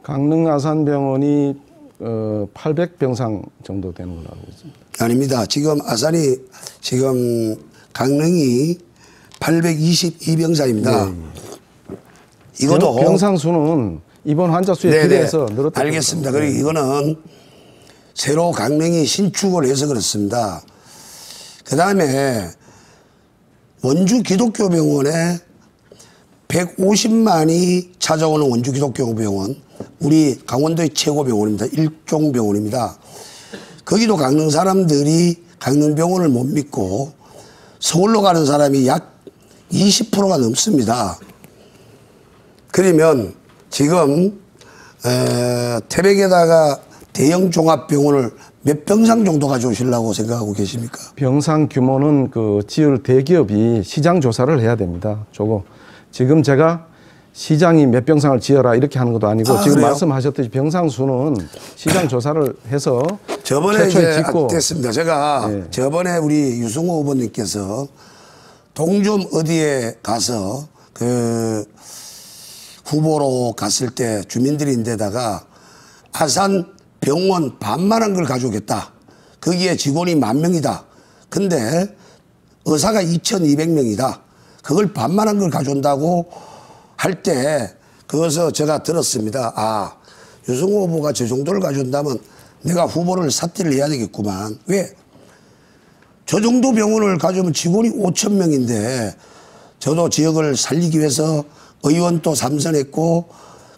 강릉 아산병원이 어, 800병상 정도 되는 걸로 알고 있습니다. 아닙니다. 지금 아산이 지금 강릉이 822병상입니다. 이것도 병- 병상 수는 이번 환자 수에 네네. 비례해서 늘었다. 알겠습니다. 그리고 이거는 새로 강릉이 신축을 해서 그렇습니다. 그 다음에 원주 기독교 병원에 150만이 찾아오는 원주 기독교 병원, 우리 강원도의 최고 병원입니다. 일종 병원입니다. 거기도 강릉 사람들이 강릉 병원을 못 믿고 서울로 가는 사람이 약 20%가 넘습니다. 그러면 지금 에, 태백에다가 대형 종합병원을 몇 병상 정도 가져오시려고 생각하고 계십니까? 병상 규모는 그 지을 대기업이 시장 조사를 해야 됩니다. 저거 지금 제가 시장이 몇 병상을 지어라 이렇게 하는 것도 아니고 아, 지금 그래요? 말씀하셨듯이 병상 수는 시장 조사를 해서 저번에 이제 짓고 아, 됐습니다. 제가 예. 저번에 우리 유승호 후보님께서 동좀 어디에 가서 그 후보로 갔을 때 주민들인데다가 아산 병원 반만한 걸 가져오겠다. 거기에 직원이 만 명이다. 근데 의사가 2,200명이다. 그걸 반만한 걸 가져온다고 할 때 그것을 제가 들었습니다. 아, 유승호 후보가 저 정도를 가져온다면 내가 후보를 사퇴를 해야 되겠구만. 왜? 저 정도 병원을 가져오면 직원이 5천 명인데 저도 지역을 살리기 위해서 의원 또 삼선했고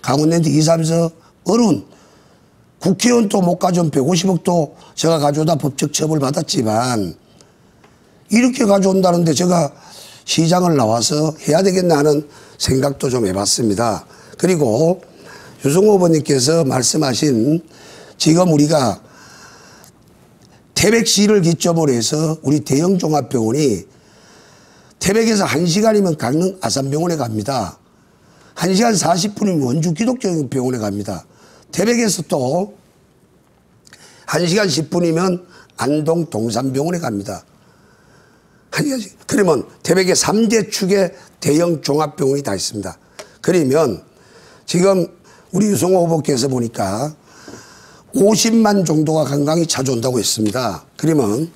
강원랜드 이삼서 어른 국회의원 또 못 가져온 150억도 제가 가져오다 법적 처벌 받았지만 이렇게 가져온다는데 제가 시장을 나와서 해야 되겠나 하는 생각도 좀 해봤습니다. 그리고 유승호 후보님께서 말씀하신 지금 우리가 태백시를 기점으로 해서 우리 대형 종합병원이 태백에서 1시간이면 강릉 아산병원에 갑니다. 1시간 40분이면 원주 기독교 병원에 갑니다. 태백에서 또 1시간 10분이면 안동 동산병원에 갑니다. 그러면 태백에 3대 축의 대형 종합병원이 다 있습니다. 그러면 지금 우리 유성호 후보께서 보니까 50만 정도가 관광이 찾아온다고 했습니다. 그러면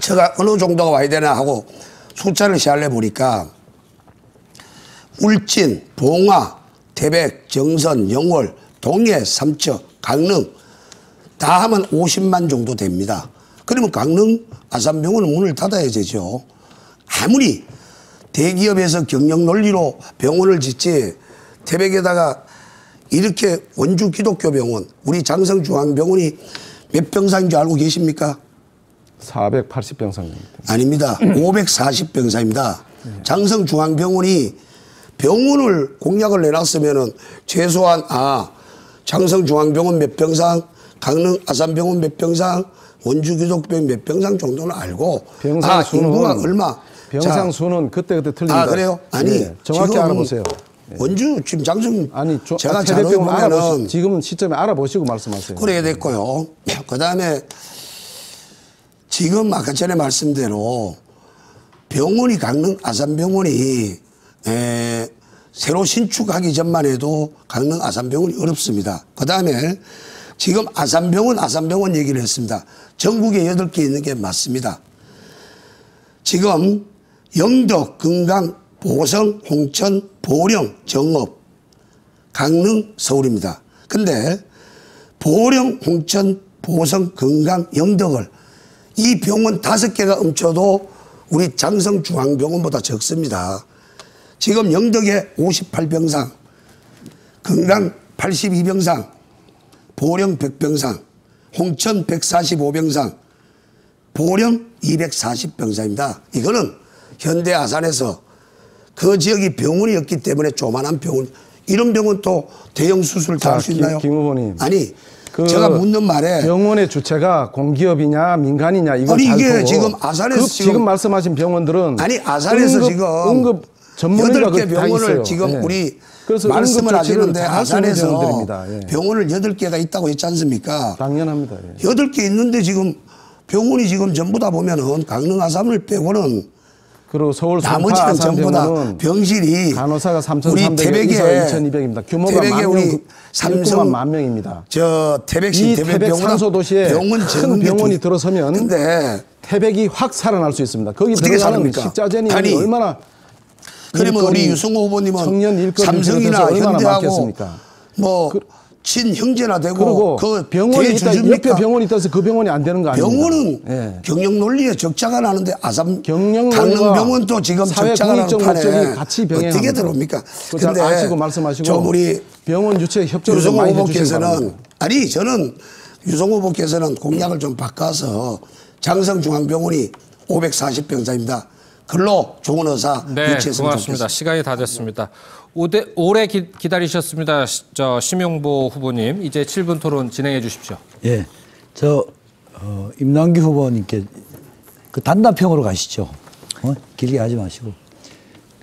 제가 어느 정도가 와야 되나 하고 숫자를 시할래 보니까 울진, 봉화, 태백, 정선, 영월, 동해, 삼척, 강릉 다 하면 50만 정도 됩니다. 그러면 강릉 아산병원은 문을 닫아야 되죠. 아무리 대기업에서 경영 논리로 병원을 짓지 태백에다가 이렇게 원주 기독교 병원, 우리 장성중앙병원이 몇 병상인 줄 알고 계십니까? 480병상입니다. 아닙니다. 540병상입니다. 장성중앙병원이 병원을 공약을 내놨으면은 최소한 아 장성중앙병원 몇 병상, 강릉 아산병원 몇 병상, 원주 기독병 몇 병상 정도는 알고 병상 아 수는 인구가 얼마 병상 자, 수는 그때 그때 틀립니다. 아 그래요? 아니 예, 정확히 알아보세요. 원주 지금 장성 아니 조, 제가 아, 알아보시, 보면은 지금 시점에 알아보시고 말씀하세요. 그래야 됐고요. 그 다음에 지금 아까 전에 말씀대로 병원이 강릉 아산병원이 에, 새로 신축하기 전만 해도 강릉 아산병원이 어렵습니다. 그 다음에 지금 아산병원 아산병원 얘기를 했습니다. 전국에 여덟 개 있는 게 맞습니다. 지금 영덕, 금강, 보성, 홍천, 보령, 정읍, 강릉, 서울입니다. 근데 보령, 홍천, 보성, 건강, 영덕을 이 병원 다섯 개가 훔쳐도 우리 장성중앙병원보다 적습니다. 지금 영덕에 58병상, 건강 82병상, 보령 100병상, 홍천 145병상, 보령 240병상입니다. 이거는 현대 아산에서 그 지역이 병원이 없기 때문에 조만한 병원 이런 병원 또 대형 수술을 다 자, 할수 김- 있나요? 김 후보님. 아니 그 제가 묻는 말에 병원의 주체가 공기업이냐 민간이냐 이걸 아니, 잘 이게 지금 아산에서 그 지금- 지금 말씀하신 병원들은 아니 아산에서 응급, 지금 응급 전문의가 여덟 개 거기 다 병원을 있어요. 지금 예. 우리 그래서 말씀을 하시는데 아산에서. 예. 병원을 여덟 개가 있다고 했지 않습니까? 당연합니다. 예. 여덟 개 있는데 지금 병원이 지금 전부 다 보면은 강릉 아산을 빼고는 그리고 서울 송파 나머지는 전부 다 병실이 간호사가 우리 3,300에 태백에 의사가 2,200입니다. 규모가 태백에 만 우리 명, 삼성 1,9만 만 명입니다. 저 태백시 이 태백 태백병원 상소 도시에 병원 큰 병원이 두- 들어서면 근데 태백이 확 살아날 수 있습니다. 거기 들어가는? 식자재니 얼마나 그러면 일거리, 우리 유승호 후보님은 삼성이나 현대하고? 뭐 그- 친형제나 되고 그 병원이 있다? 옆에 병원이 있다서 그 병원이 안 되는 거 아닙니까? 병원은 예. 경영 논리에 적자가 나는데 아산 경영 강릉병원도 지금 적자가 나는 판에 같이. 어떻게 들어옵니까? 잘 아시고 말씀하시고 좀 우리 병원 유치에 협조를 좀 유성 후보께서는. 아니 저는 유성 후보께서는 공약을 좀 바꿔서 장성중앙병원이 540병상입니다. 근로 좋은 의사 네, 유치했으면 고맙습니다. 좋겠습니다. 시간이 다 됐습니다. 오대, 오래 기, 기다리셨습니다. 시- 저 심용보 후보님 이제 7분 토론 진행해 주십시오. 예. 저, 어, 임남기 후보님께 그 단답형으로 가시죠. 어? 길게 하지 마시고.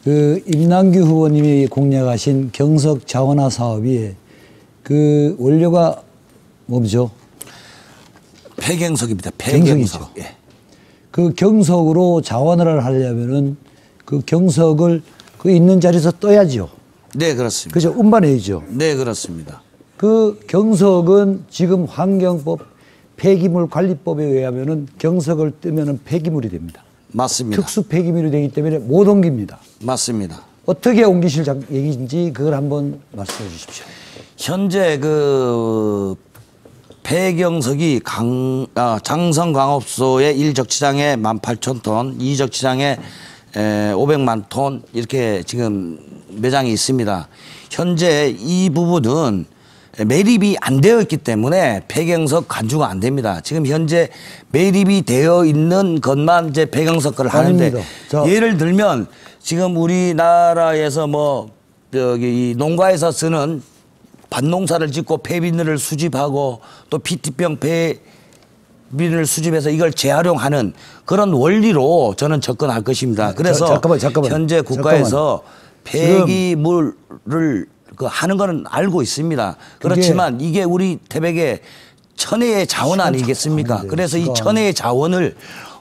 그 임남기 후보님이 공략하신 경석 자원화 사업이 그 원료가 뭐죠? 폐경석입니다. 폐경석. 예. 그 경석으로 자원화를 하려면은 그 경석을 그 있는 자리에서 떠야죠. 네 그렇습니다. 그죠? 운반해야죠. 네 그렇습니다. 그 경석은 지금 환경법 폐기물 관리법에 의하면은 경석을 뜨면은 폐기물이 됩니다. 맞습니다. 특수 폐기물이 되기 때문에 못 옮깁니다. 맞습니다. 어떻게 옮기실 작- 얘기인지 그걸 한번 말씀해 주십시오. 현재 그 폐경석이 강, 아, 장성광업소의 1적치장에 18,000톤, 2적치장에 500만 톤 이렇게 지금 매장이 있습니다. 현재 이 부분은 매립이 안 되어 있기 때문에 폐경석 간주가 안 됩니다. 지금 현재 매립이 되어 있는 것만 이제 폐경석 걸 하는데. 예를 들면 지금 우리나라에서 뭐 저기 이 농가에서 쓰는 밭농사를 짓고 폐비늘을 수집하고 또 피티병 폐비늘을 수집해서 이걸 재활용하는 그런 원리로 저는 접근할 것입니다. 그래서 자, 잠깐만, 잠깐만. 현재 국가에서 폐기물을 그 하는 거는 알고 있습니다. 그렇지만 이게 우리 태백의 천혜의 자원 아니겠습니까? 그래서 이. 천혜의 자원을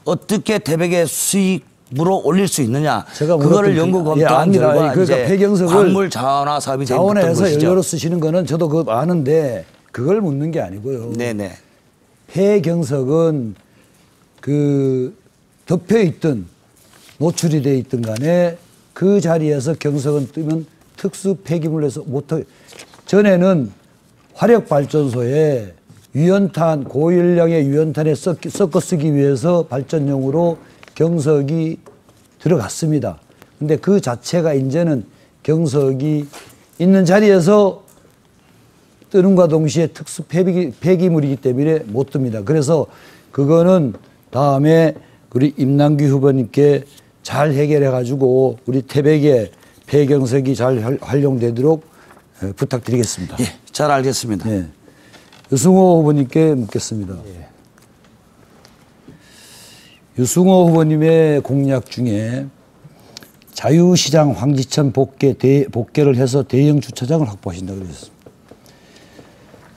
어떻게 태백의 수익 으로 올릴 수 있느냐 제가 그거를 연구 그- 검토한 예. 결과 그러니까 폐경석을 광물 자원화 사업이 된 자원해서. 연료로 쓰시는 거는 저도 그거 아는데 그걸 묻는 게 아니고요. 네네. 폐경석은 그 덮여 있든 노출이 돼 있든 간에 그 자리에서 경석은 뜨면 특수 폐기물에서 못하 전에는 화력 발전소에 유연탄 고연량의 유연탄에 섞- 섞어 쓰기 위해서 발전용으로 경석이 들어갔습니다. 근데 그 자체가 이제는 경석이 있는 자리에서 뜨는과 동시에 특수 폐기, 폐기물이기 때문에 못 뜹니다. 그래서 그거는 다음에 우리 임남규 후보님께 잘 해결해 가지고 우리 태백의 폐경석이 잘 활- 활용되도록 에, 부탁드리겠습니다. 예, 잘 알겠습니다. 네. 유승호 후보님께 묻겠습니다. 유승호 후보님의 공약 중에 자유시장 황지천 복개, 대, 복개를 해서 대형 주차장을 확보하신다고 그랬습니다.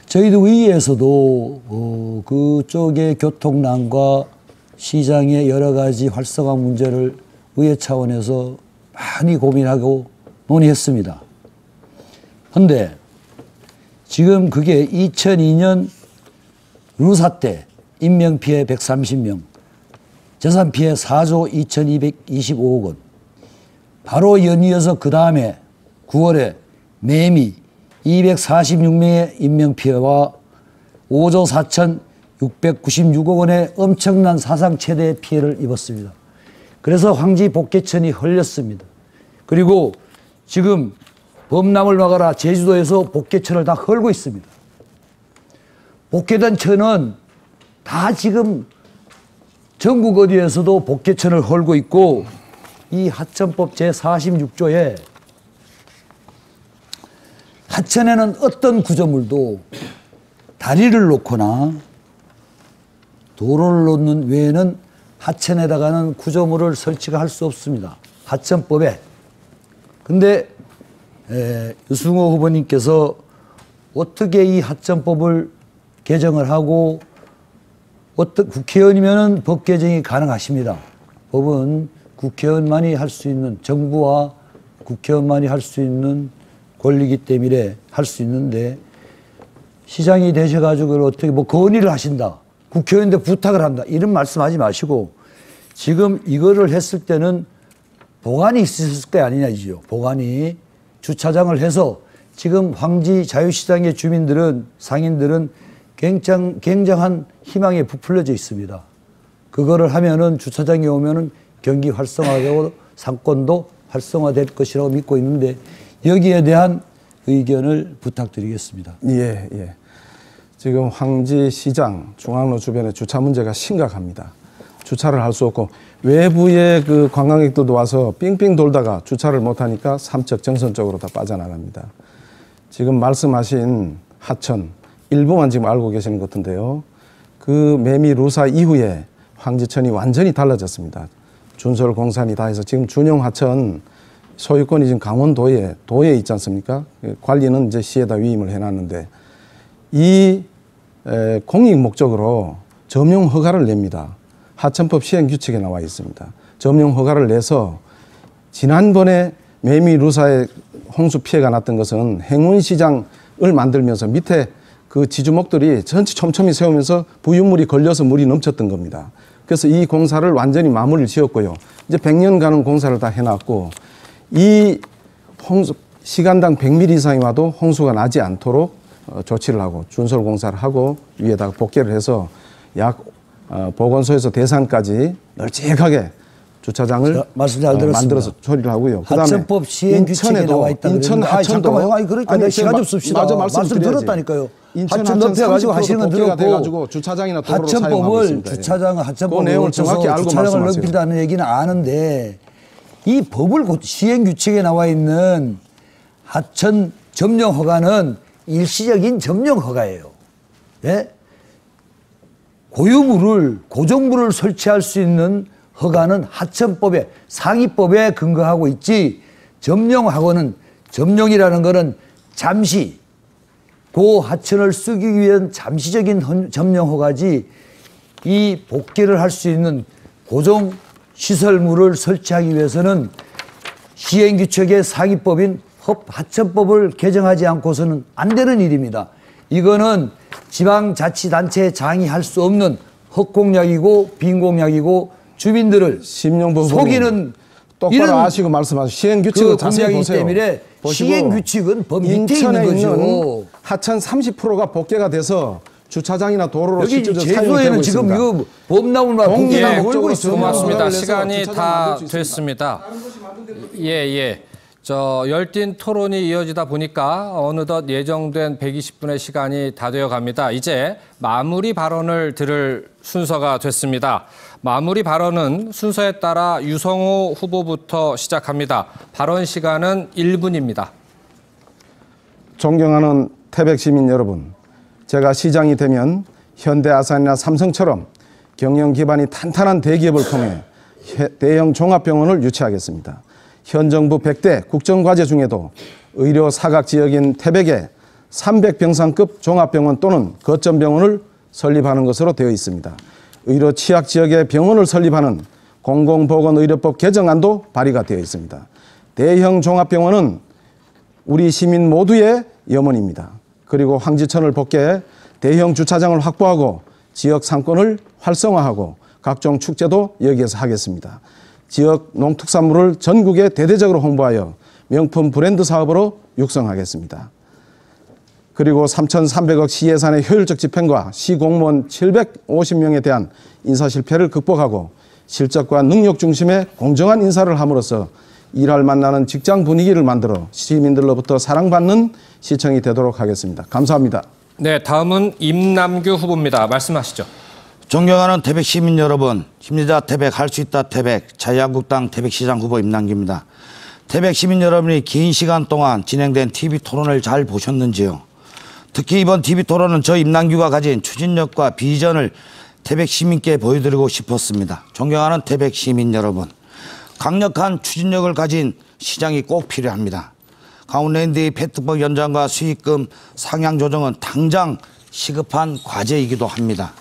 저희도 의회에서도 어, 그쪽의 교통난과 시장의 여러 가지 활성화 문제를 의회 차원에서 많이 고민하고 논의했습니다. 그런데 지금 그게 2002년 루사 때 인명피해 130명, 재산 피해 4조 2225억 원, 바로 연이어서 그 다음에 9월에 매미 246명의 인명피해와 5조 4,696억 원의 엄청난 사상 최대 피해를 입었습니다. 그래서 황지 복개천이 흘렸습니다. 그리고 지금 범람을 막아라 제주도에서 복개천을 다 헐고 있습니다. 복개된 천은 다 지금 전국 어디에서도 복개천을 헐고 있고 이 하천법 제46조에 하천에는 어떤 구조물도 다리를 놓거나 도로를 놓는 외에는 하천에다가는 구조물을 설치가 할수 없습니다. 하천법에. 근데 에, 유승호 후보님께서 어떻게 이 하천법을 개정을 하고 어떤 국회의원이면은 법 개정이 가능하십니다. 법은 국회의원만이 할 수 있는 정부와 국회의원만이 할 수 있는 권리기 때문에 할 수 있는데 시장이 되셔가지고 그걸 어떻게 뭐 건의를 하신다. 국회의원한테 부탁을 한다. 이런 말씀하지 마시고 지금 이거를 했을 때는 보관이 있었을 게 아니냐지요. 보관이 주차장을 해서 지금 황지 자유시장의 주민들은 상인들은 굉장, 굉장한 희망에 부풀려져 있습니다. 그거를 하면은 주차장에 오면은 경기 활성화되고 상권도 활성화될 것이라고 믿고 있는데 여기에 대한 의견을 부탁드리겠습니다. 예, 예. 지금 황지 시장 중앙로 주변에 주차 문제가 심각합니다. 주차를 할 수 없고 외부의 그 관광객들도 와서 삥삥 돌다가 주차를 못 하니까 삼척 정선 쪽으로 다 빠져나갑니다. 지금 말씀하신 하천 일부만 지금 알고 계시는 것 같은데요. 그 매미 루사 이후에 황지천이 완전히 달라졌습니다. 준설 공산이 다 해서 지금 준용 하천 소유권이 지금 강원도에 도에 있지 않습니까? 관리는 이제 시에다 위임을 해놨는데 이 에, 공익 목적으로 점용 허가를 냅니다. 하천법 시행 규칙에 나와 있습니다. 점용 허가를 내서 지난번에 매미 루사에 홍수 피해가 났던 것은 행운시장을 만들면서 밑에 그 지주목들이 전체 촘촘히 세우면서 부유물이 걸려서 물이 넘쳤던 겁니다. 그래서 이 공사를 완전히 마무리를 지었고요. 이제 100년 가는 공사를 다 해놨고 이 홍수 시간당 100mm 이상이 와도 홍수가 나지 않도록 어, 조치를 하고 준설 공사를 하고 위에다가 복개를 해서 약 어, 보건소에서 대산까지 널찍하게 주차장을 자, 말씀 잘 어, 들었습니다. 만들어서 처리를 하고요. 하천법 시행 규칙에 나와 있다 인천 하천도 잠깐만요. 아니, 그러니까 아니, 시간 좀 씁시다. 마저 말씀 말씀드려야지. 들었다니까요. 인천 하천 30% 하시는 건 들었고 주차장이나 하천법을. 주차장 그 하천법을 내용을 정확히 알고 주차장을. 넓힌다는 얘기는 아는데 이 법을 고- 시행 규칙에 나와 있는 하천 점령 허가는 일시적인 점령 허가예요. 예? 고유물을 고정물을 설치할 수 있는 허가는 하천법에 상위법에 근거하고 있지 점령하고는 점령이라는 거는 잠시 고 하천을 쓰기 위한 잠시적인 헌- 점령 허가지 이 복귀를 할 수 있는 고정 시설물을 설치하기 위해서는 시행규칙의 상위법인 법 하천법을 개정하지 않고서는 안 되는 일입니다. 이거는 지방자치단체 장이 할 수 없는 헛공약이고 빈공약이고 주민들을 후보님. 속이는 똑바로 아시고 말씀하시고 시행 규칙을 그 자세히 보세요. 때문에 보시고 시행 규칙은 법 밑에 인천에 있는 있는 거죠. 하천 30%가 복개가 돼서 주차장이나 도로로 여기 되고 지금 있습니다. 이거 붕대나 예, 몰고 있어요. 고맙습니다. 시간이 다 있습니다. 됐습니다. 예, 예. 저 열띤 토론이 이어지다 보니까 어느덧 예정된 120분의 시간이 다 되어 갑니다. 이제 마무리 발언을 들을 순서가 됐습니다. 마무리 발언은 순서에 따라 유성호 후보부터 시작합니다. 발언 시간은 1분입니다. 존경하는 태백 시민 여러분, 제가 시장이 되면 현대 아산이나 삼성처럼 경영 기반이 탄탄한 대기업을 통해 해- 대형 종합병원을 유치하겠습니다. 현 정부 100대 국정과제 중에도 의료 사각 지역인 태백에 300병상급 종합병원 또는 거점병원을 설립하는 것으로 되어 있습니다. 의료 취약 지역에 병원을 설립하는 공공보건의료법 개정안도 발의가 되어 있습니다. 대형 종합병원은 우리 시민 모두의 염원입니다. 그리고 황지천을 복개해 대형 주차장을 확보하고 지역 상권을 활성화하고 각종 축제도 여기에서 하겠습니다. 지역 농특산물을 전국에 대대적으로 홍보하여 명품 브랜드 사업으로 육성하겠습니다. 그리고 3,300억 시예산의 효율적 집행과 시공무원 750명에 대한 인사 실패를 극복하고 실적과 능력 중심의 공정한 인사를 함으로써 일할 만나는 직장 분위기를 만들어 시민들로부터 사랑받는 시청이 되도록 하겠습니다. 감사합니다. 네, 다음은 임남규 후보입니다. 말씀하시죠. 존경하는 태백 시민 여러분, 힘내자 태백 할 수 있다 태백 자유한국당 태백시장 후보 임남기입니다. 태백 시민 여러분이 긴 시간 동안 진행된 TV 토론을 잘 보셨는지요? 특히 이번 TV 토론은 저 임남규가 가진 추진력과 비전을 태백 시민께 보여드리고 싶었습니다. 존경하는 태백 시민 여러분, 강력한 추진력을 가진 시장이 꼭 필요합니다. 가운데인데 페트병 연장과 수익금 상향 조정은 당장 시급한 과제이기도 합니다.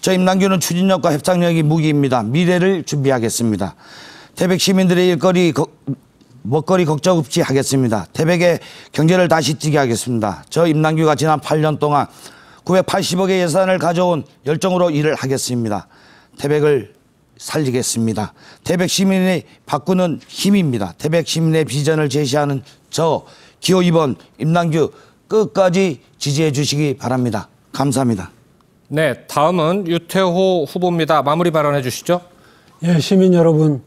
저 임남규는 추진력과 협상력이 무기입니다. 미래를 준비하겠습니다. 태백 시민들의 일거리 거- 먹거리 걱정 없이 하겠습니다. 태백의 경제를 다시 뛰게 하겠습니다. 저 임남규가 지난 8년 동안 980억의 예산을 가져온 열정으로 일을 하겠습니다. 태백을 살리겠습니다. 태백 시민이 바꾸는 힘입니다. 태백 시민의 비전을 제시하는 저 기호 2번 임남규 끝까지 지지해 주시기 바랍니다. 감사합니다. 네, 다음은 유태호 후보입니다. 마무리 발언해 주시죠. 예, 시민 여러분,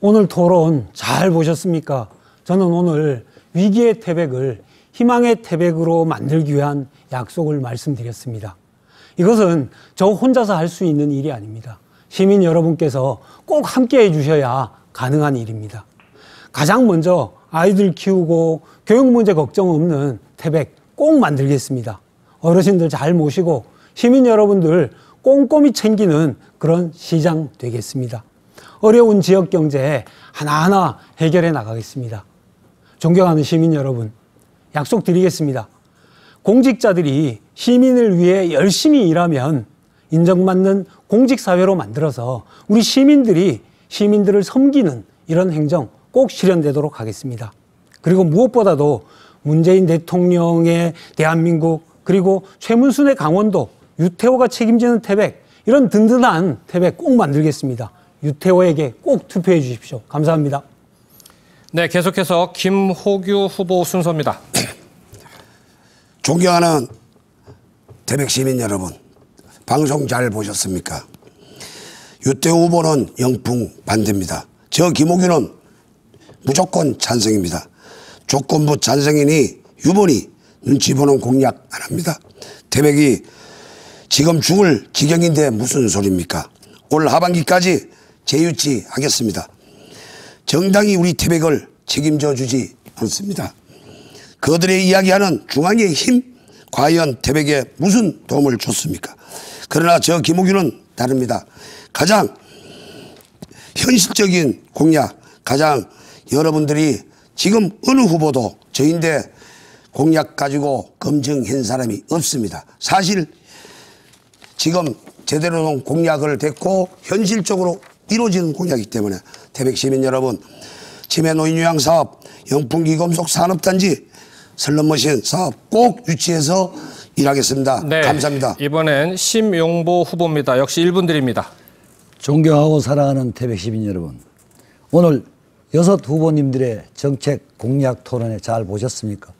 오늘 토론 잘 보셨습니까? 저는 오늘 위기의 태백을 희망의 태백으로 만들기 위한 약속을 말씀드렸습니다. 이것은 저 혼자서 할 수 있는 일이 아닙니다. 시민 여러분께서 꼭 함께 해주셔야 가능한 일입니다. 가장 먼저 아이들 키우고 교육 문제 걱정 없는 태백 꼭 만들겠습니다. 어르신들 잘 모시고 시민 여러분들 꼼꼼히 챙기는 그런 시장 되겠습니다. 어려운 지역 경제 하나하나 해결해 나가겠습니다. 존경하는 시민 여러분, 약속드리겠습니다. 공직자들이 시민을 위해 열심히 일하면 인정받는 공직사회로 만들어서 우리 시민들이 시민들을 섬기는 이런 행정 꼭 실현되도록 하겠습니다. 그리고 무엇보다도 문재인 대통령의 대한민국 그리고 최문순의 강원도 유태호가 책임지는 태백 이런 든든한 태백 꼭 만들겠습니다. 유태호에게 꼭 투표해 주십시오. 감사합니다. 네, 계속해서 김호규 후보 순서입니다. 존경하는 태백 시민 여러분, 방송 잘 보셨습니까? 유태 후보는 영풍 반대입니다. 저 김호규는 무조건 찬성입니다. 조건부 찬성이니 유보니 눈치 보는 공약 안 합니다. 태백이 지금 죽을 지경인데 무슨 소리입니까? 올 하반기까지 재유치 하겠습니다. 정당이 우리 태백을 책임져 주지 않습니다. 그들의 이야기하는 중앙의 힘 과연 태백에 무슨 도움을 줬습니까? 그러나 저 김호규는 다릅니다. 가장 현실적인 공약, 가장 여러분들이 지금 어느 후보도 저인데 공약 가지고 검증한 사람이 없습니다. 사실 지금 제대로 된 공약을 댔고 현실적으로 이루어지는 공약이기 때문에 태백 시민 여러분 치매 노인 요양 사업, 영풍기 금속 산업단지, 슬롯머신 사업 꼭 유치해서 일하겠습니다. 네, 감사합니다. 이번엔 심용보 후보입니다. 역시 1분 드립니다. 존경하고 사랑하는 태백 시민 여러분, 오늘 여섯 후보님들의 정책 공약 토론회 잘 보셨습니까?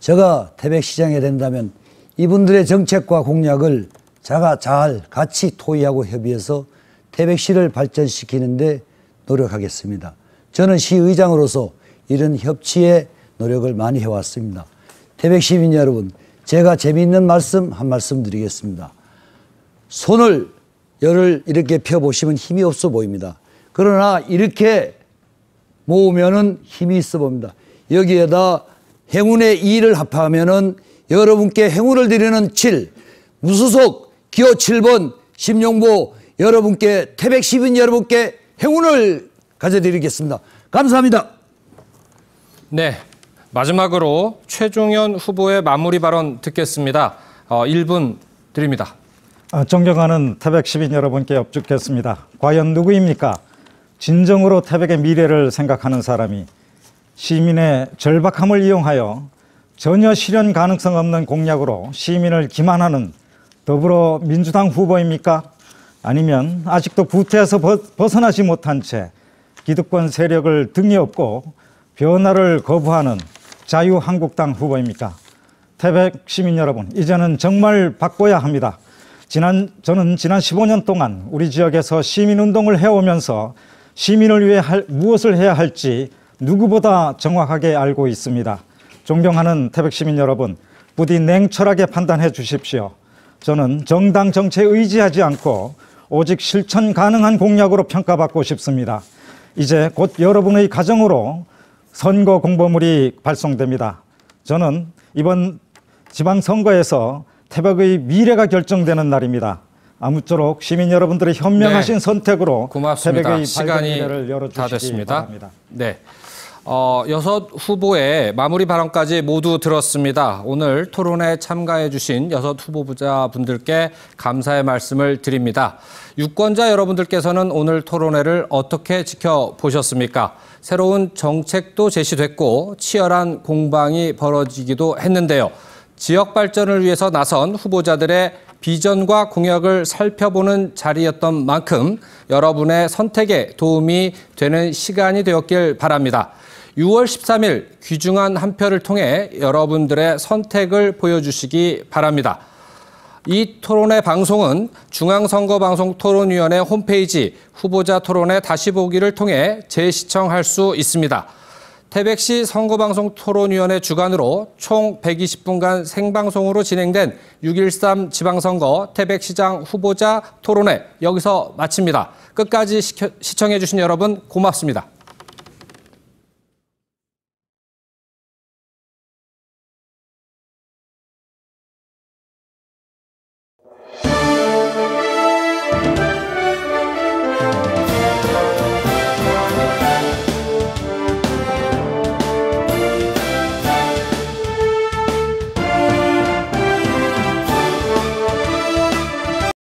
제가 태백시장에 된다면 이분들의 정책과 공약을 제가 잘 같이 토의하고 협의해서 태백시를 발전시키는데 노력하겠습니다. 저는 시의장으로서 이런 협치에 노력을 많이 해왔습니다. 태백 시민 여러분, 제가 재미있는 말씀 한 말씀 드리겠습니다. 손을 열을 이렇게 펴 보시면 힘이 없어 보입니다. 그러나 이렇게 모으면은 힘이 있어 봅니다. 여기에다 행운의 2를 합하면은 여러분께 행운을 드리는 7, 무수속 기호 7번 심용보 여러분께 태백 시민 여러분께 행운을 가져드리겠습니다. 감사합니다. 네. 마지막으로 최종현 후보의 마무리 발언 듣겠습니다. 어, 1분 드립니다. 아, 존경하는 태백 시민 여러분께 여쭙겠습니다. 과연 누구입니까? 진정으로 태백의 미래를 생각하는 사람이 시민의 절박함을 이용하여 전혀 실현 가능성 없는 공약으로 시민을 기만하는 더불어민주당 후보입니까? 아니면 아직도 구태에서 벗- 벗어나지 못한 채 기득권 세력을 등에 업고 변화를 거부하는 자유한국당 후보입니까? 태백 시민 여러분, 이제는 정말 바꿔야 합니다. 지난 저는 지난 15년 동안 우리 지역에서 시민 운동을 해오면서 시민을 위해 할, 무엇을 해야 할지 누구보다 정확하게 알고 있습니다. 존경하는 태백 시민 여러분, 부디 냉철하게 판단해 주십시오. 저는 정당 정체에 의지하지 않고 오직 실천 가능한 공약으로 평가받고 싶습니다. 이제 곧 여러분의 가정으로 선거 공보물이 발송됩니다. 저는 이번 지방선거에서 태백의 미래가 결정되는 날입니다. 아무쪼록 시민 여러분들의 현명하신 네. 선택으로 고맙습니다. 태백의 시간이 다 열어주시기 됐습니다. 바랍니다. 네. 어, 여섯 후보의 마무리 발언까지 모두 들었습니다. 오늘 토론에 참가해 주신 여섯 후보자 분들께 감사의 말씀을 드립니다. 유권자 여러분들께서는 오늘 토론회를 어떻게 지켜보셨습니까? 새로운 정책도 제시됐고 치열한 공방이 벌어지기도 했는데요. 지역 발전을 위해서 나선 후보자들의 비전과 공약을 살펴보는 자리였던 만큼 여러분의 선택에 도움이 되는 시간이 되었길 바랍니다. 6월 13일 귀중한 한 표를 통해 여러분들의 선택을 보여주시기 바랍니다. 이 토론회 방송은 중앙선거방송 토론위원회 홈페이지 후보자 토론회 다시 보기를 통해 재시청할 수 있습니다. 태백시 선거방송 토론위원회 주관으로 총 120분간 생방송으로 진행된 6.13 지방선거 태백시장 후보자 토론회 여기서 마칩니다. 끝까지 시청해주신 여러분 고맙습니다.